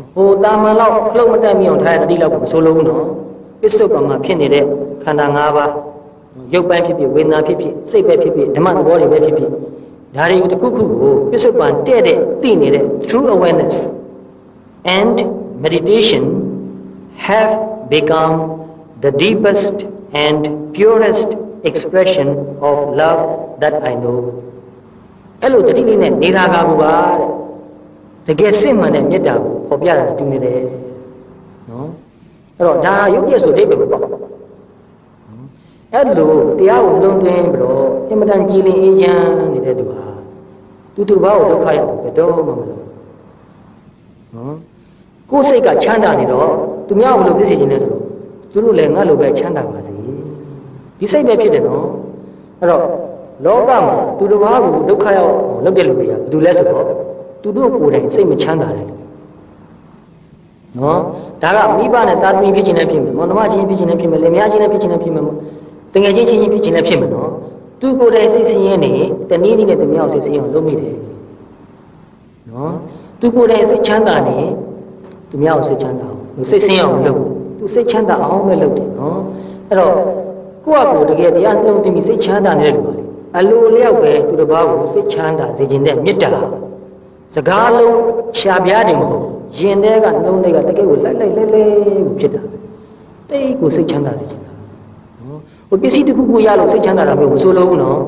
[SPEAKER 1] နော်ဟိုတာမန်လောက်ခလုတ်မတက်မြအောင်ထားတဲ့တတိလောက်ကိုမဆိုးလုံးနော်ပစ္စုပန်မှာဖြစ်နေတဲ့ခန္ဓာ၅ပါးရုပ်ပိုင်းဖြစ်ဖြစ်ဝေဒနာဖြစ်ဖြစ်စိတ်ပဲဖြစ်ဖြစ်ဓမ္မသဘောတွေပဲဖြစ်ဖြစ်ဒါတွေကိုတစ်ခုခုကိုပစ္စုပန်တဲ့တဲ့သိနေတဲ့ true awareness and meditation have become the deepest and purest expression of love that I know အဲ့လိုတတိလေးနဲ့နေတာကဘူးပါတဲ့ တကယ်စစ်မှန်တဲ့မေတ္တာကိုဖော်ပြတာတူနေတယ်နော်အဲ့တော့ဒါရုပ်ပြည့်ဆိုအိဗယ်ပဲပေါ့အဲ့လိုတရားကိုလုံးသွင်းပြီးတော့အင်မတန်ကြည်လင်အေးချမ်းနေတဲ့သူဟာသူသူဘာကိုဒုက္ခရောက်ဘယ်တော့မှမလုပ်နော်ကိုယ်စိတ်ကချမ်းသာနေတော့သူများဘယ်လိုဖြစ်စေချင်လဲဆိုတော့သူတို့လည်းငါလိုပဲချမ်းသာပါစေဒီစိတ်ပဲဖြစ်တယ်နော်အဲ့တော့လောကမှာသူတစ်ပါးကိုဒုက္ခရောက်လုပ်တဲ့လူတွေကဘယ်သူလဲဆိုတော့ သူတို့ကိုယ်တိုင်စိတ်မချမ်းသာတယ်နော်ဒါကမိဘနဲ့တာသမီဖြစ်ခြင်းနဲ့ဖြစ်မယ်မောင်နှမချင်းဖြစ်ခြင်းနဲ့ဖြစ်မယ်လင်မယားချင်းနဲ့ဖြစ်ခြင်းနဲ့ဖြစ်မယ်တငယ်ချင်းချင်းဖြစ်ခြင်းနဲ့ဖြစ်မယ်နော်သူကိုယ်တိုင်စိတ်ဆင်းရဲနေတနည်းနည်းနဲ့သူမြောက်စိတ်ဆင်းရဲအောင်လုပ်မိတယ်နော်သူကိုယ်တိုင်စိတ်ချမ်းသာနေသူမြောက်စိတ်ချမ်းသာအောင်စိတ်ဆင်းရဲအောင်လုပ်သူစိတ်ချမ်းသာအောင်ပဲလုပ်တယ်နော်အဲ့တော့ကိုယ့်အကိုတကယ်တရားနှလုံးသွင်းပြီးစိတ်ချမ်းသာနေတဲ့လူပါလေအလိုလျောက်ပဲသူတစ်ပါးကိုစိတ်ချမ်းသာစေခြင်းတဲ့မေတ္တာ စကားလုံးရှားပြားတယ်မဟုတ်ရင်ထဲကနှလုံးထဲကတကယ်ကိုလိုက်လိုက်လဲလဲကိုဖြစ်တာတိတ်ကိုစိတ်ချမ်းသာစေခြင်းတာနော်ဟိုပစ္စည်းတစ်ခုခုရလို့စိတ်ချမ်းသာတာမျိုးမဆိုလို့ဘူးနော်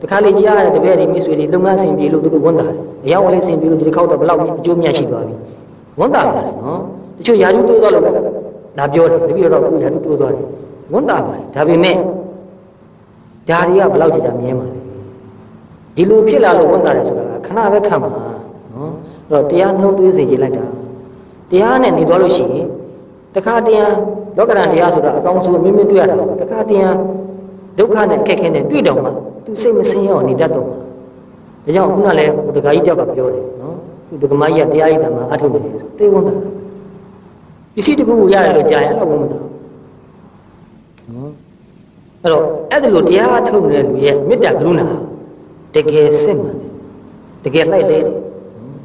[SPEAKER 1] တခါလေကြားရတဲ့တပည့်တွေမိတ်ဆွေတွေလုပ်ငန်းဆင်ပြေလို့သူတို့ဝန်တာတယ်အရောက်လေးဆင်ပြေလို့ဒီတစ်ခေါက်တော့ဘလောက်အကျိုးမြတ်ရှိသွားပြီဝန်တာပါတယ်နော်တချို့ယာရုတိုးသွားလို့လာပြောတယ်တပည့်တော်ကယာရုတိုးသွားတယ်ဝန်တာပါတယ်ဒါပေမဲ့ဒါတွေကဘလောက်ကြာကြာမြဲမှာလဲဒီလိုဖြစ်လာလို့ဝန်တာတယ်ဆိုတာကခဏပဲခံမှာနော်အဲ့ တော့တရားနှုတ်သွေးစေချင်လိုက်တာတရားနဲ့နေသွားလို့ရှိရင်တခါတည်းလောကရန်တရားဆိုတာအကောင်းဆုံးအမြင့်မြင့်တွေ့ရတာပါတခါတည်းဒုက္ခနဲ့အခက်ခဲနဲ့တွေ့တော့မှသူစိတ်မဆင်းရဲအောင်နေတတ်တော့မှာဒါကြောင့်ခုနလည်းဒကာကြီးတယောက်ကပြောတယ်နော်သူဒကမကြီးကတရားရည်တမှာအထုတ်နေတယ်ဆိုသိဝန်တာပစ္စည်းတစ်ခုကိုရတယ်လို့ကြားရင်အဲ့လိုဝန်မတာနော်အဲ့တော့အဲ့ဒါလိုတရားအထုတ်နေတဲ့လူရဲ့မေတ္တာကရုဏာတကယ်စစ်မှန်တယ်တကယ်လိုက်တယ်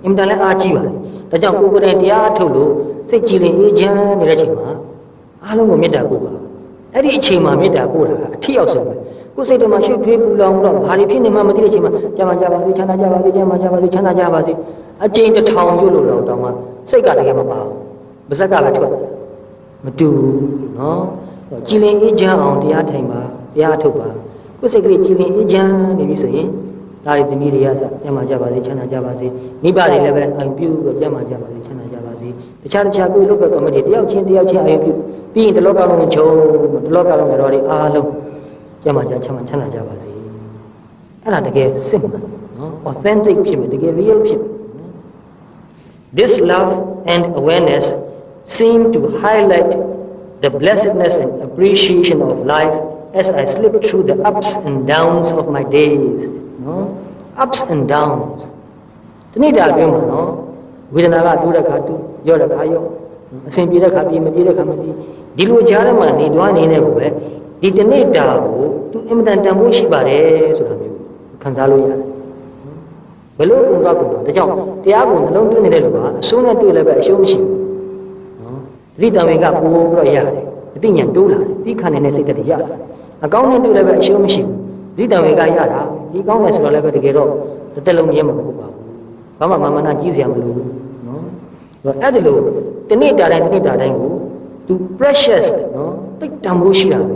[SPEAKER 1] အင်တန်လည်းအားကြီးပါတယ်ဒါကြောင့်ကိုယ်ကိုယ်တိုင်တရားအထုတ်လို့စိတ်ကြည်လင်အေးချမ်းနေတဲ့အချိန်မှာအားလုံးကိုမေတ္တာပို့ပါအဲ့ဒီအချိန်မှာမေတ္တာပို့တာအထီရောက်ဆုံးပဲကိုယ်စိတ်ထဲမှာရှုပ်ထွေးပူလောင်တော့ဘာတွေဖြစ်နေမှမသိတဲ့အချိန်မှာကြာမှကြာပါစေချမ်းသာကြပါစေချမ်းသာကြပါစေချမ်းသာကြပါစေအချိန်တစ်ထောင်ပြုတ်လို့တော့တောင်းမှစိတ်ကတကယ်မပါဘူးပါဇက်ကလည်းထွက်မတူဘူးနော်ကြည်လင်အေးချမ်းအောင်တရားထိုင်ပါတရားထုတ်ပါကိုယ်စိတ်ကလေးကြည်လင်အေးချမ်းနေပြီဆိုရင် ဒါတွေသမီးတွေကစကျမ်းမာကြပါစေချမ်းသာကြပါစေမိဘတွေလည်းပဲအယုံပြုပြီးကျမ်းမာကြပါစေချမ်းသာကြပါစေတခြားတခြားကိုယ်လုပ်ပဲကမ္မတီတယောက်ချင်းတယောက်ချင်းအယုံပြုပြီးရင်ဒီလောကလုံးချုံဒီလောကလုံးတော်တွေအားလုံးကျမ်းမာကြချမ်းသာချမ်းသာကြပါစေအဲ့ဒါတကယ်စစ်မှန်နော် authentic ဖြစ်မယ်တကယ် real ဖြစ်မယ် This love and awareness seem to highlight the blessedness and appreciation of life as I slip through the ups and downs of my days နော် ups and downs ဒီနေ့တာပြောမှာနော်ဝေဒနာကတိုးတဲ့ခါတိုးရော့တဲ့ခါရော့အစဉ်ပြေတဲ့ခါပြေမပြေတဲ့ခါမပြေဒီလိုကြားထဲမှာနေတွားနေတဲ့ကိုပဲဒီတနေ့တာကိုသူအင်မတန်တန်ဖိုးရှိပါတယ်ဆိုတာမျိုးခံစားလို့ရတယ်ဘယ်လိုကုန်တော့ကုန်တော့ဒါကြောင့်တရားကိုနှလုံးသွင်းနေတဲ့လူကအဆိုးနဲ့တွေ့လည်းပဲအရှုံးမရှိဘူးနော်သတိတံဝေကပိုးပြီးတော့ရတယ်အသိဉာဏ်တိုးလာတယ်သိခံနေတဲ့စိတ်တွေရလာတယ်အကောင်းနဲ့တွေ့လည်းပဲအရှုံးမရှိဘူးသတိတံဝေကရတာ ဒီကောင်းတယ်ဆိုတော့လည်းပဲတကယ်တော့တစ်သက်လုံးမြဲမှာမဟုတ်ပါဘူးဘာမှမမနာကြီးစရာမလိုဘူးနော်အဲ့ဒါလို့တနေ့တာတိုင်းတနေ့တာတိုင်းကို तू precious နော်တိတ်တန်ဖိုးရှိတာပဲ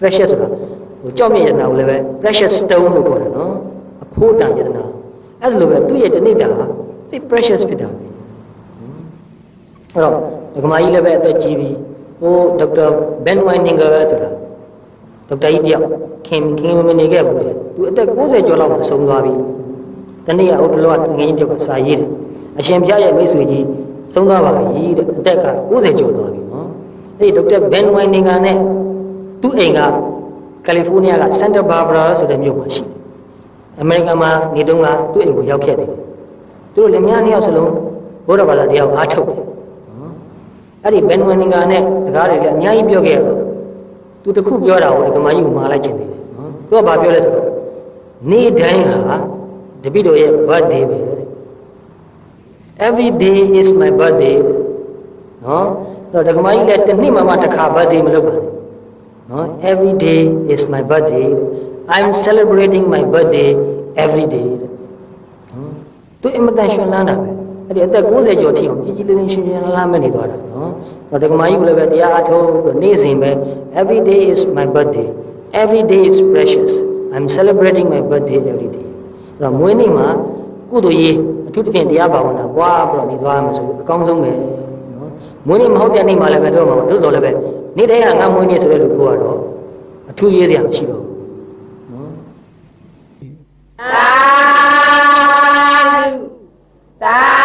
[SPEAKER 1] precious ဆိုတာဟိုကြောက်မြတ်ရတနာကိုလည်းပဲ precious stone လို့ခေါ်တယ်နော်အဖိုးတန်ရတနာအဲ့ဒါလိုပဲသူ့ရဲ့တနေ့တာကတိတ် precious ဖြစ်တာပဲအဲ့တော့ဒကမာကြီးလည်းပဲအသက်ကြီးပြီဟိုဒေါက်တာဘန်ဝိုင်နင်ဂါဆိုတာ ဒေါက်တာကြီးတယောက်ခင်ခင်မနေခဲ့ဘူးလေသူအသက်60ကျော်လောက်မှဆုံးသွားပြီတနေ့ကဥဒ္ဒလောကငင်းတယောက်ကစာရေးတယ်အရှင်ဘုရားရဲ့မိတ်ဆွေကြီးဆုံးသွားပါပြီတဲ့အသက်က60ကျော်သွားပြီနော်အဲ့ဒီဒေါက်တာဘန်ဝိုင်နင်ဂါနဲ့သူ့အိမ်ကကယ်လီဖိုးနီးယားကစန်တာဘာဘာရာဆိုတဲ့မြို့မှာရှိတယ်အမေရိကန်မှာနေတုန်းကသူ့အိမ်ကိုရောက်ခဲ့တယ်သူတို့လည်းများနှစ်ယောက်စလုံးဘုရားဘာသာတရားကိုအားထုတ်တယ်အဲ့ဒီဘန်ဝိုင်နင်ဂါနဲ့စကားတွေလည်းအများကြီးပြောခဲ့တယ် သူတခုပြောတာကိုဒီကမာကြီးကိုမှားလိုက်ချင်တယ်နော်သူကဘာပြောလဲဆိုတော့နေ့တိုင်းဟာတပိတော်ရဲ့ birthday ပဲ every day is my birthday နော်အဲ့တော့ဒီကမာကြီးလည်းတစ်နှစ်မှမှတစ်ခါ birthday မလုပ်ပါနဲ့နော် every day is my birthday i'm celebrating my birthday every day နော်သူအင်မတန်ရှင်လန်းတာပဲ အဲ့ဒီအသက်60ကျော်ထိအောင်ကြီးကြီးလေးလေးရှင်ရှင်လန်းလန်းမနေသွားတာနော်တော့ဒကမာကြီးကလည်းပဲတရားအထုတ်ပြီးနေ့စဉ်ပဲ every day is my birthday every day is precious i'm celebrating my birthday every day အဲ့တော့မွေးနေ့မှာကုသိုလ်ရေးအထူးသဖြင့်တရားဘာဝနာပွားပြီးတော့နေသွားမှာဆိုအကောင်းဆုံးပဲနော်မွေးနေ့မဟုတ်တဲ့နေ့မှာလည်းပဲတော့မှာတို့တော်လည်းပဲနေ့တိုင်းကငါမွေးနေ့ဆိုတဲ့လူကိုကတော့အထူးရေးစရာမရှိတော့ဘူးနော်
[SPEAKER 2] သာဓုသာ